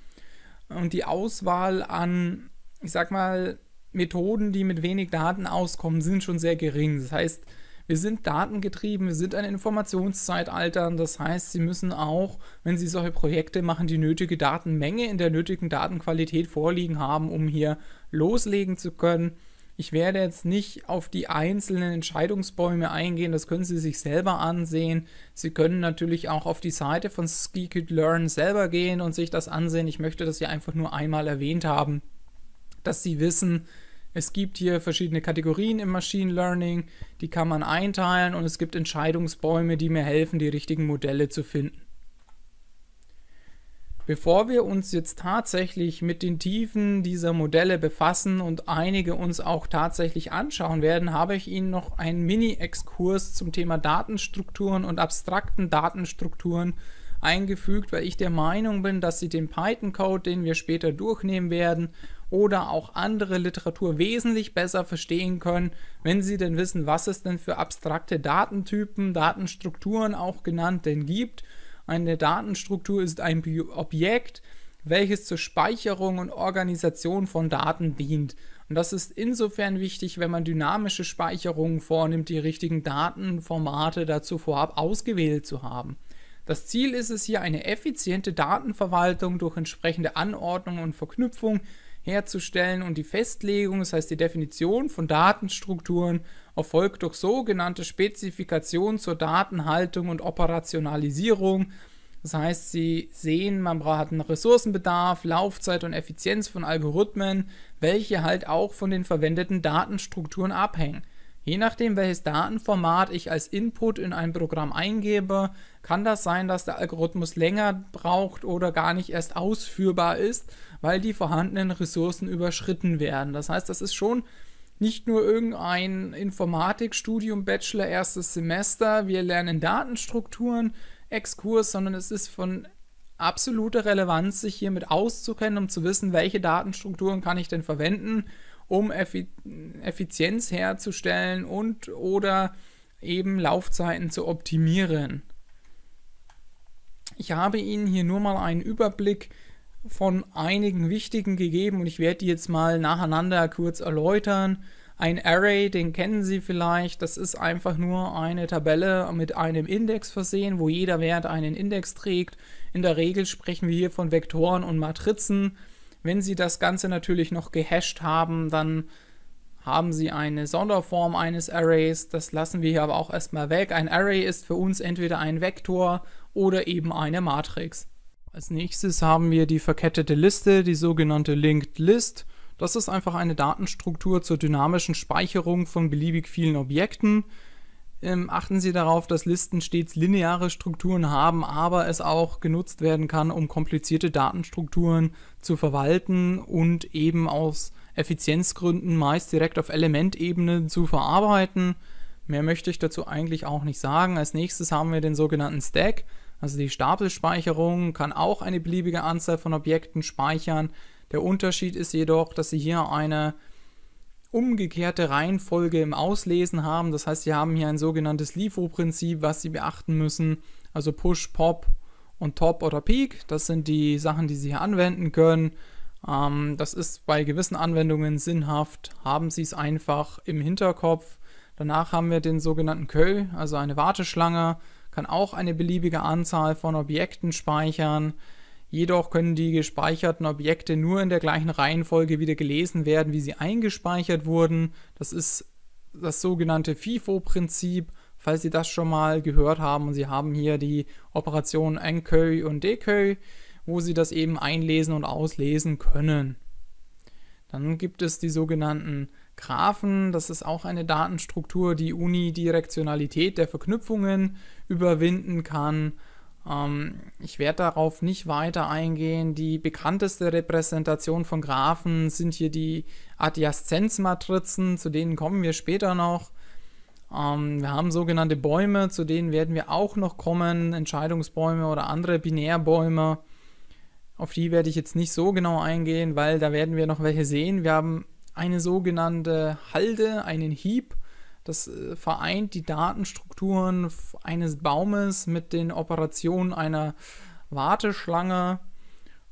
Und die Auswahl an, ich sag mal, Methoden, die mit wenig Daten auskommen, sind schon sehr gering. Das heißt, wir sind datengetrieben, wir sind ein Informationszeitalter. Das heißt, Sie müssen auch, wenn Sie solche Projekte machen, die nötige Datenmenge in der nötigen Datenqualität vorliegen haben, um hier loslegen zu können. Ich werde jetzt nicht auf die einzelnen Entscheidungsbäume eingehen, das können Sie sich selber ansehen. Sie können natürlich auch auf die Seite von Scikit-Learn selber gehen und sich das ansehen. Ich möchte das hier einfach nur einmal erwähnt haben, dass Sie wissen, es gibt hier verschiedene Kategorien im Machine Learning, die kann man einteilen und es gibt Entscheidungsbäume, die mir helfen, die richtigen Modelle zu finden. Bevor wir uns jetzt tatsächlich mit den Tiefen dieser Modelle befassen und einige uns auch tatsächlich anschauen werden, habe ich Ihnen noch einen Mini-Exkurs zum Thema Datenstrukturen und abstrakten Datenstrukturen eingefügt, weil ich der Meinung bin, dass Sie den Python-Code, den wir später durchnehmen werden, oder auch andere Literatur wesentlich besser verstehen können, wenn Sie denn wissen, was es denn für abstrakte Datentypen, Datenstrukturen auch genannt denn gibt eine Datenstruktur ist ein Objekt, welches zur Speicherung und Organisation von Daten dient. Und das ist insofern wichtig, wenn man dynamische Speicherungen vornimmt, die richtigen Datenformate dazu vorab ausgewählt zu haben. Das Ziel ist es hier, eine effiziente Datenverwaltung durch entsprechende Anordnung und Verknüpfung herzustellen und die Festlegung, das heißt die Definition von Datenstrukturen, erfolgt durch sogenannte Spezifikation zur Datenhaltung und Operationalisierung. Das heißt, Sie sehen, man hat einen Ressourcenbedarf, Laufzeit und Effizienz von Algorithmen, welche halt auch von den verwendeten Datenstrukturen abhängen. Je nachdem, welches Datenformat ich als Input in ein Programm eingebe, kann das sein, dass der Algorithmus länger braucht oder gar nicht erst ausführbar ist, weil die vorhandenen Ressourcen überschritten werden. Das heißt, das ist schon nicht nur irgendein Informatikstudium, Bachelor, erstes Semester, wir lernen Datenstrukturen, Exkurs, sondern es ist von absoluter Relevanz, sich hiermit auszukennen, um zu wissen, welche Datenstrukturen kann ich denn verwenden, um Effizienz herzustellen und oder eben Laufzeiten zu optimieren. Ich habe Ihnen hier nur mal einen Überblick von einigen wichtigen gegeben und ich werde die jetzt mal nacheinander kurz erläutern. Ein Array, den kennen Sie vielleicht, das ist einfach nur eine Tabelle mit einem Index versehen, wo jeder Wert einen Index trägt. In der Regel sprechen wir hier von Vektoren und Matrizen. Wenn Sie das Ganze natürlich noch gehasht haben, dann haben Sie eine Sonderform eines Arrays. Das lassen wir hier aber auch erstmal weg. Ein Array ist für uns entweder ein Vektor oder eben eine Matrix. Als nächstes haben wir die verkettete Liste, die sogenannte Linked List. Das ist einfach eine Datenstruktur zur dynamischen Speicherung von beliebig vielen Objekten. Ähm, achten Sie darauf, dass Listen stets lineare Strukturen haben, aber es auch genutzt werden kann, um komplizierte Datenstrukturen zu verwalten und eben aus Effizienzgründen meist direkt auf Elementebene zu verarbeiten. Mehr möchte ich dazu eigentlich auch nicht sagen. Als nächstes haben wir den sogenannten Stack. Also die Stapelspeicherung kann auch eine beliebige Anzahl von Objekten speichern. Der Unterschied ist jedoch, dass Sie hier eine umgekehrte Reihenfolge im Auslesen haben. Das heißt, Sie haben hier ein sogenanntes LIFO-Prinzip, was Sie beachten müssen. Also Push, Pop und Top oder Peak. Das sind die Sachen, die Sie hier anwenden können. Ähm, das ist bei gewissen Anwendungen sinnhaft. Haben Sie es einfach im Hinterkopf. Danach haben wir den sogenannten Köll, also eine Warteschlange, kann auch eine beliebige Anzahl von Objekten speichern. Jedoch können die gespeicherten Objekte nur in der gleichen Reihenfolge wieder gelesen werden, wie sie eingespeichert wurden. Das ist das sogenannte FIFO-Prinzip, falls Sie das schon mal gehört haben. Und Sie haben hier die Operationen encode und decode, wo Sie das eben einlesen und auslesen können. Dann gibt es die sogenannten Graphen. Das ist auch eine Datenstruktur, die Unidirektionalität der Verknüpfungen überwinden kann. Ähm, ich werde darauf nicht weiter eingehen. Die bekannteste Repräsentation von Graphen sind hier die Adjaszenzmatrizen, zu denen kommen wir später noch. Ähm, wir haben sogenannte Bäume, zu denen werden wir auch noch kommen, Entscheidungsbäume oder andere Binärbäume. Auf die werde ich jetzt nicht so genau eingehen, weil da werden wir noch welche sehen. Wir haben eine sogenannte Halde, einen Heap. Das äh, vereint die Datenstrukturen eines Baumes mit den Operationen einer Warteschlange.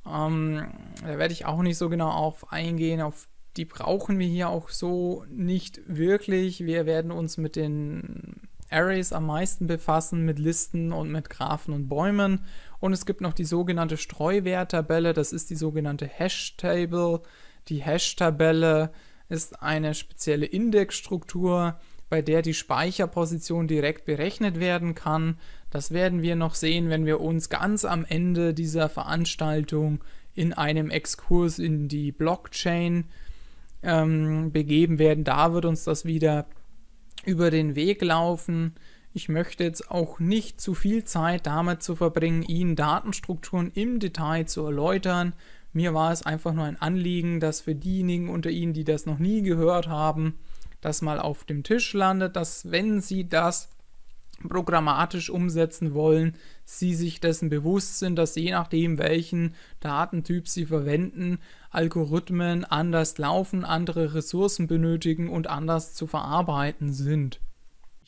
Ähm, da werde ich auch nicht so genau auf eingehen. Auf die brauchen wir hier auch so nicht wirklich. Wir werden uns mit den Arrays am meisten befassen, mit Listen und mit Graphen und Bäumen. Und es gibt noch die sogenannte Streuwerttabelle, das ist die sogenannte Hash-Table. Die Hash-Tabelle ist eine spezielle Indexstruktur, bei der die Speicherposition direkt berechnet werden kann. Das werden wir noch sehen, wenn wir uns ganz am Ende dieser Veranstaltung in einem Exkurs in die Blockchain ähm, begeben werden. Da wird uns das wieder über den Weg laufen. Ich möchte jetzt auch nicht zu viel Zeit damit zu verbringen, Ihnen Datenstrukturen im Detail zu erläutern. Mir war es einfach nur ein Anliegen, dass für diejenigen unter Ihnen, die das noch nie gehört haben, das mal auf dem Tisch landet, dass wenn Sie das programmatisch umsetzen wollen, Sie sich dessen bewusst sind, dass je nachdem, welchen Datentyp Sie verwenden, Algorithmen anders laufen, andere Ressourcen benötigen und anders zu verarbeiten sind.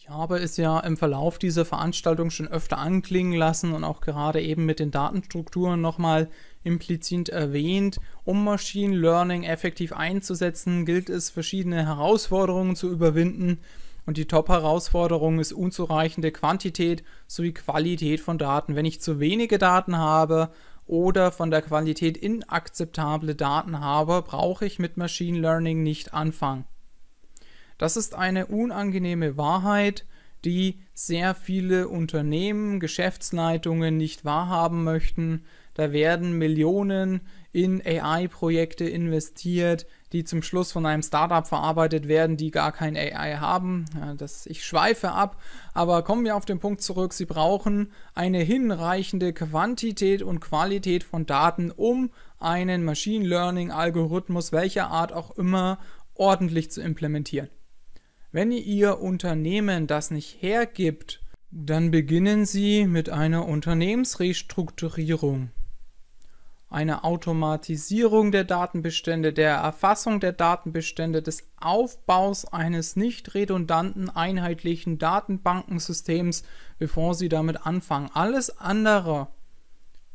Ich habe es ja im Verlauf dieser Veranstaltung schon öfter anklingen lassen und auch gerade eben mit den Datenstrukturen nochmal implizit erwähnt. Um Machine Learning effektiv einzusetzen, gilt es, verschiedene Herausforderungen zu überwinden. Und die Top-Herausforderung ist unzureichende Quantität sowie Qualität von Daten. Wenn ich zu wenige Daten habe oder von der Qualität inakzeptable Daten habe, brauche ich mit Machine Learning nicht anfangen. Das ist eine unangenehme Wahrheit, die sehr viele Unternehmen, Geschäftsleitungen nicht wahrhaben möchten. Da werden Millionen in AI-Projekte investiert, die zum Schluss von einem Startup verarbeitet werden, die gar kein AI haben. Ja, das, ich schweife ab, aber kommen wir auf den Punkt zurück. Sie brauchen eine hinreichende Quantität und Qualität von Daten, um einen Machine Learning-Algorithmus welcher Art auch immer ordentlich zu implementieren. Wenn Ihr Unternehmen das nicht hergibt, dann beginnen Sie mit einer Unternehmensrestrukturierung. Eine Automatisierung der Datenbestände, der Erfassung der Datenbestände, des Aufbaus eines nicht redundanten einheitlichen Datenbankensystems, bevor Sie damit anfangen. Alles andere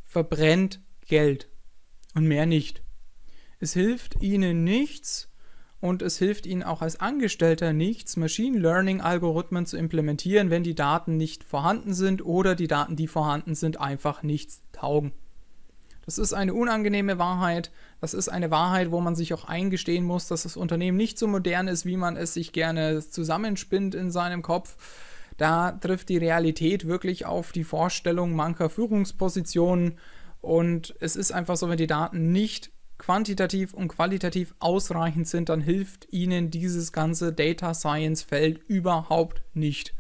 verbrennt Geld und mehr nicht. Es hilft Ihnen nichts, und es hilft Ihnen auch als Angestellter nichts, Machine Learning-Algorithmen zu implementieren, wenn die Daten nicht vorhanden sind oder die Daten, die vorhanden sind, einfach nichts taugen. Das ist eine unangenehme Wahrheit. Das ist eine Wahrheit, wo man sich auch eingestehen muss, dass das Unternehmen nicht so modern ist, wie man es sich gerne zusammenspinnt in seinem Kopf. Da trifft die Realität wirklich auf die Vorstellung mancher Führungspositionen. Und es ist einfach so, wenn die Daten nicht quantitativ und qualitativ ausreichend sind, dann hilft Ihnen dieses ganze Data Science Feld überhaupt nicht.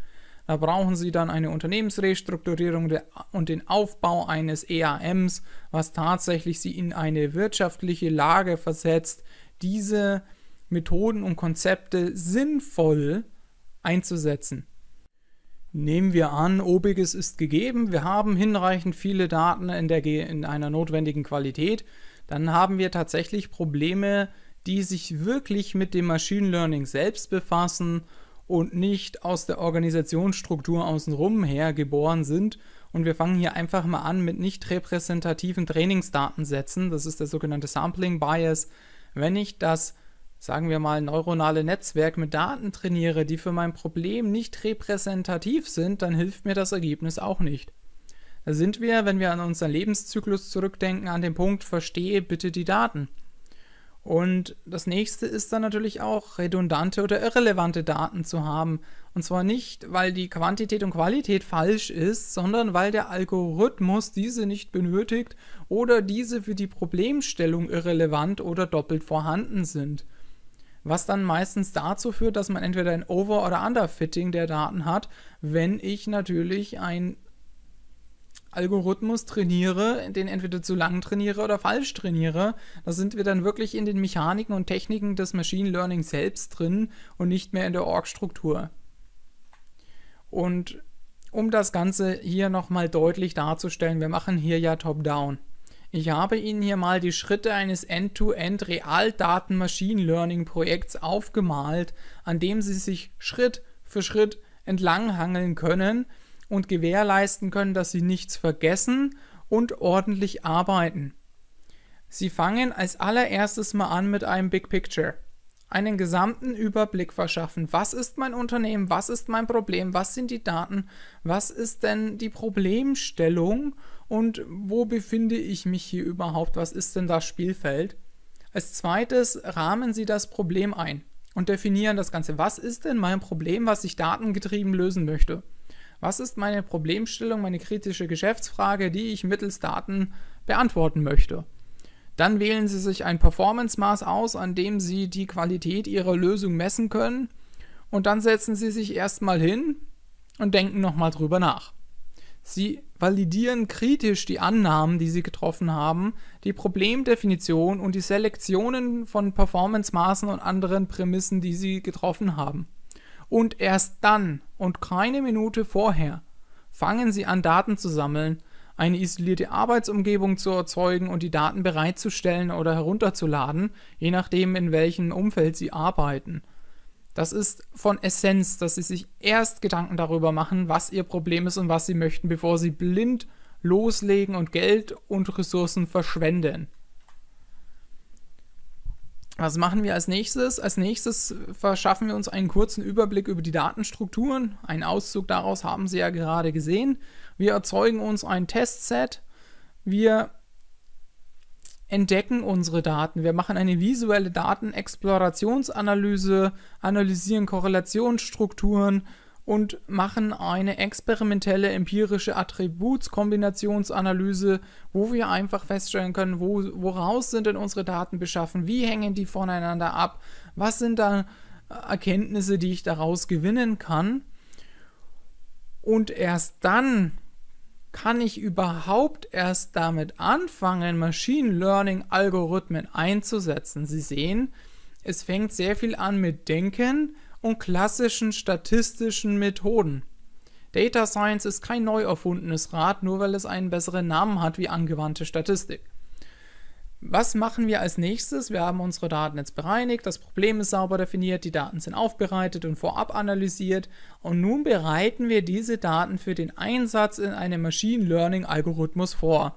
Da brauchen Sie dann eine Unternehmensrestrukturierung und den Aufbau eines EAMs, was tatsächlich Sie in eine wirtschaftliche Lage versetzt, diese Methoden und Konzepte sinnvoll einzusetzen. Nehmen wir an, obiges ist gegeben, wir haben hinreichend viele Daten in, der, in einer notwendigen Qualität dann haben wir tatsächlich Probleme, die sich wirklich mit dem Machine Learning selbst befassen und nicht aus der Organisationsstruktur außenrum her geboren sind. Und wir fangen hier einfach mal an mit nicht repräsentativen Trainingsdatensätzen. Das ist der sogenannte Sampling Bias. Wenn ich das, sagen wir mal, neuronale Netzwerk mit Daten trainiere, die für mein Problem nicht repräsentativ sind, dann hilft mir das Ergebnis auch nicht. Sind wir, wenn wir an unseren Lebenszyklus zurückdenken, an dem Punkt, verstehe bitte die Daten. Und das nächste ist dann natürlich auch redundante oder irrelevante Daten zu haben. Und zwar nicht, weil die Quantität und Qualität falsch ist, sondern weil der Algorithmus diese nicht benötigt oder diese für die Problemstellung irrelevant oder doppelt vorhanden sind. Was dann meistens dazu führt, dass man entweder ein Over- oder Underfitting der Daten hat, wenn ich natürlich ein Algorithmus trainiere, den entweder zu lang trainiere oder falsch trainiere. Da sind wir dann wirklich in den Mechaniken und Techniken des Machine Learning selbst drin und nicht mehr in der Org-Struktur. Und um das Ganze hier nochmal deutlich darzustellen, wir machen hier ja Top-Down. Ich habe Ihnen hier mal die Schritte eines End-to-End Realdaten-Machine Learning-Projekts aufgemalt, an dem Sie sich Schritt für Schritt entlanghangeln können, und gewährleisten können, dass sie nichts vergessen und ordentlich arbeiten. Sie fangen als allererstes mal an mit einem Big Picture. Einen gesamten Überblick verschaffen. Was ist mein Unternehmen? Was ist mein Problem? Was sind die Daten? Was ist denn die Problemstellung? Und wo befinde ich mich hier überhaupt? Was ist denn das Spielfeld? Als zweites rahmen Sie das Problem ein und definieren das Ganze. Was ist denn mein Problem, was ich datengetrieben lösen möchte? Was ist meine Problemstellung, meine kritische Geschäftsfrage, die ich mittels Daten beantworten möchte? Dann wählen Sie sich ein Performance-Maß aus, an dem Sie die Qualität Ihrer Lösung messen können. Und dann setzen Sie sich erstmal hin und denken nochmal drüber nach. Sie validieren kritisch die Annahmen, die Sie getroffen haben, die Problemdefinition und die Selektionen von Performance-Maßen und anderen Prämissen, die Sie getroffen haben. Und erst dann und keine Minute vorher fangen Sie an, Daten zu sammeln, eine isolierte Arbeitsumgebung zu erzeugen und die Daten bereitzustellen oder herunterzuladen, je nachdem, in welchem Umfeld Sie arbeiten. Das ist von Essenz, dass Sie sich erst Gedanken darüber machen, was Ihr Problem ist und was Sie möchten, bevor Sie blind loslegen und Geld und Ressourcen verschwenden. Was machen wir als nächstes? Als nächstes verschaffen wir uns einen kurzen Überblick über die Datenstrukturen. Einen Auszug daraus haben Sie ja gerade gesehen. Wir erzeugen uns ein Testset. Wir entdecken unsere Daten. Wir machen eine visuelle Datenexplorationsanalyse, analysieren Korrelationsstrukturen und machen eine experimentelle empirische Attributskombinationsanalyse, wo wir einfach feststellen können, wo, woraus sind denn unsere Daten beschaffen, wie hängen die voneinander ab, was sind da Erkenntnisse, die ich daraus gewinnen kann. Und erst dann kann ich überhaupt erst damit anfangen, Machine Learning Algorithmen einzusetzen. Sie sehen, es fängt sehr viel an mit Denken, und klassischen statistischen Methoden. Data Science ist kein neu erfundenes Rad, nur weil es einen besseren Namen hat wie angewandte Statistik. Was machen wir als nächstes? Wir haben unsere Daten jetzt bereinigt, das Problem ist sauber definiert, die Daten sind aufbereitet und vorab analysiert und nun bereiten wir diese Daten für den Einsatz in einem Machine Learning Algorithmus vor.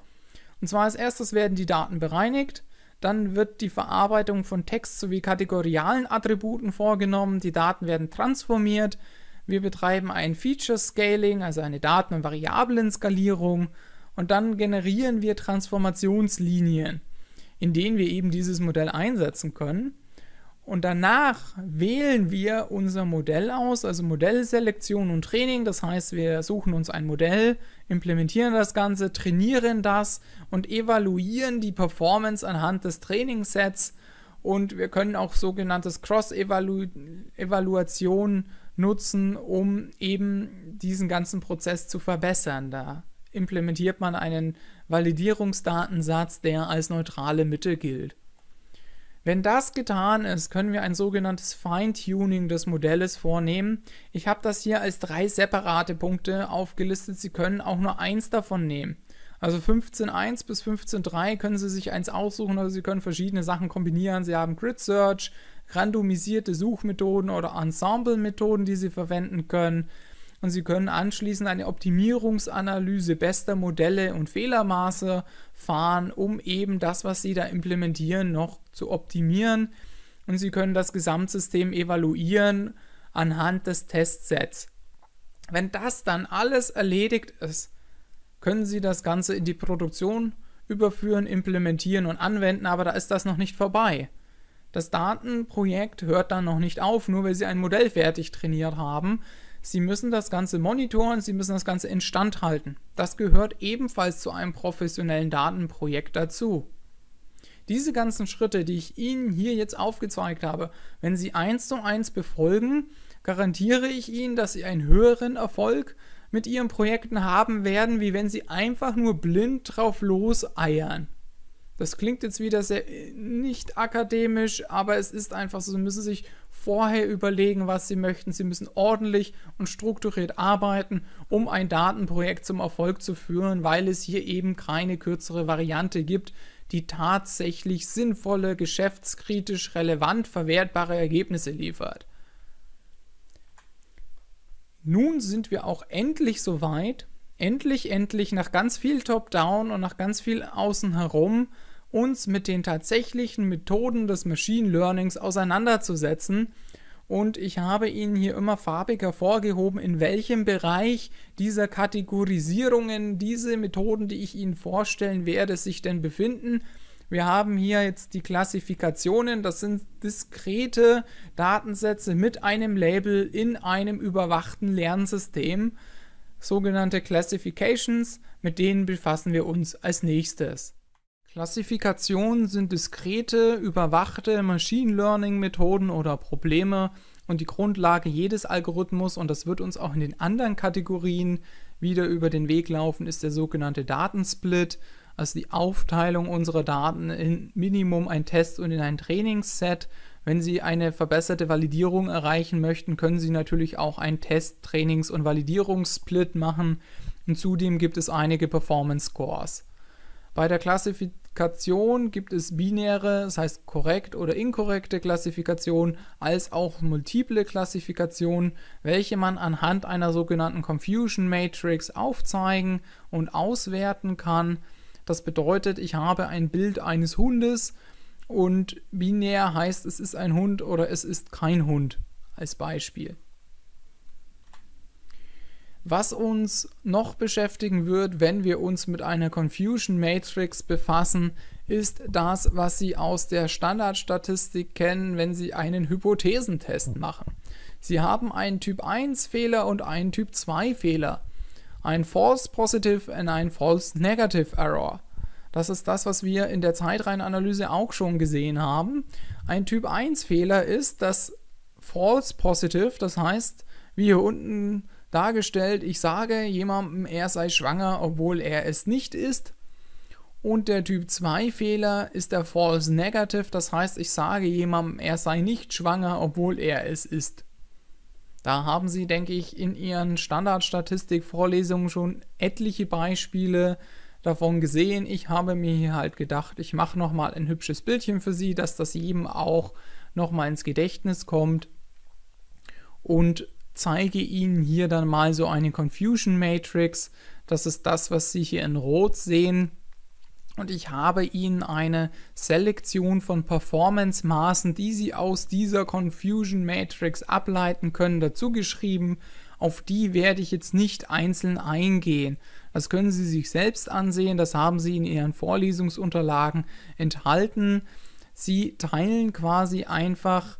Und zwar als erstes werden die Daten bereinigt, dann wird die Verarbeitung von Text sowie kategorialen Attributen vorgenommen. Die Daten werden transformiert. Wir betreiben ein Feature Scaling, also eine Daten- und Variablenskalierung. Und dann generieren wir Transformationslinien, in denen wir eben dieses Modell einsetzen können. Und danach wählen wir unser Modell aus, also Modellselektion und Training. Das heißt, wir suchen uns ein Modell, implementieren das Ganze, trainieren das und evaluieren die Performance anhand des Trainingssets. Und wir können auch sogenanntes Cross-Evaluation nutzen, um eben diesen ganzen Prozess zu verbessern. Da implementiert man einen Validierungsdatensatz, der als neutrale Mitte gilt. Wenn das getan ist, können wir ein sogenanntes Feintuning des Modells vornehmen. Ich habe das hier als drei separate Punkte aufgelistet. Sie können auch nur eins davon nehmen. Also 15.1 bis 15.3 können Sie sich eins aussuchen oder Sie können verschiedene Sachen kombinieren. Sie haben Grid Search, randomisierte Suchmethoden oder Ensemble-Methoden, die Sie verwenden können und Sie können anschließend eine Optimierungsanalyse bester Modelle und Fehlermaße fahren, um eben das, was Sie da implementieren, noch zu optimieren. Und Sie können das Gesamtsystem evaluieren anhand des Testsets. Wenn das dann alles erledigt ist, können Sie das Ganze in die Produktion überführen, implementieren und anwenden, aber da ist das noch nicht vorbei. Das Datenprojekt hört dann noch nicht auf, nur weil Sie ein Modell fertig trainiert haben. Sie müssen das Ganze monitoren, Sie müssen das Ganze instand halten. Das gehört ebenfalls zu einem professionellen Datenprojekt dazu. Diese ganzen Schritte, die ich Ihnen hier jetzt aufgezeigt habe, wenn Sie eins zu eins befolgen, garantiere ich Ihnen, dass Sie einen höheren Erfolg mit Ihren Projekten haben werden, wie wenn Sie einfach nur blind drauf loseiern. Das klingt jetzt wieder sehr äh, nicht akademisch, aber es ist einfach so, Sie müssen sich vorher überlegen, was Sie möchten. Sie müssen ordentlich und strukturiert arbeiten, um ein Datenprojekt zum Erfolg zu führen, weil es hier eben keine kürzere Variante gibt, die tatsächlich sinnvolle, geschäftskritisch relevant verwertbare Ergebnisse liefert. Nun sind wir auch endlich so weit, endlich, endlich nach ganz viel Top-Down und nach ganz viel außen herum uns mit den tatsächlichen Methoden des Machine Learnings auseinanderzusetzen. Und ich habe Ihnen hier immer farbig hervorgehoben, in welchem Bereich dieser Kategorisierungen diese Methoden, die ich Ihnen vorstellen werde, sich denn befinden. Wir haben hier jetzt die Klassifikationen, das sind diskrete Datensätze mit einem Label in einem überwachten Lernsystem, sogenannte Classifications, mit denen befassen wir uns als nächstes. Klassifikationen sind diskrete, überwachte Machine Learning-Methoden oder Probleme und die Grundlage jedes Algorithmus, und das wird uns auch in den anderen Kategorien wieder über den Weg laufen, ist der sogenannte Datensplit, also die Aufteilung unserer Daten in Minimum ein Test und in ein Trainingsset. Wenn Sie eine verbesserte Validierung erreichen möchten, können Sie natürlich auch einen Test-, Trainings- und Validierungssplit machen. Und zudem gibt es einige Performance Scores. Bei der Klassif Klassifikation gibt es binäre, das heißt korrekt oder inkorrekte Klassifikation, als auch multiple Klassifikation, welche man anhand einer sogenannten Confusion Matrix aufzeigen und auswerten kann. Das bedeutet, ich habe ein Bild eines Hundes und binär heißt, es ist ein Hund oder es ist kein Hund als Beispiel. Was uns noch beschäftigen wird, wenn wir uns mit einer Confusion Matrix befassen, ist das, was Sie aus der Standardstatistik kennen, wenn Sie einen Hypothesentest machen. Sie haben einen Typ 1 Fehler und einen Typ 2 Fehler. Ein False Positive und ein False Negative Error. Das ist das, was wir in der Zeitreihenanalyse auch schon gesehen haben. Ein Typ 1 Fehler ist das False Positive, das heißt, wie hier unten dargestellt, ich sage jemandem, er sei schwanger, obwohl er es nicht ist. Und der Typ 2 Fehler ist der False Negative, das heißt, ich sage jemandem, er sei nicht schwanger, obwohl er es ist. Da haben Sie, denke ich, in Ihren Standardstatistik-Vorlesungen schon etliche Beispiele davon gesehen. Ich habe mir hier halt gedacht, ich mache nochmal ein hübsches Bildchen für Sie, dass das jedem auch nochmal ins Gedächtnis kommt. Und zeige Ihnen hier dann mal so eine Confusion Matrix. Das ist das, was Sie hier in Rot sehen. Und ich habe Ihnen eine Selektion von Performance-Maßen, die Sie aus dieser Confusion Matrix ableiten können, dazu geschrieben. Auf die werde ich jetzt nicht einzeln eingehen. Das können Sie sich selbst ansehen. Das haben Sie in Ihren Vorlesungsunterlagen enthalten. Sie teilen quasi einfach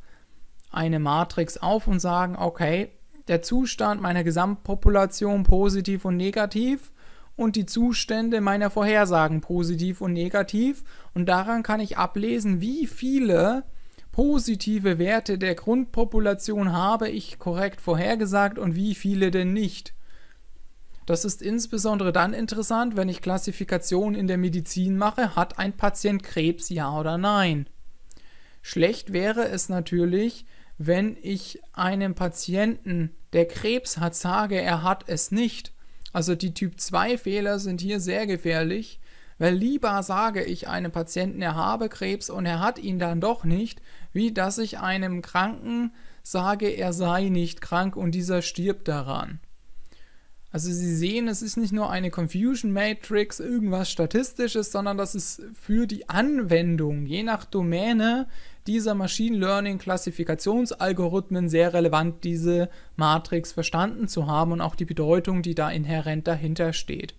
eine Matrix auf und sagen, okay, der Zustand meiner Gesamtpopulation positiv und negativ und die Zustände meiner Vorhersagen positiv und negativ. Und daran kann ich ablesen, wie viele positive Werte der Grundpopulation habe ich korrekt vorhergesagt und wie viele denn nicht. Das ist insbesondere dann interessant, wenn ich Klassifikation in der Medizin mache, hat ein Patient Krebs, ja oder nein. Schlecht wäre es natürlich, wenn ich einem Patienten, der Krebs hat, sage, er hat es nicht. Also die Typ 2 Fehler sind hier sehr gefährlich, weil lieber sage ich einem Patienten, er habe Krebs und er hat ihn dann doch nicht, wie dass ich einem Kranken sage, er sei nicht krank und dieser stirbt daran. Also Sie sehen, es ist nicht nur eine Confusion Matrix, irgendwas Statistisches, sondern das ist für die Anwendung, je nach Domäne, dieser Machine Learning Klassifikationsalgorithmen sehr relevant, diese Matrix verstanden zu haben und auch die Bedeutung, die da inhärent dahinter steht.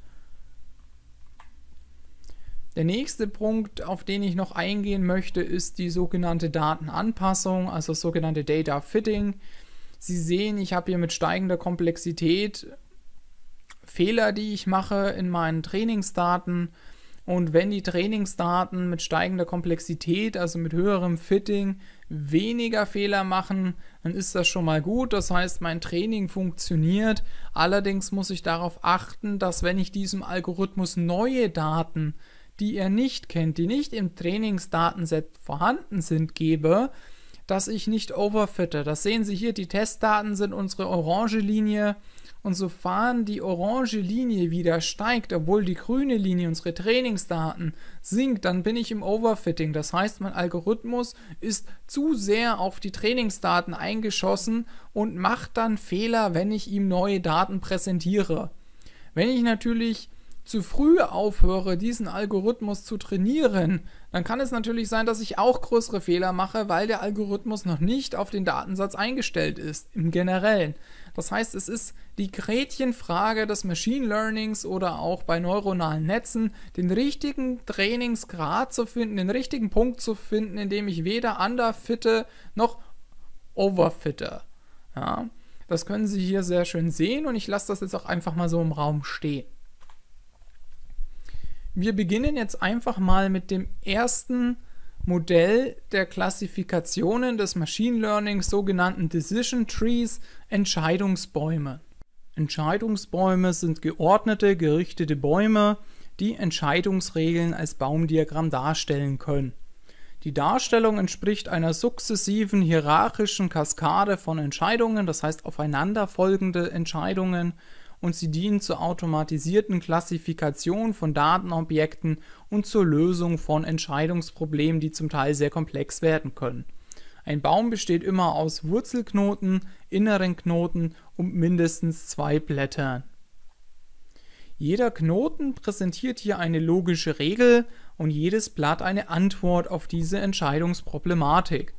Der nächste Punkt, auf den ich noch eingehen möchte, ist die sogenannte Datenanpassung, also das sogenannte Data Fitting. Sie sehen, ich habe hier mit steigender Komplexität Fehler, die ich mache in meinen Trainingsdaten und wenn die Trainingsdaten mit steigender Komplexität, also mit höherem Fitting, weniger Fehler machen, dann ist das schon mal gut. Das heißt, mein Training funktioniert. Allerdings muss ich darauf achten, dass wenn ich diesem Algorithmus neue Daten, die er nicht kennt, die nicht im Trainingsdatenset vorhanden sind, gebe, dass ich nicht overfitte. Das sehen Sie hier, die Testdaten sind unsere orange Linie und sofern die orange Linie wieder steigt, obwohl die grüne Linie, unsere Trainingsdaten, sinkt, dann bin ich im Overfitting. Das heißt, mein Algorithmus ist zu sehr auf die Trainingsdaten eingeschossen und macht dann Fehler, wenn ich ihm neue Daten präsentiere. Wenn ich natürlich zu früh aufhöre, diesen Algorithmus zu trainieren, dann kann es natürlich sein, dass ich auch größere Fehler mache, weil der Algorithmus noch nicht auf den Datensatz eingestellt ist, im Generellen. Das heißt, es ist die Gretchenfrage des Machine Learnings oder auch bei neuronalen Netzen, den richtigen Trainingsgrad zu finden, den richtigen Punkt zu finden, in dem ich weder underfitte noch overfitte. Ja, das können Sie hier sehr schön sehen und ich lasse das jetzt auch einfach mal so im Raum stehen. Wir beginnen jetzt einfach mal mit dem ersten Modell der Klassifikationen des Machine Learning, sogenannten Decision Trees, Entscheidungsbäume. Entscheidungsbäume sind geordnete, gerichtete Bäume, die Entscheidungsregeln als Baumdiagramm darstellen können. Die Darstellung entspricht einer sukzessiven hierarchischen Kaskade von Entscheidungen, das heißt aufeinanderfolgende Entscheidungen, und sie dienen zur automatisierten Klassifikation von Datenobjekten und zur Lösung von Entscheidungsproblemen, die zum Teil sehr komplex werden können. Ein Baum besteht immer aus Wurzelknoten, inneren Knoten und mindestens zwei Blättern. Jeder Knoten präsentiert hier eine logische Regel und jedes Blatt eine Antwort auf diese Entscheidungsproblematik.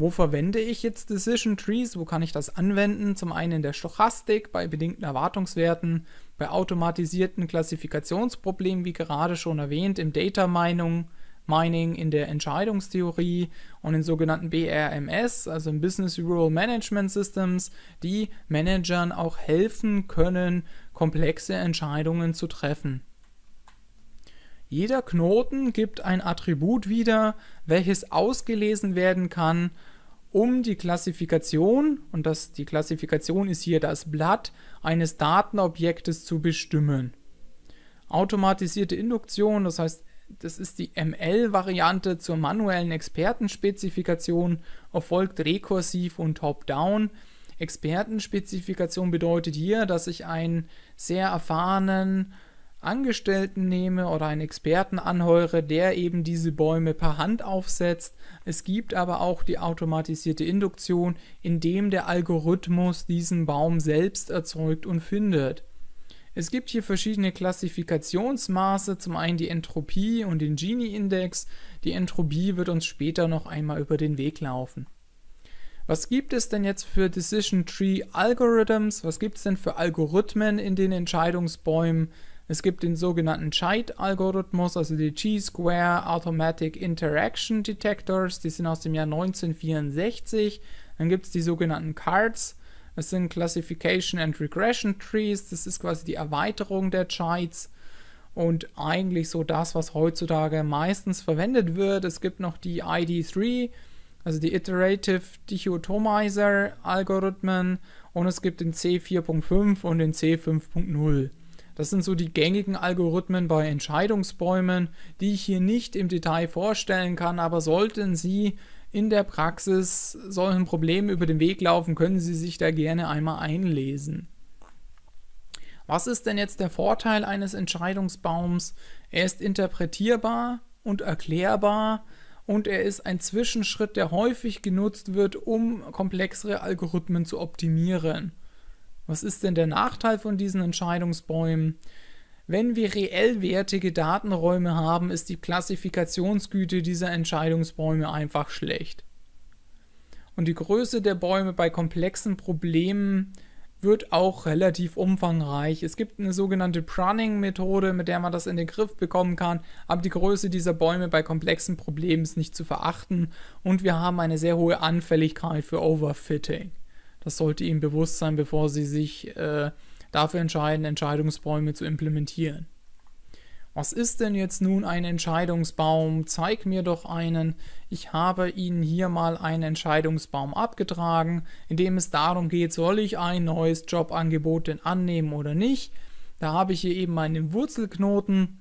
Wo verwende ich jetzt Decision Trees? Wo kann ich das anwenden? Zum einen in der Stochastik bei bedingten Erwartungswerten, bei automatisierten Klassifikationsproblemen, wie gerade schon erwähnt, im Data Mining, Mining in der Entscheidungstheorie und in sogenannten BRMS, also im Business Rural Management Systems, die Managern auch helfen können, komplexe Entscheidungen zu treffen. Jeder Knoten gibt ein Attribut wieder, welches ausgelesen werden kann, um die Klassifikation, und das, die Klassifikation ist hier das Blatt, eines Datenobjektes zu bestimmen. Automatisierte Induktion, das heißt, das ist die ML-Variante zur manuellen Expertenspezifikation, erfolgt rekursiv und top-down. Expertenspezifikation bedeutet hier, dass ich einen sehr erfahrenen Angestellten nehme oder einen Experten anheure, der eben diese Bäume per Hand aufsetzt. Es gibt aber auch die automatisierte Induktion, indem der Algorithmus diesen Baum selbst erzeugt und findet. Es gibt hier verschiedene Klassifikationsmaße, zum einen die Entropie und den Gini-Index. Die Entropie wird uns später noch einmal über den Weg laufen. Was gibt es denn jetzt für Decision Tree Algorithms? Was gibt es denn für Algorithmen in den Entscheidungsbäumen? Es gibt den sogenannten CHIDE-Algorithmus, also die G-Square Automatic Interaction Detectors, die sind aus dem Jahr 1964. Dann gibt es die sogenannten CARDS, das sind Classification and Regression Trees, das ist quasi die Erweiterung der CHIDEs und eigentlich so das, was heutzutage meistens verwendet wird. Es gibt noch die ID3, also die Iterative Dichotomizer Algorithmen und es gibt den C4.5 und den C5.0. Das sind so die gängigen Algorithmen bei Entscheidungsbäumen, die ich hier nicht im Detail vorstellen kann, aber sollten Sie in der Praxis solchen Problemen über den Weg laufen, können Sie sich da gerne einmal einlesen. Was ist denn jetzt der Vorteil eines Entscheidungsbaums? Er ist interpretierbar und erklärbar und er ist ein Zwischenschritt, der häufig genutzt wird, um komplexere Algorithmen zu optimieren. Was ist denn der Nachteil von diesen Entscheidungsbäumen? Wenn wir reellwertige Datenräume haben, ist die Klassifikationsgüte dieser Entscheidungsbäume einfach schlecht. Und die Größe der Bäume bei komplexen Problemen wird auch relativ umfangreich. Es gibt eine sogenannte Prunning-Methode, mit der man das in den Griff bekommen kann, aber die Größe dieser Bäume bei komplexen Problemen ist nicht zu verachten und wir haben eine sehr hohe Anfälligkeit für Overfitting. Das sollte Ihnen bewusst sein, bevor Sie sich äh, dafür entscheiden, Entscheidungsbäume zu implementieren. Was ist denn jetzt nun ein Entscheidungsbaum? Zeig mir doch einen. Ich habe Ihnen hier mal einen Entscheidungsbaum abgetragen, in dem es darum geht, soll ich ein neues Jobangebot denn annehmen oder nicht. Da habe ich hier eben meinen Wurzelknoten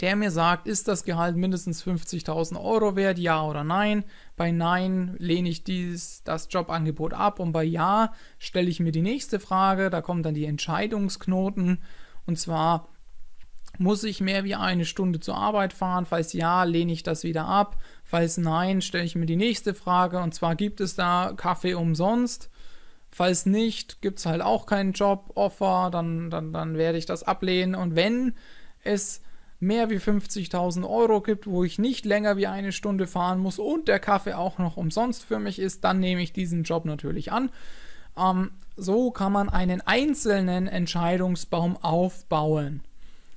der mir sagt, ist das Gehalt mindestens 50.000 Euro wert, ja oder nein. Bei Nein lehne ich dies, das Jobangebot ab und bei Ja stelle ich mir die nächste Frage, da kommen dann die Entscheidungsknoten und zwar muss ich mehr wie eine Stunde zur Arbeit fahren? Falls ja, lehne ich das wieder ab. Falls nein, stelle ich mir die nächste Frage und zwar gibt es da Kaffee umsonst? Falls nicht, gibt es halt auch keinen Job-Offer, dann, dann, dann werde ich das ablehnen. Und wenn es mehr wie 50.000 Euro gibt, wo ich nicht länger wie eine Stunde fahren muss und der Kaffee auch noch umsonst für mich ist, dann nehme ich diesen Job natürlich an. Ähm, so kann man einen einzelnen Entscheidungsbaum aufbauen.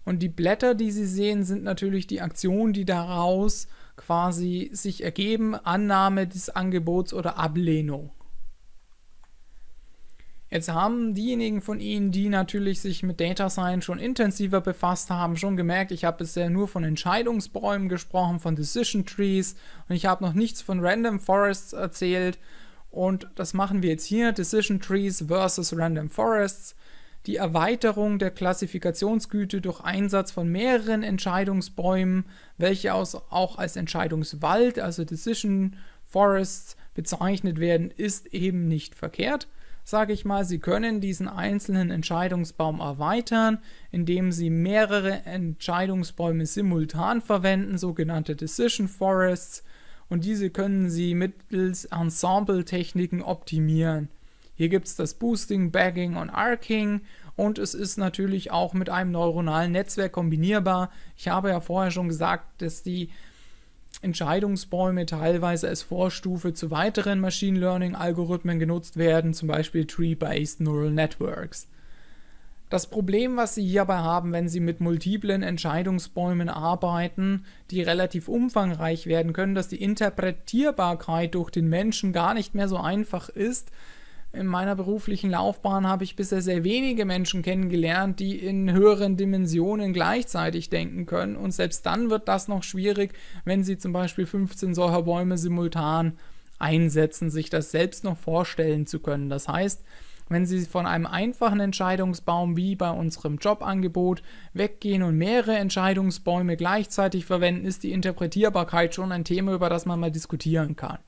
Und die Blätter, die Sie sehen, sind natürlich die Aktionen, die daraus quasi sich ergeben, Annahme des Angebots oder Ablehnung. Jetzt haben diejenigen von Ihnen, die natürlich sich mit Data Science schon intensiver befasst haben, schon gemerkt, ich habe bisher nur von Entscheidungsbäumen gesprochen, von Decision Trees und ich habe noch nichts von Random Forests erzählt. Und das machen wir jetzt hier, Decision Trees versus Random Forests. Die Erweiterung der Klassifikationsgüte durch Einsatz von mehreren Entscheidungsbäumen, welche auch als Entscheidungswald, also Decision Forests bezeichnet werden, ist eben nicht verkehrt sage ich mal, Sie können diesen einzelnen Entscheidungsbaum erweitern, indem Sie mehrere Entscheidungsbäume simultan verwenden, sogenannte Decision Forests, und diese können Sie mittels Ensemble-Techniken optimieren. Hier gibt es das Boosting, Bagging und Arcing und es ist natürlich auch mit einem neuronalen Netzwerk kombinierbar. Ich habe ja vorher schon gesagt, dass die Entscheidungsbäume teilweise als Vorstufe zu weiteren Machine Learning-Algorithmen genutzt werden, zum Beispiel Tree-Based Neural Networks. Das Problem, was Sie hierbei haben, wenn Sie mit multiplen Entscheidungsbäumen arbeiten, die relativ umfangreich werden können, dass die Interpretierbarkeit durch den Menschen gar nicht mehr so einfach ist, in meiner beruflichen Laufbahn habe ich bisher sehr wenige Menschen kennengelernt, die in höheren Dimensionen gleichzeitig denken können. Und selbst dann wird das noch schwierig, wenn sie zum Beispiel 15 solcher Bäume simultan einsetzen, sich das selbst noch vorstellen zu können. Das heißt, wenn Sie von einem einfachen Entscheidungsbaum wie bei unserem Jobangebot weggehen und mehrere Entscheidungsbäume gleichzeitig verwenden, ist die Interpretierbarkeit schon ein Thema, über das man mal diskutieren kann.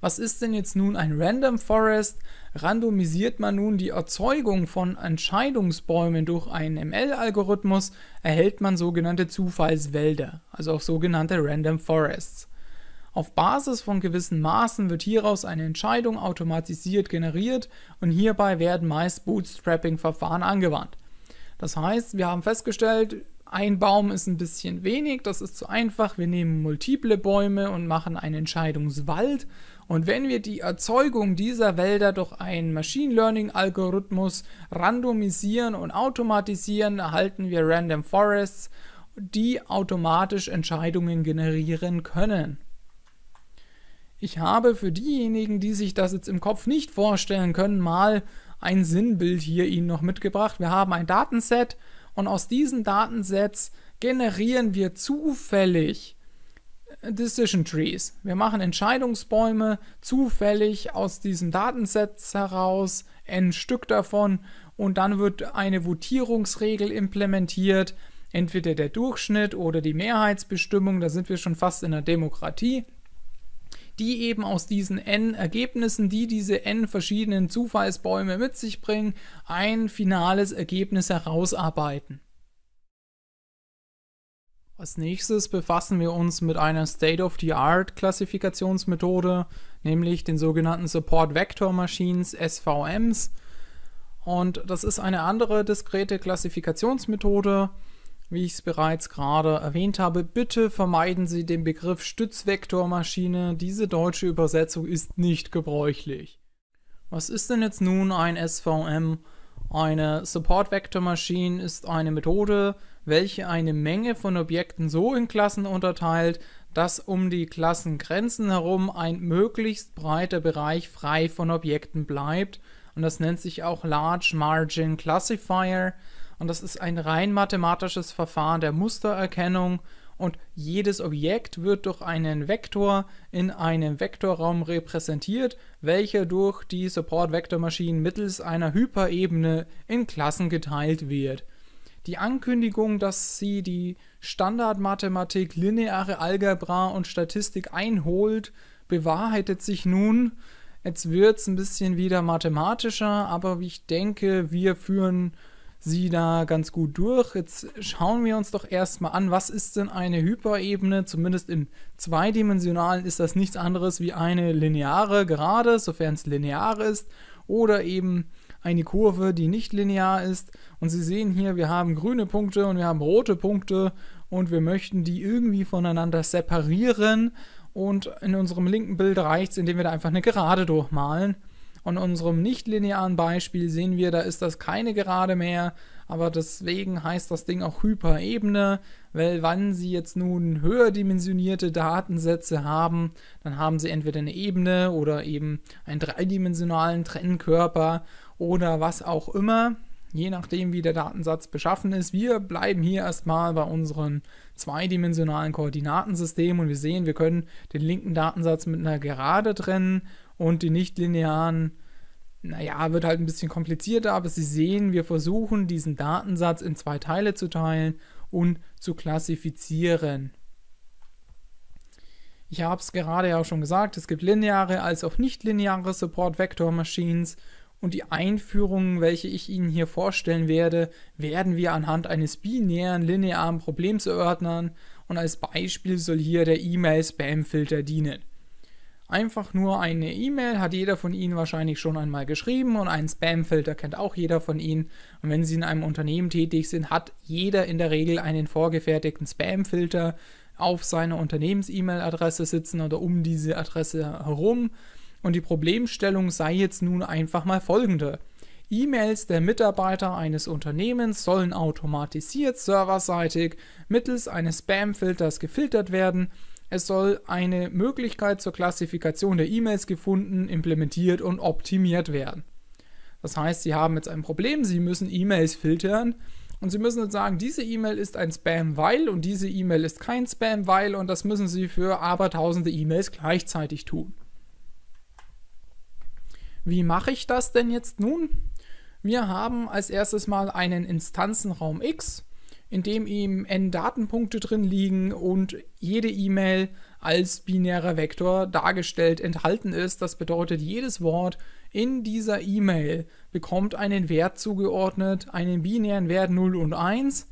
Was ist denn jetzt nun ein Random Forest? Randomisiert man nun die Erzeugung von Entscheidungsbäumen durch einen ML-Algorithmus, erhält man sogenannte Zufallswälder, also auch sogenannte Random Forests. Auf Basis von gewissen Maßen wird hieraus eine Entscheidung automatisiert generiert und hierbei werden meist Bootstrapping-Verfahren angewandt. Das heißt, wir haben festgestellt, ein Baum ist ein bisschen wenig, das ist zu einfach. Wir nehmen multiple Bäume und machen einen Entscheidungswald und wenn wir die Erzeugung dieser Wälder durch einen Machine Learning Algorithmus randomisieren und automatisieren, erhalten wir Random Forests, die automatisch Entscheidungen generieren können. Ich habe für diejenigen, die sich das jetzt im Kopf nicht vorstellen können, mal ein Sinnbild hier Ihnen noch mitgebracht. Wir haben ein Datenset und aus diesen Datensets generieren wir zufällig Decision Trees. Wir machen Entscheidungsbäume zufällig aus diesen Datensets heraus, n Stück davon, und dann wird eine Votierungsregel implementiert, entweder der Durchschnitt oder die Mehrheitsbestimmung, da sind wir schon fast in der Demokratie, die eben aus diesen n Ergebnissen, die diese n verschiedenen Zufallsbäume mit sich bringen, ein finales Ergebnis herausarbeiten. Als nächstes befassen wir uns mit einer State-of-the-Art-Klassifikationsmethode, nämlich den sogenannten Support Vector Machines SVMs. Und das ist eine andere diskrete Klassifikationsmethode. Wie ich es bereits gerade erwähnt habe, bitte vermeiden Sie den Begriff Stützvektormaschine. Diese deutsche Übersetzung ist nicht gebräuchlich. Was ist denn jetzt nun ein SVM? Eine Support Vector Machine ist eine Methode, welche eine Menge von Objekten so in Klassen unterteilt, dass um die Klassengrenzen herum ein möglichst breiter Bereich frei von Objekten bleibt. Und das nennt sich auch Large Margin Classifier. Und das ist ein rein mathematisches Verfahren der Mustererkennung. Und jedes Objekt wird durch einen Vektor in einem Vektorraum repräsentiert, welcher durch die Support-Vektormaschinen mittels einer Hyperebene in Klassen geteilt wird. Die Ankündigung, dass sie die Standardmathematik, lineare Algebra und Statistik einholt, bewahrheitet sich nun. Jetzt wird es ein bisschen wieder mathematischer, aber ich denke, wir führen sie da ganz gut durch. Jetzt schauen wir uns doch erstmal an, was ist denn eine Hyperebene? Zumindest im zweidimensionalen ist das nichts anderes wie eine lineare Gerade, sofern es linear ist, oder eben eine Kurve, die nicht linear ist. Und Sie sehen hier, wir haben grüne Punkte und wir haben rote Punkte und wir möchten die irgendwie voneinander separieren. Und in unserem linken Bild reicht es, indem wir da einfach eine Gerade durchmalen. Und in unserem nicht-linearen Beispiel sehen wir, da ist das keine Gerade mehr, aber deswegen heißt das Ding auch Hyperebene, weil wenn Sie jetzt nun höher dimensionierte Datensätze haben, dann haben Sie entweder eine Ebene oder eben einen dreidimensionalen Trennkörper oder was auch immer, je nachdem wie der Datensatz beschaffen ist. Wir bleiben hier erstmal bei unserem zweidimensionalen Koordinatensystem und wir sehen, wir können den linken Datensatz mit einer Gerade trennen und die nichtlinearen, naja, wird halt ein bisschen komplizierter, aber Sie sehen, wir versuchen diesen Datensatz in zwei Teile zu teilen und zu klassifizieren. Ich habe es gerade ja auch schon gesagt, es gibt lineare als auch nicht-lineare Support Vector Machines und die Einführungen, welche ich Ihnen hier vorstellen werde, werden wir anhand eines binären linearen Problems erörtern und als Beispiel soll hier der E-Mail-Spam-Filter dienen. Einfach nur eine E-Mail hat jeder von Ihnen wahrscheinlich schon einmal geschrieben und einen Spam-Filter kennt auch jeder von Ihnen. Und wenn Sie in einem Unternehmen tätig sind, hat jeder in der Regel einen vorgefertigten Spam-Filter auf seiner Unternehmens-E-Mail-Adresse sitzen oder um diese Adresse herum. Und die Problemstellung sei jetzt nun einfach mal folgende. E-Mails der Mitarbeiter eines Unternehmens sollen automatisiert serverseitig mittels eines Spam-Filters gefiltert werden. Es soll eine Möglichkeit zur Klassifikation der E-Mails gefunden, implementiert und optimiert werden. Das heißt, Sie haben jetzt ein Problem, Sie müssen E-Mails filtern und Sie müssen jetzt sagen, diese E-Mail ist ein Spam, weil und diese E-Mail ist kein Spam, weil und das müssen Sie für abertausende E-Mails gleichzeitig tun. Wie mache ich das denn jetzt nun? Wir haben als erstes mal einen Instanzenraum X, in dem eben n Datenpunkte drin liegen und jede E-Mail als binärer Vektor dargestellt enthalten ist. Das bedeutet, jedes Wort in dieser E-Mail bekommt einen Wert zugeordnet, einen binären Wert 0 und 1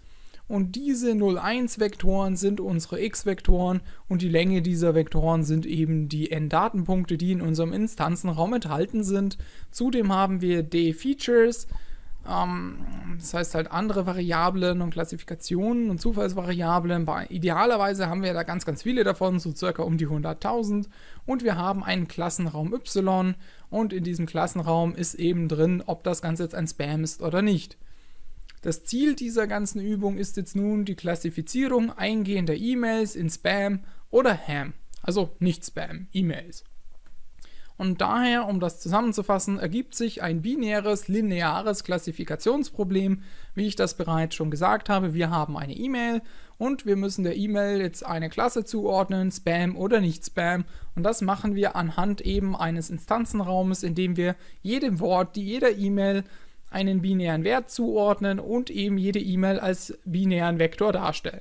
und diese 0,1-Vektoren sind unsere x-Vektoren und die Länge dieser Vektoren sind eben die n-Datenpunkte, die in unserem Instanzenraum enthalten sind. Zudem haben wir d-Features, ähm, das heißt halt andere Variablen und Klassifikationen und Zufallsvariablen. Idealerweise haben wir da ganz, ganz viele davon, so circa um die 100.000. Und wir haben einen Klassenraum y und in diesem Klassenraum ist eben drin, ob das Ganze jetzt ein Spam ist oder nicht. Das Ziel dieser ganzen Übung ist jetzt nun die Klassifizierung eingehender E-Mails in Spam oder Ham. Also nicht Spam, E-Mails. Und daher, um das zusammenzufassen, ergibt sich ein binäres, lineares Klassifikationsproblem, wie ich das bereits schon gesagt habe. Wir haben eine E-Mail und wir müssen der E-Mail jetzt eine Klasse zuordnen, Spam oder nicht Spam. Und das machen wir anhand eben eines Instanzenraumes, in dem wir jedem Wort, die jeder E-Mail einen binären Wert zuordnen und eben jede E-Mail als binären Vektor darstellen.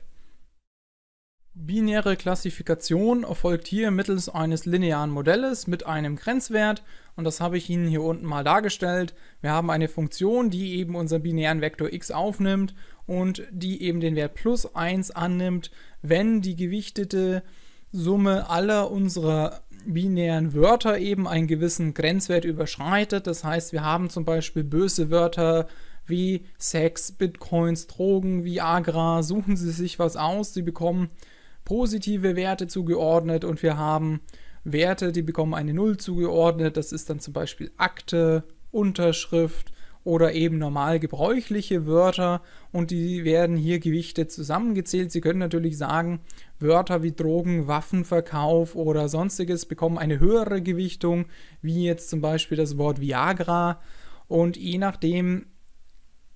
Binäre Klassifikation erfolgt hier mittels eines linearen Modells mit einem Grenzwert und das habe ich Ihnen hier unten mal dargestellt. Wir haben eine Funktion, die eben unseren binären Vektor x aufnimmt und die eben den Wert plus 1 annimmt, wenn die gewichtete Summe aller unserer binären Wörter eben einen gewissen Grenzwert überschreitet. Das heißt, wir haben zum Beispiel böse Wörter wie Sex, Bitcoins, Drogen, Viagra. Suchen Sie sich was aus, Sie bekommen positive Werte zugeordnet und wir haben Werte, die bekommen eine Null zugeordnet. Das ist dann zum Beispiel Akte, Unterschrift oder eben normal gebräuchliche Wörter und die werden hier gewichtet zusammengezählt. Sie können natürlich sagen, Wörter wie Drogen, Waffenverkauf oder sonstiges bekommen eine höhere Gewichtung, wie jetzt zum Beispiel das Wort Viagra. Und je nachdem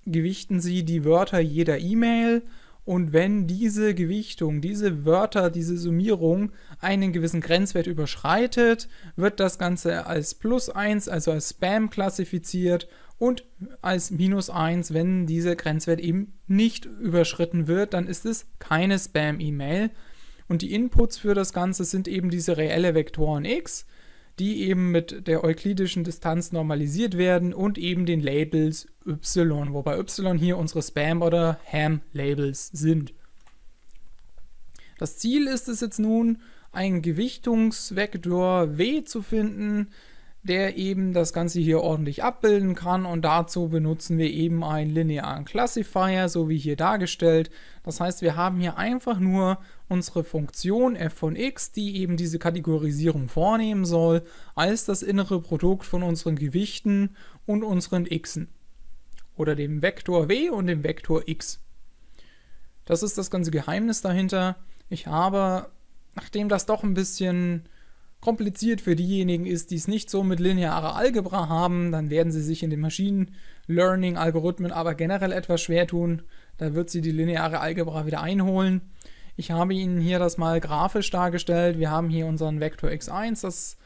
gewichten Sie die Wörter jeder E-Mail. Und wenn diese Gewichtung, diese Wörter, diese Summierung einen gewissen Grenzwert überschreitet, wird das Ganze als plus 1, also als Spam klassifiziert und als minus 1, wenn dieser Grenzwert eben nicht überschritten wird, dann ist es keine Spam-E-Mail, und die Inputs für das Ganze sind eben diese reelle Vektoren x, die eben mit der euklidischen Distanz normalisiert werden und eben den Labels y, wobei y hier unsere Spam- oder Ham-Labels sind. Das Ziel ist es jetzt nun, einen Gewichtungsvektor w zu finden, der eben das Ganze hier ordentlich abbilden kann und dazu benutzen wir eben einen linearen Classifier, so wie hier dargestellt. Das heißt, wir haben hier einfach nur unsere Funktion f von x, die eben diese Kategorisierung vornehmen soll, als das innere Produkt von unseren Gewichten und unseren xen. Oder dem Vektor w und dem Vektor x. Das ist das ganze Geheimnis dahinter. Ich habe, nachdem das doch ein bisschen kompliziert für diejenigen ist, die es nicht so mit linearer Algebra haben, dann werden sie sich in den Machine Learning Algorithmen aber generell etwas schwer tun. Da wird sie die lineare Algebra wieder einholen. Ich habe Ihnen hier das mal grafisch dargestellt. Wir haben hier unseren Vektor x1, das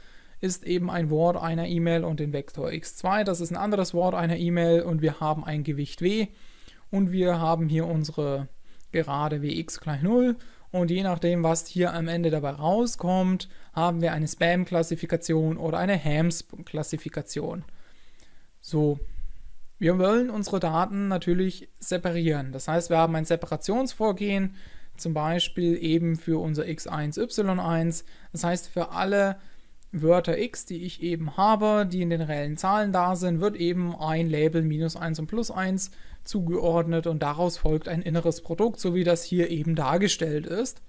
ist eben ein Wort einer E-Mail und den Vektor x2, das ist ein anderes Wort einer E-Mail und wir haben ein Gewicht w und wir haben hier unsere Gerade wx gleich 0 Und je nachdem, was hier am Ende dabei rauskommt, haben wir eine Spam-Klassifikation oder eine Hams-Klassifikation. So, wir wollen unsere Daten natürlich separieren. Das heißt, wir haben ein Separationsvorgehen, zum Beispiel eben für unser x1, y1. Das heißt, für alle Wörter x, die ich eben habe, die in den reellen Zahlen da sind, wird eben ein Label minus 1 und plus 1 zugeordnet und daraus folgt ein inneres Produkt, so wie das hier eben dargestellt ist.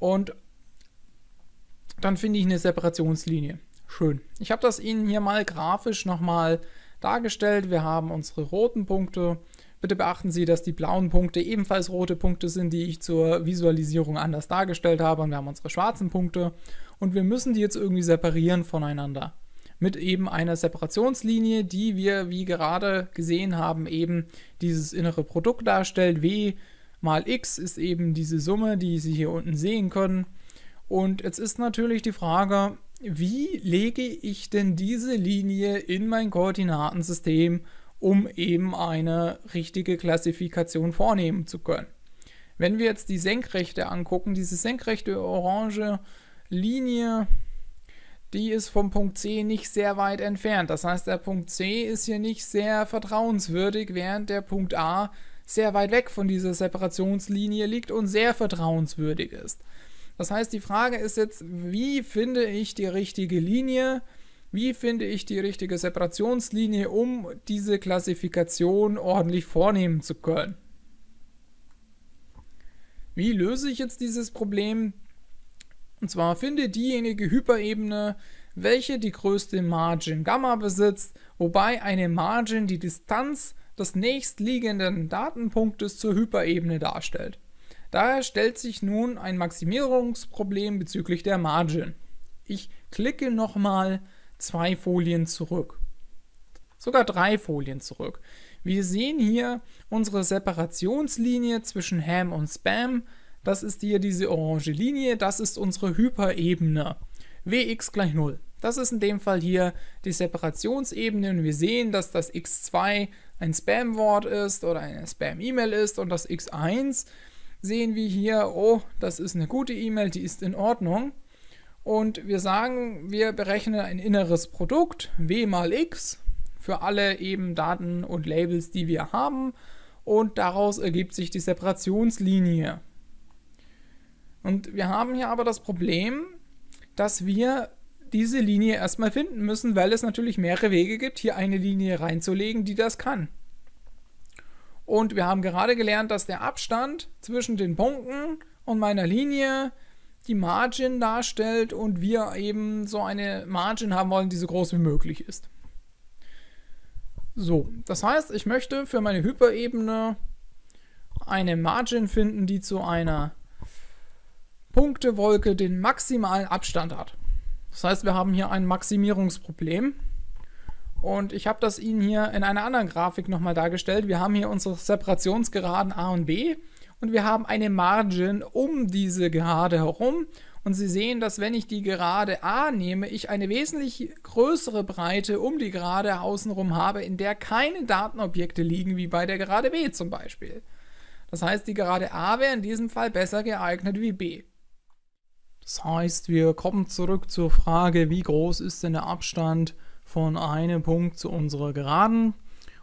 Und dann finde ich eine Separationslinie. Schön. Ich habe das Ihnen hier mal grafisch nochmal dargestellt. Wir haben unsere roten Punkte. Bitte beachten Sie, dass die blauen Punkte ebenfalls rote Punkte sind, die ich zur Visualisierung anders dargestellt habe. Und wir haben unsere schwarzen Punkte. Und wir müssen die jetzt irgendwie separieren voneinander. Mit eben einer Separationslinie, die wir, wie gerade gesehen haben, eben dieses innere Produkt darstellt. W mal x ist eben diese Summe, die Sie hier unten sehen können. Und jetzt ist natürlich die Frage, wie lege ich denn diese Linie in mein Koordinatensystem, um eben eine richtige Klassifikation vornehmen zu können? Wenn wir jetzt die Senkrechte angucken, diese senkrechte orange Linie, die ist vom Punkt C nicht sehr weit entfernt. Das heißt, der Punkt C ist hier nicht sehr vertrauenswürdig, während der Punkt A sehr weit weg von dieser Separationslinie liegt und sehr vertrauenswürdig ist. Das heißt, die Frage ist jetzt, wie finde ich die richtige Linie? Wie finde ich die richtige Separationslinie, um diese Klassifikation ordentlich vornehmen zu können? Wie löse ich jetzt dieses Problem? Und zwar finde diejenige Hyperebene, welche die größte Margin Gamma besitzt, wobei eine Margin die Distanz des nächstliegenden Datenpunktes zur Hyperebene darstellt. Daher stellt sich nun ein Maximierungsproblem bezüglich der Margin. Ich klicke nochmal zwei Folien zurück. Sogar drei Folien zurück. Wir sehen hier unsere Separationslinie zwischen Ham und Spam. Das ist hier diese orange Linie. Das ist unsere Hyperebene. Wx gleich 0. Das ist in dem Fall hier die Separationsebene und wir sehen, dass das x2 ein Spam-Wort ist oder eine Spam-E-Mail ist und das x1 sehen wir hier, oh, das ist eine gute E-Mail, die ist in Ordnung. Und wir sagen, wir berechnen ein inneres Produkt, w mal x, für alle eben Daten und Labels, die wir haben. Und daraus ergibt sich die Separationslinie. Und wir haben hier aber das Problem, dass wir diese Linie erstmal finden müssen, weil es natürlich mehrere Wege gibt, hier eine Linie reinzulegen, die das kann. Und wir haben gerade gelernt, dass der Abstand zwischen den Punkten und meiner Linie die Margin darstellt und wir eben so eine Margin haben wollen, die so groß wie möglich ist. So, das heißt, ich möchte für meine Hyperebene eine Margin finden, die zu einer Punktewolke den maximalen Abstand hat. Das heißt, wir haben hier ein Maximierungsproblem. Und ich habe das Ihnen hier in einer anderen Grafik nochmal dargestellt. Wir haben hier unsere Separationsgeraden A und B und wir haben eine Margin um diese Gerade herum. Und Sie sehen, dass wenn ich die Gerade A nehme, ich eine wesentlich größere Breite um die Gerade außenrum habe, in der keine Datenobjekte liegen, wie bei der Gerade B zum Beispiel. Das heißt, die Gerade A wäre in diesem Fall besser geeignet wie B. Das heißt, wir kommen zurück zur Frage, wie groß ist denn der Abstand von einem Punkt zu unserer Geraden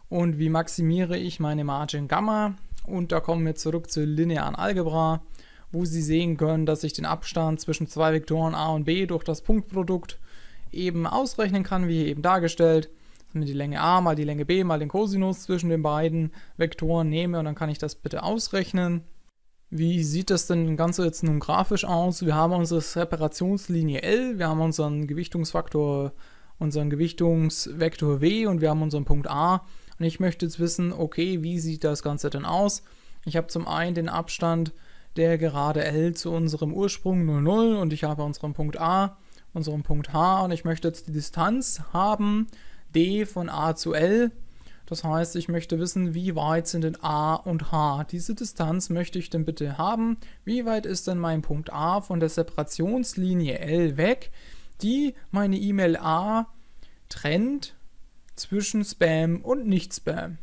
und wie maximiere ich meine Margin Gamma. Und da kommen wir zurück zur linearen Algebra, wo Sie sehen können, dass ich den Abstand zwischen zwei Vektoren a und b durch das Punktprodukt eben ausrechnen kann, wie hier eben dargestellt. Wenn ich die Länge a mal die Länge b mal den Cosinus zwischen den beiden Vektoren nehme und dann kann ich das bitte ausrechnen. Wie sieht das denn Ganze jetzt nun grafisch aus? Wir haben unsere Separationslinie L, wir haben unseren Gewichtungsfaktor unseren Gewichtungsvektor W und wir haben unseren Punkt A. Und ich möchte jetzt wissen, okay, wie sieht das Ganze denn aus? Ich habe zum einen den Abstand der gerade L zu unserem Ursprung 00 und ich habe unseren Punkt A, unseren Punkt H und ich möchte jetzt die Distanz haben, D von A zu L. Das heißt, ich möchte wissen, wie weit sind denn A und H. Diese Distanz möchte ich denn bitte haben. Wie weit ist denn mein Punkt A von der Separationslinie L weg? die meine E-Mail A trennt zwischen Spam und Nicht-Spam.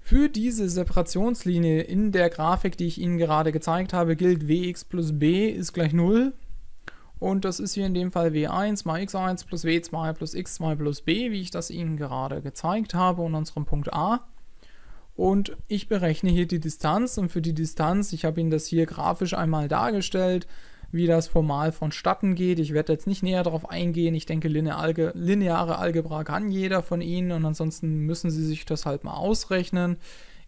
Für diese Separationslinie in der Grafik, die ich Ihnen gerade gezeigt habe, gilt Wx plus b ist gleich 0. Und das ist hier in dem Fall W1 mal x1 plus W2 plus x2 plus b, wie ich das Ihnen gerade gezeigt habe in unserem Punkt A. Und ich berechne hier die Distanz und für die Distanz, ich habe Ihnen das hier grafisch einmal dargestellt, wie das formal vonstatten geht. Ich werde jetzt nicht näher darauf eingehen. Ich denke, lineare Algebra kann jeder von Ihnen und ansonsten müssen Sie sich das halt mal ausrechnen.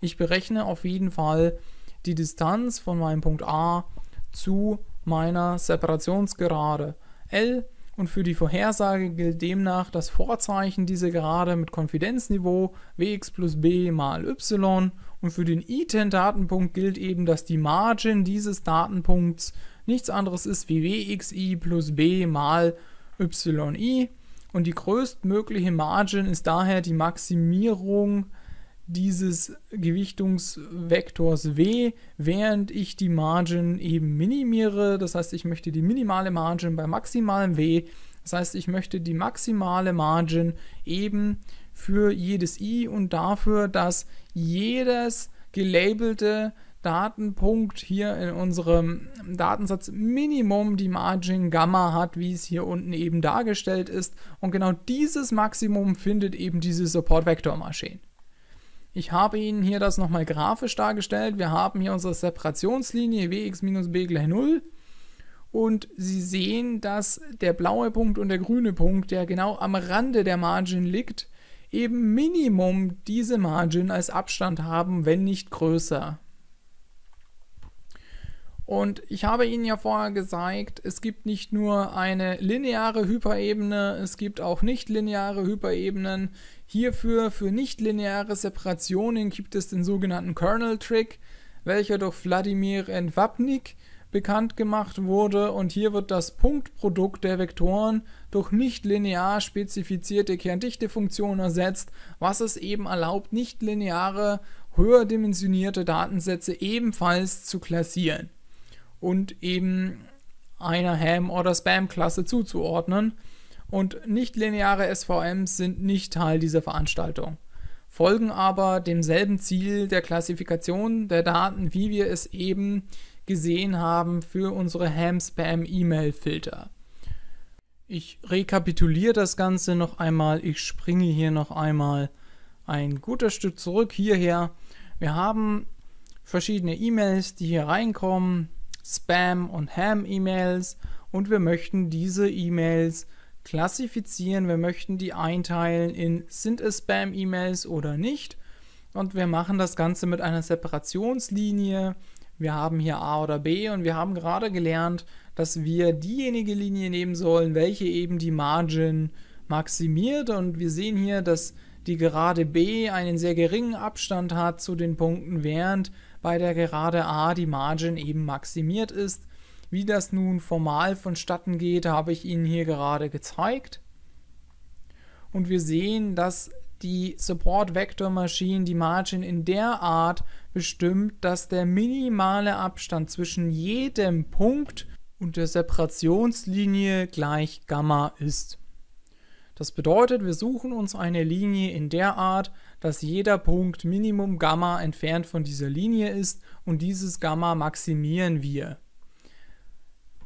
Ich berechne auf jeden Fall die Distanz von meinem Punkt A zu meiner Separationsgerade. L und für die Vorhersage gilt demnach das Vorzeichen dieser Gerade mit Konfidenzniveau Wx plus b mal y und für den iten-Datenpunkt gilt eben, dass die Margin dieses Datenpunkts nichts anderes ist wie Wxi plus b mal yi und die größtmögliche Margin ist daher die Maximierung dieses Gewichtungsvektors w, während ich die Margin eben minimiere. Das heißt, ich möchte die minimale Margin bei maximalem w. Das heißt, ich möchte die maximale Margin eben für jedes i und dafür, dass jedes gelabelte Datenpunkt hier in unserem Datensatz Minimum die Margin Gamma hat, wie es hier unten eben dargestellt ist. Und genau dieses Maximum findet eben diese Support-Vektor-Maschine. Ich habe Ihnen hier das nochmal grafisch dargestellt. Wir haben hier unsere Separationslinie Wx-b gleich 0. Und Sie sehen, dass der blaue Punkt und der grüne Punkt, der genau am Rande der Margin liegt, eben Minimum diese Margin als Abstand haben, wenn nicht größer. Und ich habe Ihnen ja vorher gesagt, es gibt nicht nur eine lineare Hyperebene, es gibt auch nicht lineare Hyperebenen. Hierfür, für nichtlineare Separationen, gibt es den sogenannten Kernel-Trick, welcher durch Wladimir Entwapnik bekannt gemacht wurde. Und hier wird das Punktprodukt der Vektoren durch nichtlinear spezifizierte Kerndichtefunktionen ersetzt, was es eben erlaubt, nichtlineare, höher dimensionierte Datensätze ebenfalls zu klassieren und eben einer Ham- oder Spam-Klasse zuzuordnen und nichtlineare SVMs sind nicht Teil dieser Veranstaltung, folgen aber demselben Ziel der Klassifikation der Daten, wie wir es eben gesehen haben für unsere Ham-Spam-E-Mail-Filter. Ich rekapituliere das Ganze noch einmal. Ich springe hier noch einmal ein gutes Stück zurück hierher. Wir haben verschiedene E-Mails, die hier reinkommen, Spam- und Ham-E-Mails und wir möchten diese E-Mails klassifizieren. Wir möchten die einteilen in sind es Spam-E-Mails oder nicht. Und wir machen das Ganze mit einer Separationslinie. Wir haben hier A oder B und wir haben gerade gelernt, dass wir diejenige Linie nehmen sollen, welche eben die Margin maximiert. Und wir sehen hier, dass die Gerade B einen sehr geringen Abstand hat zu den Punkten, während bei der Gerade A die Margin eben maximiert ist. Wie das nun formal vonstatten geht, habe ich Ihnen hier gerade gezeigt. Und wir sehen, dass die Support Vector Machine die Margin in der Art bestimmt, dass der minimale Abstand zwischen jedem Punkt und der Separationslinie gleich Gamma ist. Das bedeutet, wir suchen uns eine Linie in der Art, dass jeder Punkt Minimum Gamma entfernt von dieser Linie ist und dieses Gamma maximieren wir.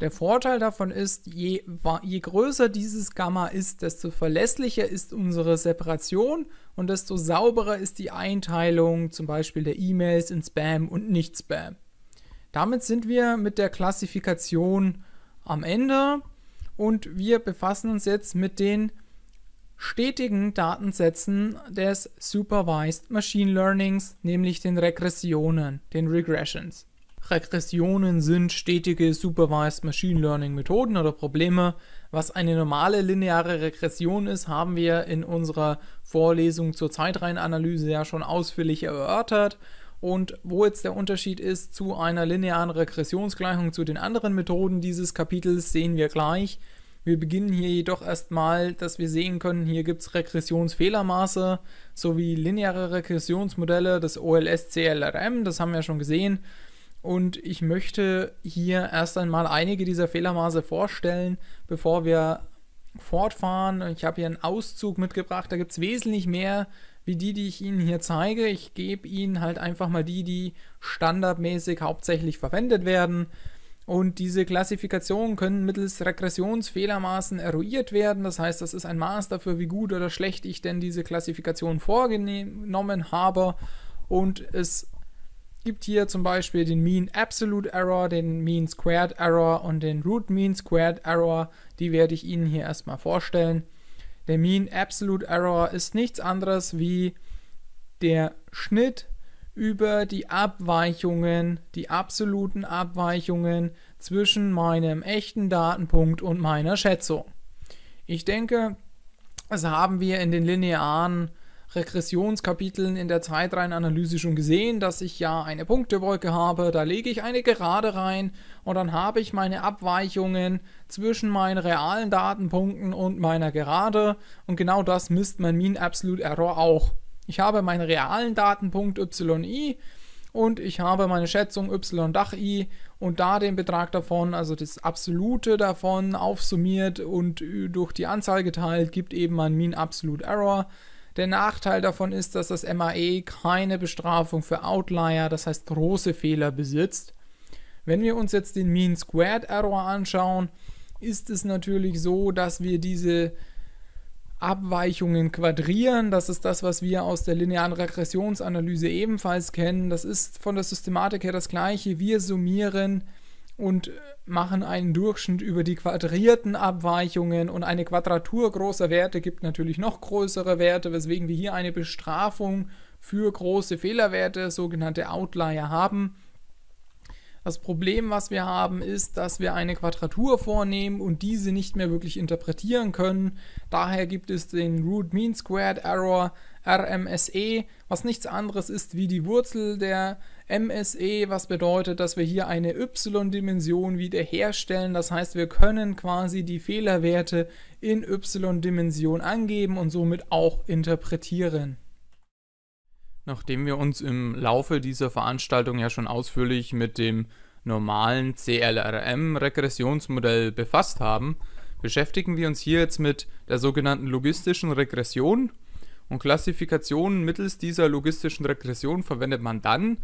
Der Vorteil davon ist, je, je größer dieses Gamma ist, desto verlässlicher ist unsere Separation und desto sauberer ist die Einteilung zum Beispiel der E-Mails in Spam und Nicht-Spam. Damit sind wir mit der Klassifikation am Ende und wir befassen uns jetzt mit den stetigen Datensätzen des Supervised Machine Learnings, nämlich den Regressionen, den Regressions. Regressionen sind stetige Supervised Machine Learning Methoden oder Probleme. Was eine normale lineare Regression ist, haben wir in unserer Vorlesung zur Zeitreihenanalyse ja schon ausführlich erörtert. Und wo jetzt der Unterschied ist zu einer linearen Regressionsgleichung zu den anderen Methoden dieses Kapitels, sehen wir gleich. Wir beginnen hier jedoch erstmal, dass wir sehen können, hier gibt es Regressionsfehlermaße sowie lineare Regressionsmodelle des OLS-CLRM, das haben wir schon gesehen. Und ich möchte hier erst einmal einige dieser Fehlermaße vorstellen, bevor wir fortfahren. Ich habe hier einen Auszug mitgebracht, da gibt es wesentlich mehr, wie die, die ich Ihnen hier zeige. Ich gebe Ihnen halt einfach mal die, die standardmäßig hauptsächlich verwendet werden. Und diese Klassifikationen können mittels Regressionsfehlermaßen eruiert werden. Das heißt, das ist ein Maß dafür, wie gut oder schlecht ich denn diese Klassifikation vorgenommen habe. Und es gibt hier zum Beispiel den Mean Absolute Error, den Mean Squared Error und den Root Mean Squared Error. Die werde ich Ihnen hier erstmal vorstellen. Der Mean Absolute Error ist nichts anderes wie der Schnitt über die Abweichungen, die absoluten Abweichungen zwischen meinem echten Datenpunkt und meiner Schätzung. Ich denke, das haben wir in den linearen Regressionskapiteln in der Zeitreihenanalyse schon gesehen, dass ich ja eine Punktewolke habe, da lege ich eine Gerade rein und dann habe ich meine Abweichungen zwischen meinen realen Datenpunkten und meiner Gerade und genau das misst mein Mean Absolute Error auch. Ich habe meinen realen Datenpunkt yi und ich habe meine Schätzung y Dach i und da den Betrag davon, also das Absolute davon aufsummiert und durch die Anzahl geteilt, gibt eben mein Mean Absolute Error. Der Nachteil davon ist, dass das MAE keine Bestrafung für Outlier, das heißt große Fehler besitzt. Wenn wir uns jetzt den Mean Squared Error anschauen, ist es natürlich so, dass wir diese Abweichungen quadrieren. Das ist das, was wir aus der linearen Regressionsanalyse ebenfalls kennen. Das ist von der Systematik her das gleiche. Wir summieren und machen einen Durchschnitt über die quadrierten Abweichungen und eine Quadratur großer Werte gibt natürlich noch größere Werte, weswegen wir hier eine Bestrafung für große Fehlerwerte, sogenannte Outlier, haben. Das Problem, was wir haben, ist, dass wir eine Quadratur vornehmen und diese nicht mehr wirklich interpretieren können. Daher gibt es den Root Mean Squared Error RMSE, was nichts anderes ist wie die Wurzel der MSE, was bedeutet, dass wir hier eine y-Dimension wiederherstellen. Das heißt, wir können quasi die Fehlerwerte in y-Dimension angeben und somit auch interpretieren. Nachdem wir uns im Laufe dieser Veranstaltung ja schon ausführlich mit dem normalen CLRM-Regressionsmodell befasst haben, beschäftigen wir uns hier jetzt mit der sogenannten logistischen Regression. Und Klassifikationen mittels dieser logistischen Regression verwendet man dann,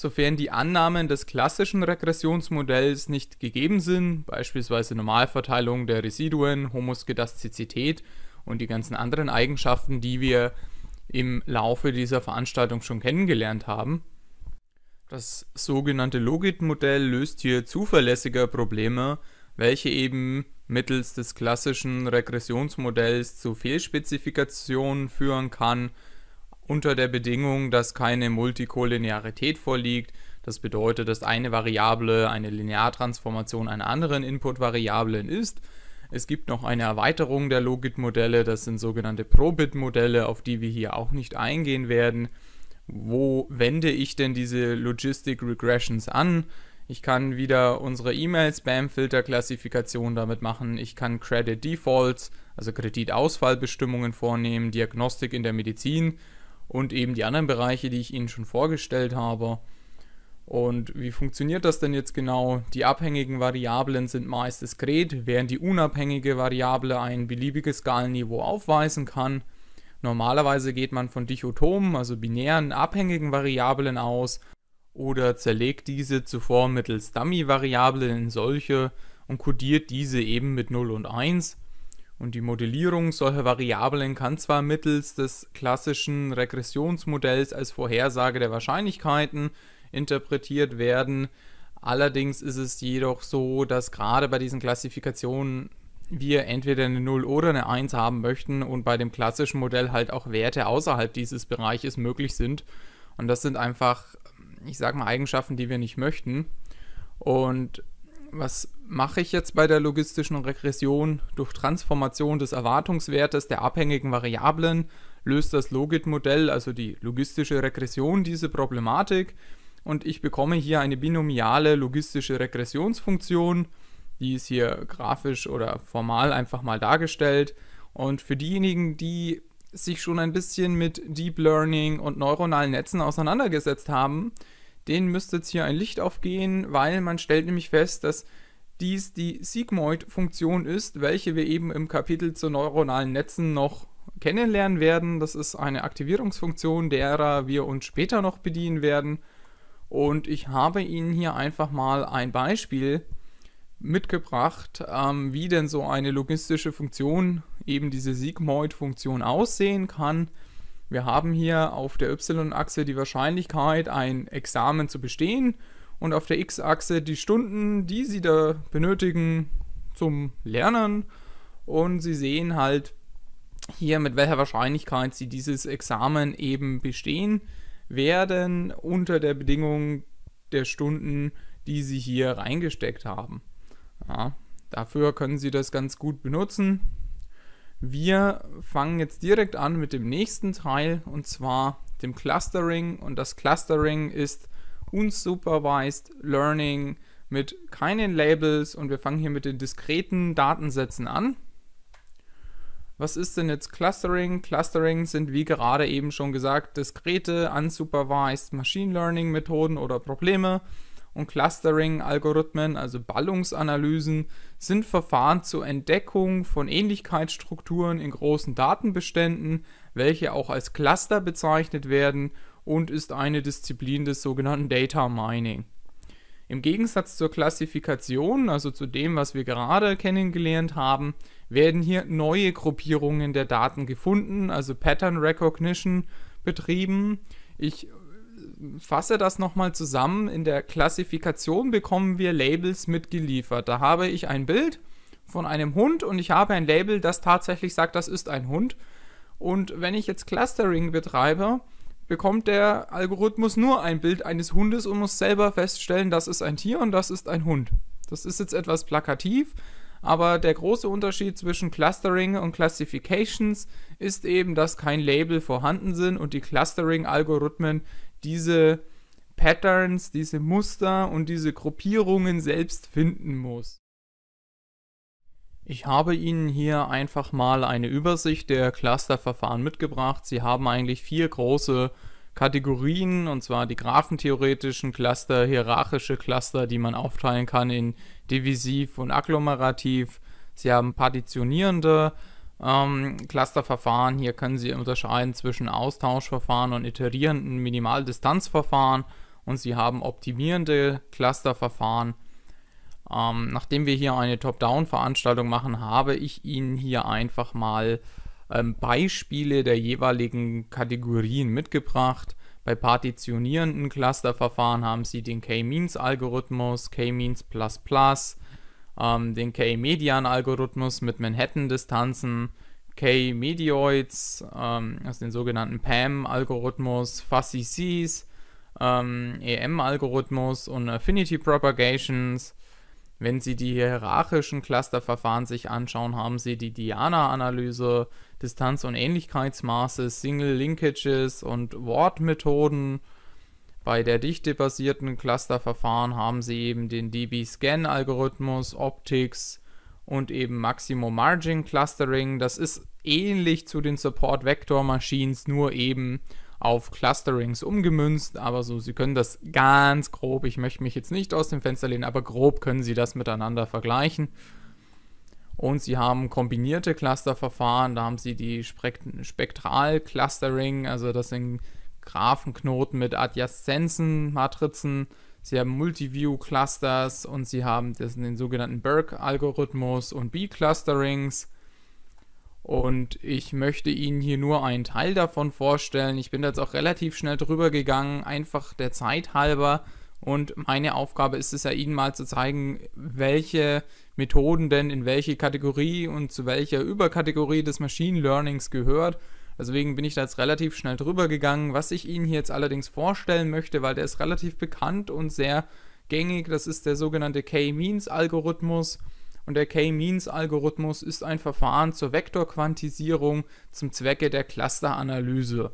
sofern die Annahmen des klassischen Regressionsmodells nicht gegeben sind, beispielsweise Normalverteilung der Residuen, Homoskedastizität und die ganzen anderen Eigenschaften, die wir im Laufe dieser Veranstaltung schon kennengelernt haben. Das sogenannte Logit-Modell löst hier zuverlässiger Probleme, welche eben mittels des klassischen Regressionsmodells zu Fehlspezifikationen führen kann, unter der Bedingung, dass keine Multikollinearität vorliegt. Das bedeutet, dass eine Variable eine Lineartransformation einer anderen Input-Variablen ist es gibt noch eine Erweiterung der Logit-Modelle, das sind sogenannte Probit-Modelle, auf die wir hier auch nicht eingehen werden. Wo wende ich denn diese Logistic Regressions an? Ich kann wieder unsere E-Mail-Spam-Filter-Klassifikation damit machen. Ich kann Credit Defaults, also Kreditausfallbestimmungen vornehmen, Diagnostik in der Medizin und eben die anderen Bereiche, die ich Ihnen schon vorgestellt habe. Und wie funktioniert das denn jetzt genau? Die abhängigen Variablen sind meist diskret, während die unabhängige Variable ein beliebiges Skalenniveau aufweisen kann. Normalerweise geht man von dichotomen, also binären abhängigen Variablen aus oder zerlegt diese zuvor mittels Dummy-Variablen in solche und kodiert diese eben mit 0 und 1. Und die Modellierung solcher Variablen kann zwar mittels des klassischen Regressionsmodells als Vorhersage der Wahrscheinlichkeiten interpretiert werden. Allerdings ist es jedoch so, dass gerade bei diesen Klassifikationen wir entweder eine 0 oder eine 1 haben möchten und bei dem klassischen Modell halt auch Werte außerhalb dieses Bereiches möglich sind. Und das sind einfach, ich sage mal, Eigenschaften, die wir nicht möchten. Und was mache ich jetzt bei der logistischen Regression? Durch Transformation des Erwartungswertes der abhängigen Variablen löst das Logit-Modell, also die logistische Regression, diese Problematik und ich bekomme hier eine binomiale logistische Regressionsfunktion. Die ist hier grafisch oder formal einfach mal dargestellt. Und für diejenigen, die sich schon ein bisschen mit Deep Learning und neuronalen Netzen auseinandergesetzt haben, denen müsste jetzt hier ein Licht aufgehen, weil man stellt nämlich fest, dass dies die Sigmoid-Funktion ist, welche wir eben im Kapitel zu neuronalen Netzen noch kennenlernen werden. Das ist eine Aktivierungsfunktion, derer wir uns später noch bedienen werden. Und ich habe Ihnen hier einfach mal ein Beispiel mitgebracht, ähm, wie denn so eine logistische Funktion, eben diese Sigmoid-Funktion aussehen kann. Wir haben hier auf der y-Achse die Wahrscheinlichkeit, ein Examen zu bestehen und auf der x-Achse die Stunden, die Sie da benötigen zum Lernen. Und Sie sehen halt hier, mit welcher Wahrscheinlichkeit Sie dieses Examen eben bestehen werden unter der Bedingung der Stunden, die Sie hier reingesteckt haben. Ja, dafür können Sie das ganz gut benutzen. Wir fangen jetzt direkt an mit dem nächsten Teil und zwar dem Clustering. Und das Clustering ist unsupervised Learning mit keinen Labels und wir fangen hier mit den diskreten Datensätzen an. Was ist denn jetzt Clustering? Clustering sind wie gerade eben schon gesagt diskrete, unsupervised Machine Learning Methoden oder Probleme. Und Clustering-Algorithmen, also Ballungsanalysen, sind Verfahren zur Entdeckung von Ähnlichkeitsstrukturen in großen Datenbeständen, welche auch als Cluster bezeichnet werden und ist eine Disziplin des sogenannten Data Mining. Im Gegensatz zur Klassifikation, also zu dem, was wir gerade kennengelernt haben, werden hier neue Gruppierungen der Daten gefunden, also Pattern Recognition betrieben. Ich fasse das nochmal zusammen. In der Klassifikation bekommen wir Labels mitgeliefert. Da habe ich ein Bild von einem Hund und ich habe ein Label, das tatsächlich sagt, das ist ein Hund. Und wenn ich jetzt Clustering betreibe, bekommt der Algorithmus nur ein Bild eines Hundes und muss selber feststellen, das ist ein Tier und das ist ein Hund. Das ist jetzt etwas plakativ, aber der große Unterschied zwischen Clustering und Classifications ist eben, dass kein Label vorhanden sind und die Clustering-Algorithmen diese Patterns, diese Muster und diese Gruppierungen selbst finden muss. Ich habe Ihnen hier einfach mal eine Übersicht der Clusterverfahren mitgebracht. Sie haben eigentlich vier große Kategorien, und zwar die graphentheoretischen Cluster, hierarchische Cluster, die man aufteilen kann in divisiv und agglomerativ. Sie haben partitionierende ähm, Clusterverfahren. Hier können Sie unterscheiden zwischen Austauschverfahren und iterierenden Minimaldistanzverfahren. Und Sie haben optimierende Clusterverfahren. Ähm, nachdem wir hier eine Top-Down-Veranstaltung machen, habe ich Ihnen hier einfach mal ähm, Beispiele der jeweiligen Kategorien mitgebracht. Bei partitionierenden Clusterverfahren haben Sie den K-Means-Algorithmus, K-Means++, ähm, den K-Median-Algorithmus mit Manhattan-Distanzen, K-Medioids, ähm, also den sogenannten PAM-Algorithmus, Fuzzy Cs, ähm, EM-Algorithmus und Affinity Propagations, wenn Sie die hierarchischen Clusterverfahren sich anschauen, haben Sie die Diana-Analyse, Distanz- und Ähnlichkeitsmaße, Single Linkages und Wortmethoden. Bei der dichtebasierten Clusterverfahren haben Sie eben den DB-Scan-Algorithmus, Optics und eben Maximum Margin Clustering. Das ist ähnlich zu den Support Vector Machines, nur eben auf Clusterings umgemünzt, aber so, Sie können das ganz grob, ich möchte mich jetzt nicht aus dem Fenster lehnen, aber grob können Sie das miteinander vergleichen. Und Sie haben kombinierte Clusterverfahren, da haben Sie die Spektral-Clustering, also das sind Graphenknoten mit Adjazenzen, Matrizen. Sie haben Multiview-Clusters und Sie haben den sogenannten Burke-Algorithmus und B-Clusterings. Und ich möchte Ihnen hier nur einen Teil davon vorstellen. Ich bin jetzt auch relativ schnell drüber gegangen, einfach der Zeit halber. Und meine Aufgabe ist es ja, Ihnen mal zu zeigen, welche Methoden denn in welche Kategorie und zu welcher Überkategorie des Machine Learnings gehört. Deswegen bin ich da jetzt relativ schnell drüber gegangen. Was ich Ihnen hier jetzt allerdings vorstellen möchte, weil der ist relativ bekannt und sehr gängig, das ist der sogenannte K-Means-Algorithmus. Und der K-Means-Algorithmus ist ein Verfahren zur Vektorquantisierung zum Zwecke der Clusteranalyse.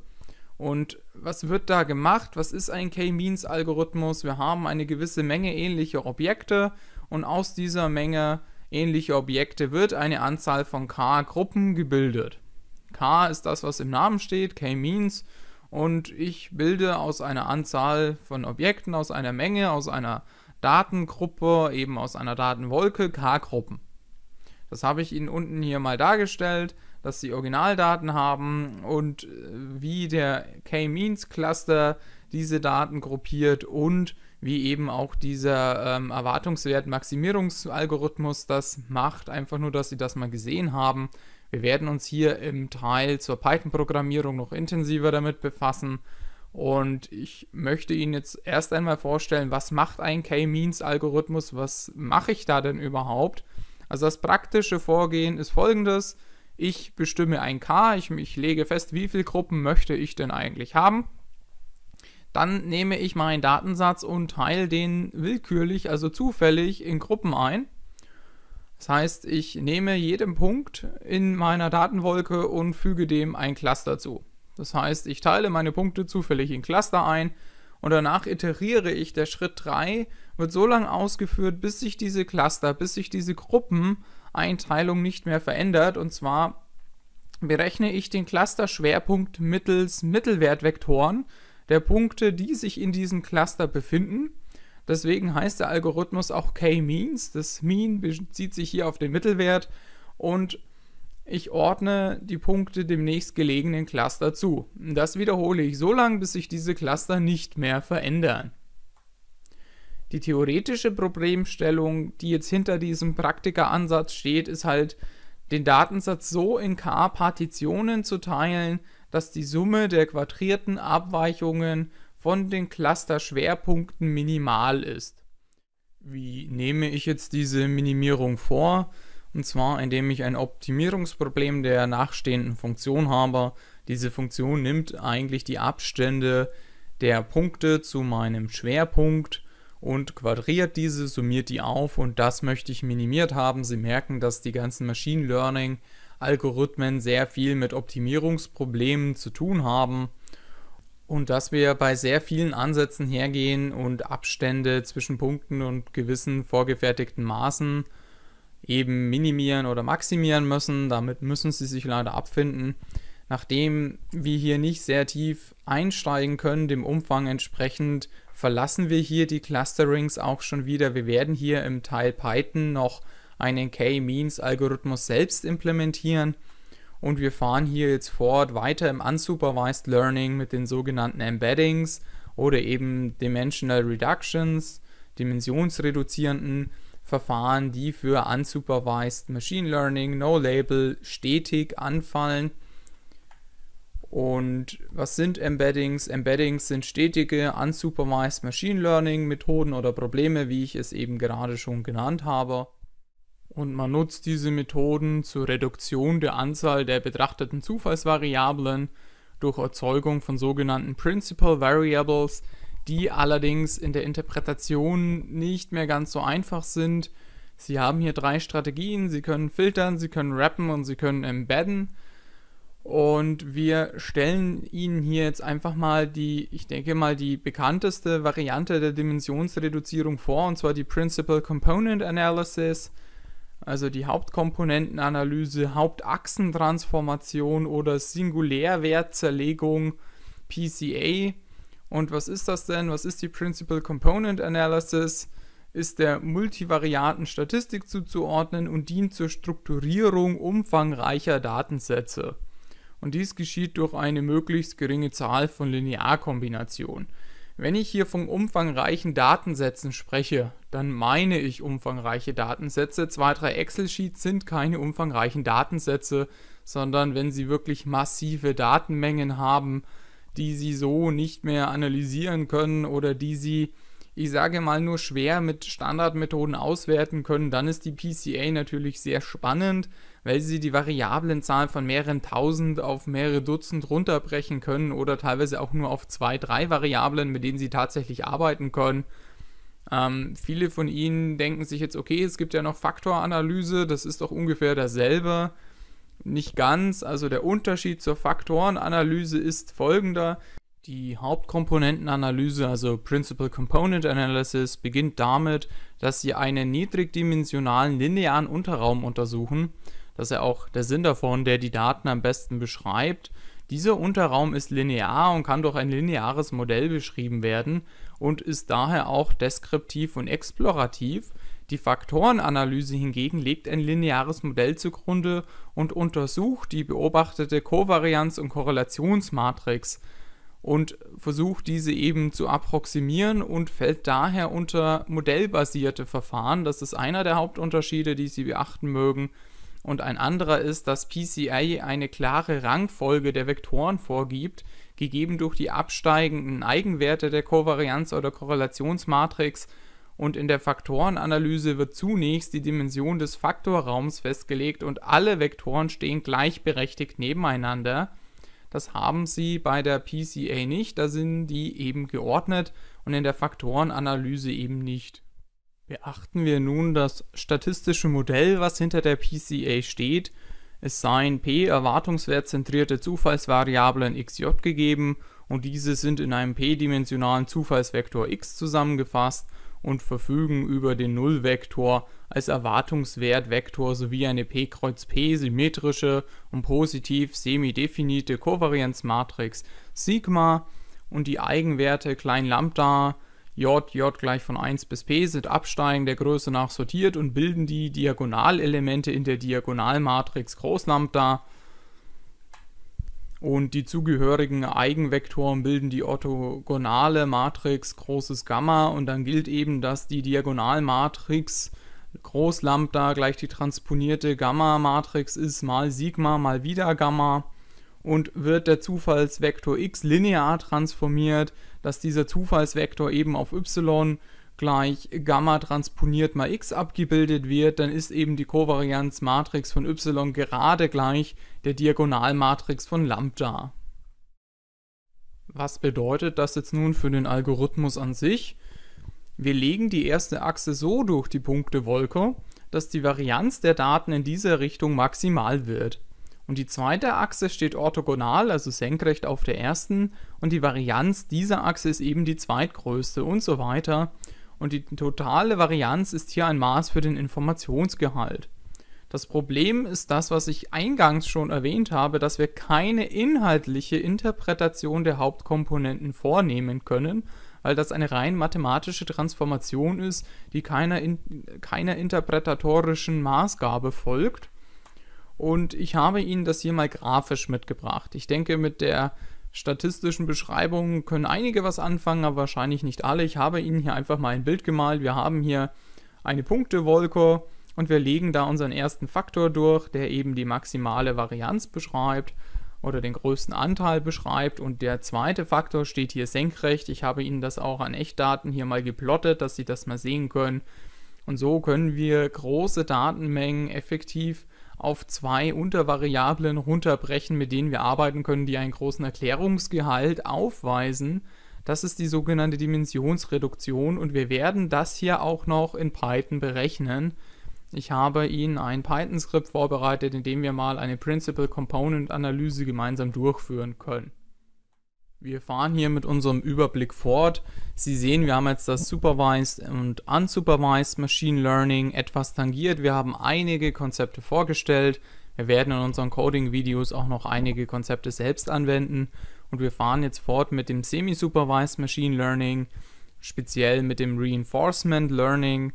Und was wird da gemacht? Was ist ein K-Means-Algorithmus? Wir haben eine gewisse Menge ähnlicher Objekte und aus dieser Menge ähnlicher Objekte wird eine Anzahl von K-Gruppen gebildet. K ist das, was im Namen steht, K-Means. Und ich bilde aus einer Anzahl von Objekten, aus einer Menge, aus einer Datengruppe, eben aus einer Datenwolke, K-Gruppen. Das habe ich Ihnen unten hier mal dargestellt. dass sie Originaldaten haben und äh, wie der K-Means-Cluster diese Daten gruppiert und wie eben auch dieser ähm, Erwartungswert-Maximierungsalgorithmus das macht. Einfach nur, dass Sie das mal gesehen haben. Wir werden uns hier im Teil zur Python-Programmierung noch intensiver damit befassen. Und ich möchte Ihnen jetzt erst einmal vorstellen, was macht ein K-Means-Algorithmus, was mache ich da denn überhaupt? Also das praktische Vorgehen ist folgendes. Ich bestimme ein K, ich, ich lege fest, wie viele Gruppen möchte ich denn eigentlich haben. Dann nehme ich meinen Datensatz und teile den willkürlich, also zufällig in Gruppen ein. Das heißt, ich nehme jedem Punkt in meiner Datenwolke und füge dem ein Cluster zu. Das heißt, ich teile meine Punkte zufällig in Cluster ein und danach iteriere ich. Der Schritt 3 wird so lange ausgeführt, bis sich diese Cluster, bis sich diese Gruppeneinteilung nicht mehr verändert. Und zwar berechne ich den Cluster-Schwerpunkt mittels Mittelwertvektoren der Punkte, die sich in diesem Cluster befinden. Deswegen heißt der Algorithmus auch K-Means. Das Mean bezieht sich hier auf den Mittelwert und ich ordne die Punkte dem nächstgelegenen Cluster zu. Das wiederhole ich so lange, bis sich diese Cluster nicht mehr verändern. Die theoretische Problemstellung, die jetzt hinter diesem Praktika-Ansatz steht, ist halt, den Datensatz so in K-Partitionen zu teilen, dass die Summe der quadrierten Abweichungen von den Cluster-Schwerpunkten minimal ist. Wie nehme ich jetzt diese Minimierung vor? Und zwar, indem ich ein Optimierungsproblem der nachstehenden Funktion habe. Diese Funktion nimmt eigentlich die Abstände der Punkte zu meinem Schwerpunkt und quadriert diese, summiert die auf und das möchte ich minimiert haben. Sie merken, dass die ganzen Machine Learning Algorithmen sehr viel mit Optimierungsproblemen zu tun haben und dass wir bei sehr vielen Ansätzen hergehen und Abstände zwischen Punkten und gewissen vorgefertigten Maßen eben minimieren oder maximieren müssen. Damit müssen sie sich leider abfinden. Nachdem wir hier nicht sehr tief einsteigen können, dem Umfang entsprechend, verlassen wir hier die Clusterings auch schon wieder. Wir werden hier im Teil Python noch einen K-Means-Algorithmus selbst implementieren und wir fahren hier jetzt fort weiter im Unsupervised Learning mit den sogenannten Embeddings oder eben Dimensional Reductions, dimensionsreduzierenden Verfahren, die für unsupervised Machine Learning, No Label, stetig anfallen. Und was sind Embeddings? Embeddings sind stetige unsupervised Machine Learning Methoden oder Probleme, wie ich es eben gerade schon genannt habe. Und man nutzt diese Methoden zur Reduktion der Anzahl der betrachteten Zufallsvariablen durch Erzeugung von sogenannten Principal Variables, die allerdings in der Interpretation nicht mehr ganz so einfach sind. Sie haben hier drei Strategien. Sie können filtern, Sie können wrappen und Sie können embedden. Und wir stellen Ihnen hier jetzt einfach mal die, ich denke mal, die bekannteste Variante der Dimensionsreduzierung vor, und zwar die Principal Component Analysis, also die Hauptkomponentenanalyse, Hauptachsentransformation oder Singulärwertzerlegung, PCA. Und was ist das denn? Was ist die Principal Component Analysis? Ist der multivariaten Statistik zuzuordnen und dient zur Strukturierung umfangreicher Datensätze. Und dies geschieht durch eine möglichst geringe Zahl von Linearkombinationen. Wenn ich hier von umfangreichen Datensätzen spreche, dann meine ich umfangreiche Datensätze. Zwei, drei Excel-Sheets sind keine umfangreichen Datensätze, sondern wenn Sie wirklich massive Datenmengen haben, die sie so nicht mehr analysieren können oder die sie, ich sage mal, nur schwer mit Standardmethoden auswerten können, dann ist die PCA natürlich sehr spannend, weil sie die Variablenzahl von mehreren tausend auf mehrere Dutzend runterbrechen können oder teilweise auch nur auf zwei, drei Variablen, mit denen sie tatsächlich arbeiten können. Ähm, viele von Ihnen denken sich jetzt, okay, es gibt ja noch Faktoranalyse, das ist doch ungefähr dasselbe. Nicht ganz, also der Unterschied zur Faktorenanalyse ist folgender. Die Hauptkomponentenanalyse, also Principal Component Analysis, beginnt damit, dass Sie einen niedrigdimensionalen linearen Unterraum untersuchen. Das ist ja auch der Sinn davon, der die Daten am besten beschreibt. Dieser Unterraum ist linear und kann durch ein lineares Modell beschrieben werden und ist daher auch deskriptiv und explorativ. Die Faktorenanalyse hingegen legt ein lineares Modell zugrunde und untersucht die beobachtete Kovarianz und Korrelationsmatrix und versucht diese eben zu approximieren und fällt daher unter modellbasierte Verfahren. Das ist einer der Hauptunterschiede, die Sie beachten mögen. Und ein anderer ist, dass PCA eine klare Rangfolge der Vektoren vorgibt, gegeben durch die absteigenden Eigenwerte der Kovarianz oder Korrelationsmatrix und in der Faktorenanalyse wird zunächst die Dimension des Faktorraums festgelegt und alle Vektoren stehen gleichberechtigt nebeneinander. Das haben sie bei der PCA nicht, da sind die eben geordnet und in der Faktorenanalyse eben nicht. Beachten wir nun das statistische Modell, was hinter der PCA steht. Es seien p erwartungswertzentrierte Zufallsvariablen xj gegeben und diese sind in einem p-dimensionalen Zufallsvektor x zusammengefasst und verfügen über den Nullvektor als Erwartungswertvektor sowie eine p kreuz p symmetrische und positiv semidefinite Kovarianzmatrix Sigma und die Eigenwerte klein lambda j, j gleich von 1 bis p sind absteigend der Größe nach sortiert und bilden die Diagonalelemente in der Diagonalmatrix Großlambda. Und die zugehörigen Eigenvektoren bilden die orthogonale Matrix großes Gamma. Und dann gilt eben, dass die Diagonalmatrix Groß Lambda gleich die transponierte Gamma-Matrix ist mal Sigma mal wieder Gamma. Und wird der Zufallsvektor x linear transformiert, dass dieser Zufallsvektor eben auf y gleich Gamma transponiert mal x abgebildet wird, dann ist eben die Kovarianzmatrix von y gerade gleich der Diagonalmatrix von Lambda. Was bedeutet das jetzt nun für den Algorithmus an sich? Wir legen die erste Achse so durch die Punktewolke, dass die Varianz der Daten in dieser Richtung maximal wird. Und die zweite Achse steht orthogonal, also senkrecht auf der ersten, und die Varianz dieser Achse ist eben die zweitgrößte und so weiter und die totale Varianz ist hier ein Maß für den Informationsgehalt. Das Problem ist das, was ich eingangs schon erwähnt habe, dass wir keine inhaltliche Interpretation der Hauptkomponenten vornehmen können, weil das eine rein mathematische Transformation ist, die keiner, in, keiner interpretatorischen Maßgabe folgt. Und ich habe Ihnen das hier mal grafisch mitgebracht. Ich denke, mit der statistischen Beschreibungen können einige was anfangen, aber wahrscheinlich nicht alle. Ich habe Ihnen hier einfach mal ein Bild gemalt. Wir haben hier eine Punktewolke und wir legen da unseren ersten Faktor durch, der eben die maximale Varianz beschreibt oder den größten Anteil beschreibt und der zweite Faktor steht hier senkrecht. Ich habe Ihnen das auch an Echtdaten hier mal geplottet, dass Sie das mal sehen können. Und so können wir große Datenmengen effektiv auf zwei Untervariablen runterbrechen, mit denen wir arbeiten können, die einen großen Erklärungsgehalt aufweisen. Das ist die sogenannte Dimensionsreduktion und wir werden das hier auch noch in Python berechnen. Ich habe Ihnen ein Python-Skript vorbereitet, in dem wir mal eine Principal Component Analyse gemeinsam durchführen können. Wir fahren hier mit unserem Überblick fort. Sie sehen, wir haben jetzt das Supervised und Unsupervised Machine Learning etwas tangiert. Wir haben einige Konzepte vorgestellt. Wir werden in unseren Coding-Videos auch noch einige Konzepte selbst anwenden. Und wir fahren jetzt fort mit dem Semi-Supervised Machine Learning, speziell mit dem Reinforcement Learning.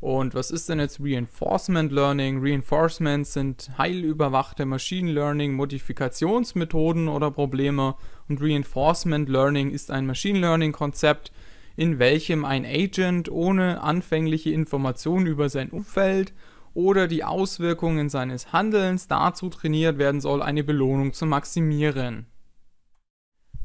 Und was ist denn jetzt Reinforcement Learning? Reinforcement sind heilüberwachte Machine Learning Modifikationsmethoden oder Probleme und Reinforcement Learning ist ein Machine Learning Konzept, in welchem ein Agent ohne anfängliche Informationen über sein Umfeld oder die Auswirkungen seines Handelns dazu trainiert werden soll, eine Belohnung zu maximieren.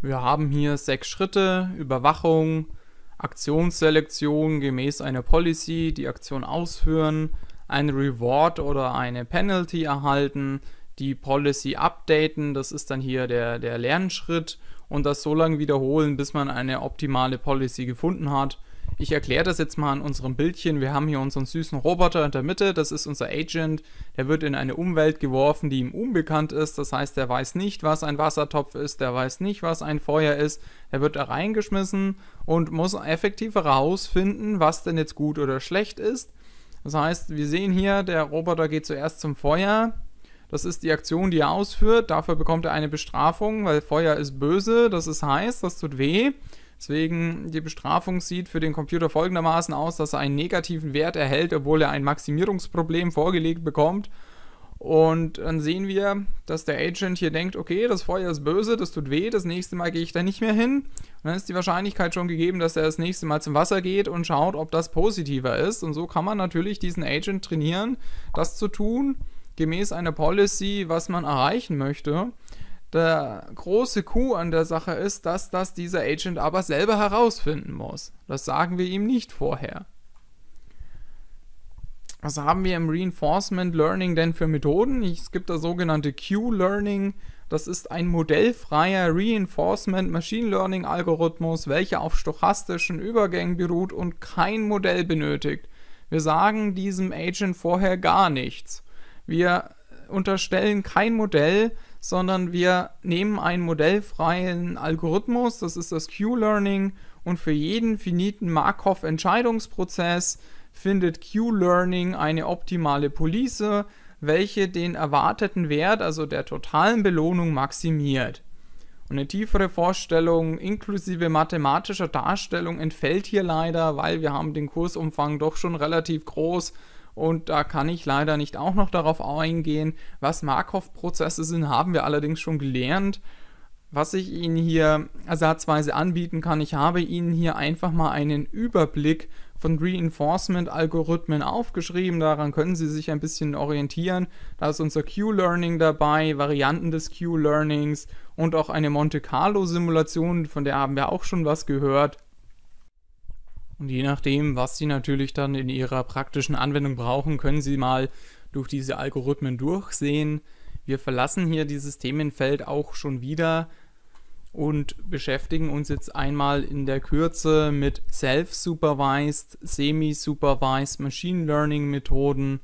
Wir haben hier sechs Schritte, Überwachung, Aktionsselektion gemäß einer Policy, die Aktion ausführen, ein Reward oder eine Penalty erhalten, die Policy updaten, das ist dann hier der, der Lernschritt und das so lange wiederholen, bis man eine optimale Policy gefunden hat. Ich erkläre das jetzt mal an unserem Bildchen. Wir haben hier unseren süßen Roboter in der Mitte. Das ist unser Agent. Der wird in eine Umwelt geworfen, die ihm unbekannt ist. Das heißt, er weiß nicht, was ein Wassertopf ist. Der weiß nicht, was ein Feuer ist. Er wird da reingeschmissen und muss effektiv herausfinden, was denn jetzt gut oder schlecht ist. Das heißt, wir sehen hier, der Roboter geht zuerst zum Feuer. Das ist die Aktion, die er ausführt. Dafür bekommt er eine Bestrafung, weil Feuer ist böse, das ist heiß, das tut weh. Deswegen, die Bestrafung sieht für den Computer folgendermaßen aus, dass er einen negativen Wert erhält, obwohl er ein Maximierungsproblem vorgelegt bekommt. Und dann sehen wir, dass der Agent hier denkt, okay, das Feuer ist böse, das tut weh, das nächste Mal gehe ich da nicht mehr hin. Und dann ist die Wahrscheinlichkeit schon gegeben, dass er das nächste Mal zum Wasser geht und schaut, ob das positiver ist. Und so kann man natürlich diesen Agent trainieren, das zu tun, gemäß einer Policy, was man erreichen möchte. Der große Coup an der Sache ist, dass das dieser Agent aber selber herausfinden muss. Das sagen wir ihm nicht vorher. Was haben wir im Reinforcement Learning denn für Methoden? Es gibt das sogenannte Q-Learning. Das ist ein modellfreier Reinforcement Machine Learning Algorithmus, welcher auf stochastischen Übergängen beruht und kein Modell benötigt. Wir sagen diesem Agent vorher gar nichts. Wir unterstellen kein Modell, sondern wir nehmen einen modellfreien Algorithmus, das ist das Q-Learning, und für jeden finiten Markov-Entscheidungsprozess findet Q-Learning eine optimale Police, welche den erwarteten Wert, also der totalen Belohnung, maximiert. Und eine tiefere Vorstellung inklusive mathematischer Darstellung entfällt hier leider, weil wir haben den Kursumfang doch schon relativ groß und da kann ich leider nicht auch noch darauf eingehen. Was Markov-Prozesse sind, haben wir allerdings schon gelernt. Was ich Ihnen hier ersatzweise anbieten kann, ich habe Ihnen hier einfach mal einen Überblick von Reinforcement-Algorithmen aufgeschrieben. Daran können Sie sich ein bisschen orientieren. Da ist unser Q-Learning dabei, Varianten des Q-Learnings und auch eine Monte Carlo-Simulation, von der haben wir auch schon was gehört. Und je nachdem, was Sie natürlich dann in Ihrer praktischen Anwendung brauchen, können Sie mal durch diese Algorithmen durchsehen. Wir verlassen hier dieses Themenfeld auch schon wieder und beschäftigen uns jetzt einmal in der Kürze mit Self-Supervised, Semi-Supervised Machine Learning Methoden.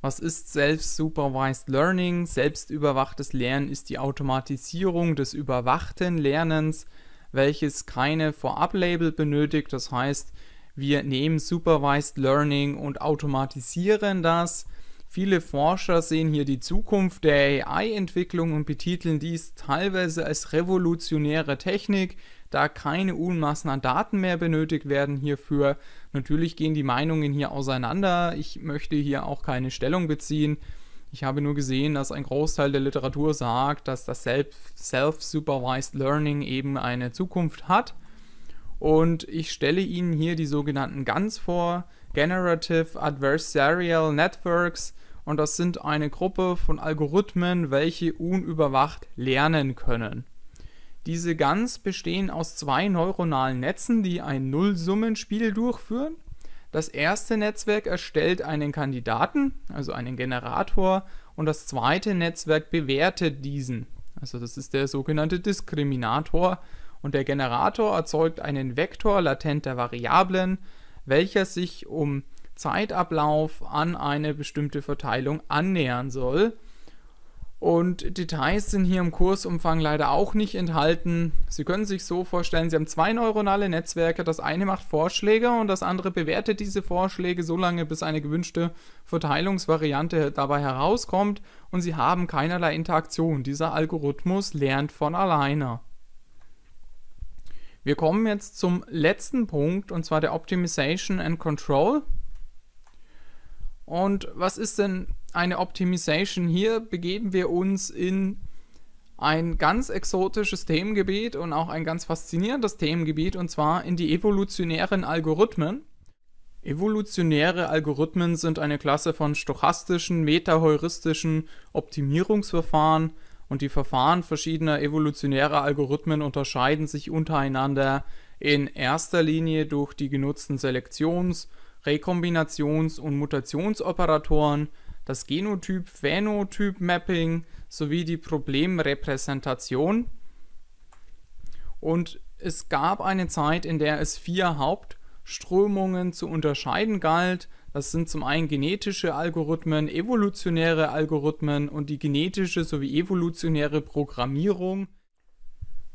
Was ist Self-Supervised Learning? Selbstüberwachtes Lernen ist die Automatisierung des überwachten Lernens, welches keine Vorab-Label benötigt. Das heißt, wir nehmen Supervised Learning und automatisieren das Viele Forscher sehen hier die Zukunft der AI-Entwicklung und betiteln dies teilweise als revolutionäre Technik, da keine Unmassen an Daten mehr benötigt werden hierfür. Natürlich gehen die Meinungen hier auseinander. Ich möchte hier auch keine Stellung beziehen. Ich habe nur gesehen, dass ein Großteil der Literatur sagt, dass das Self-Supervised Learning eben eine Zukunft hat. Und ich stelle Ihnen hier die sogenannten GANs vor, Generative Adversarial Networks und das sind eine Gruppe von Algorithmen, welche unüberwacht lernen können. Diese GANs bestehen aus zwei neuronalen Netzen, die ein Nullsummenspiel durchführen. Das erste Netzwerk erstellt einen Kandidaten, also einen Generator, und das zweite Netzwerk bewertet diesen. Also das ist der sogenannte Diskriminator. Und der Generator erzeugt einen Vektor latenter Variablen, welcher sich um Zeitablauf an eine bestimmte Verteilung annähern soll. Und Details sind hier im Kursumfang leider auch nicht enthalten. Sie können sich so vorstellen, Sie haben zwei neuronale Netzwerke. Das eine macht Vorschläge und das andere bewertet diese Vorschläge so lange, bis eine gewünschte Verteilungsvariante dabei herauskommt und Sie haben keinerlei Interaktion. Dieser Algorithmus lernt von alleine. Wir kommen jetzt zum letzten Punkt und zwar der Optimization and Control. Und was ist denn eine Optimization? Hier begeben wir uns in ein ganz exotisches Themengebiet und auch ein ganz faszinierendes Themengebiet und zwar in die evolutionären Algorithmen. Evolutionäre Algorithmen sind eine Klasse von stochastischen, metaheuristischen Optimierungsverfahren und die Verfahren verschiedener evolutionärer Algorithmen unterscheiden sich untereinander in erster Linie durch die genutzten Selektions- Rekombinations- und Mutationsoperatoren, das Genotyp-Phänotyp-Mapping sowie die Problemrepräsentation. Und es gab eine Zeit, in der es vier Hauptströmungen zu unterscheiden galt. Das sind zum einen genetische Algorithmen, evolutionäre Algorithmen und die genetische sowie evolutionäre Programmierung.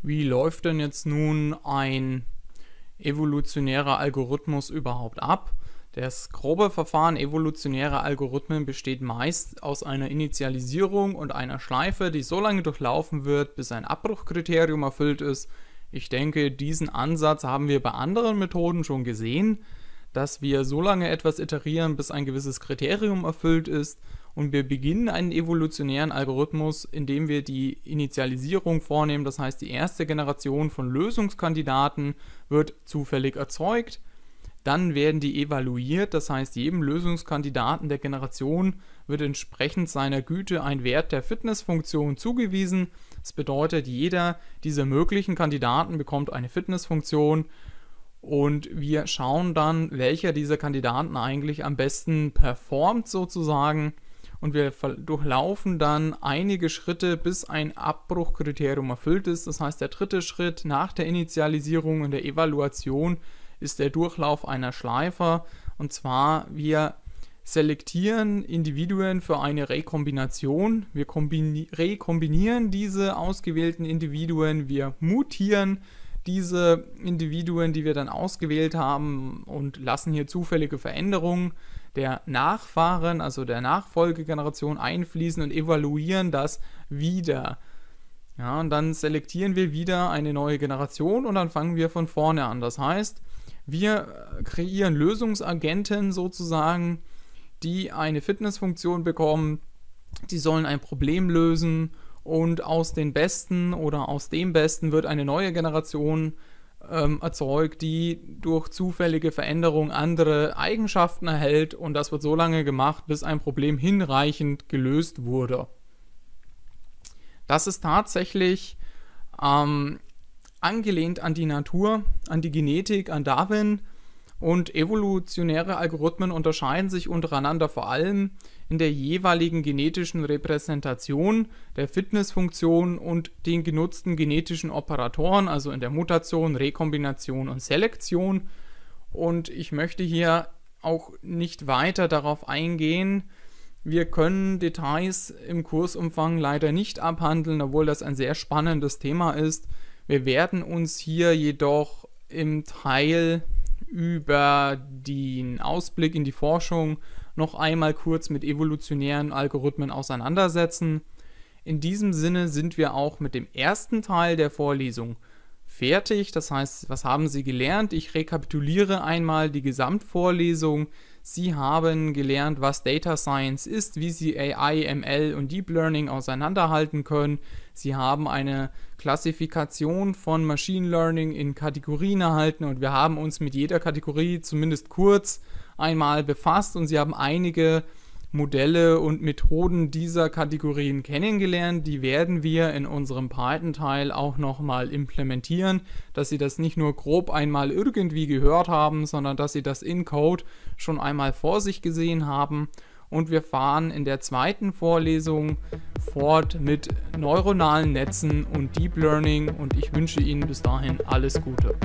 Wie läuft denn jetzt nun ein evolutionärer Algorithmus überhaupt ab? Das grobe Verfahren evolutionärer Algorithmen besteht meist aus einer Initialisierung und einer Schleife, die so lange durchlaufen wird, bis ein Abbruchkriterium erfüllt ist. Ich denke, diesen Ansatz haben wir bei anderen Methoden schon gesehen, dass wir so lange etwas iterieren, bis ein gewisses Kriterium erfüllt ist und wir beginnen einen evolutionären Algorithmus, indem wir die Initialisierung vornehmen. Das heißt, die erste Generation von Lösungskandidaten wird zufällig erzeugt. Dann werden die evaluiert, das heißt, jedem Lösungskandidaten der Generation wird entsprechend seiner Güte ein Wert der Fitnessfunktion zugewiesen. Das bedeutet, jeder dieser möglichen Kandidaten bekommt eine Fitnessfunktion und wir schauen dann, welcher dieser Kandidaten eigentlich am besten performt sozusagen und wir durchlaufen dann einige Schritte, bis ein Abbruchkriterium erfüllt ist. Das heißt, der dritte Schritt nach der Initialisierung und der Evaluation ist der Durchlauf einer Schleife. Und zwar, wir selektieren Individuen für eine Rekombination. Wir rekombinieren diese ausgewählten Individuen. Wir mutieren diese Individuen, die wir dann ausgewählt haben und lassen hier zufällige Veränderungen der Nachfahren, also der Nachfolgegeneration einfließen und evaluieren das wieder. Ja, und dann selektieren wir wieder eine neue Generation und dann fangen wir von vorne an. Das heißt, wir kreieren Lösungsagenten sozusagen, die eine Fitnessfunktion bekommen, die sollen ein Problem lösen und aus den Besten oder aus dem Besten wird eine neue Generation ähm, erzeugt, die durch zufällige Veränderung andere Eigenschaften erhält und das wird so lange gemacht, bis ein Problem hinreichend gelöst wurde. Das ist tatsächlich ähm, angelehnt an die Natur, an die Genetik, an Darwin und evolutionäre Algorithmen unterscheiden sich untereinander vor allem in der jeweiligen genetischen Repräsentation der Fitnessfunktion und den genutzten genetischen Operatoren, also in der Mutation, Rekombination und Selektion. Und ich möchte hier auch nicht weiter darauf eingehen. Wir können Details im Kursumfang leider nicht abhandeln, obwohl das ein sehr spannendes Thema ist. Wir werden uns hier jedoch im Teil über den Ausblick in die Forschung noch einmal kurz mit evolutionären Algorithmen auseinandersetzen. In diesem Sinne sind wir auch mit dem ersten Teil der Vorlesung fertig. Das heißt, was haben Sie gelernt? Ich rekapituliere einmal die Gesamtvorlesung. Sie haben gelernt, was Data Science ist, wie Sie AI, ML und Deep Learning auseinanderhalten können. Sie haben eine Klassifikation von Machine Learning in Kategorien erhalten und wir haben uns mit jeder Kategorie zumindest kurz einmal befasst und Sie haben einige Modelle und Methoden dieser Kategorien kennengelernt. Die werden wir in unserem Python-Teil auch nochmal implementieren, dass Sie das nicht nur grob einmal irgendwie gehört haben, sondern dass Sie das in Code schon einmal vor sich gesehen haben. Und wir fahren in der zweiten Vorlesung fort mit neuronalen Netzen und Deep Learning und ich wünsche Ihnen bis dahin alles Gute.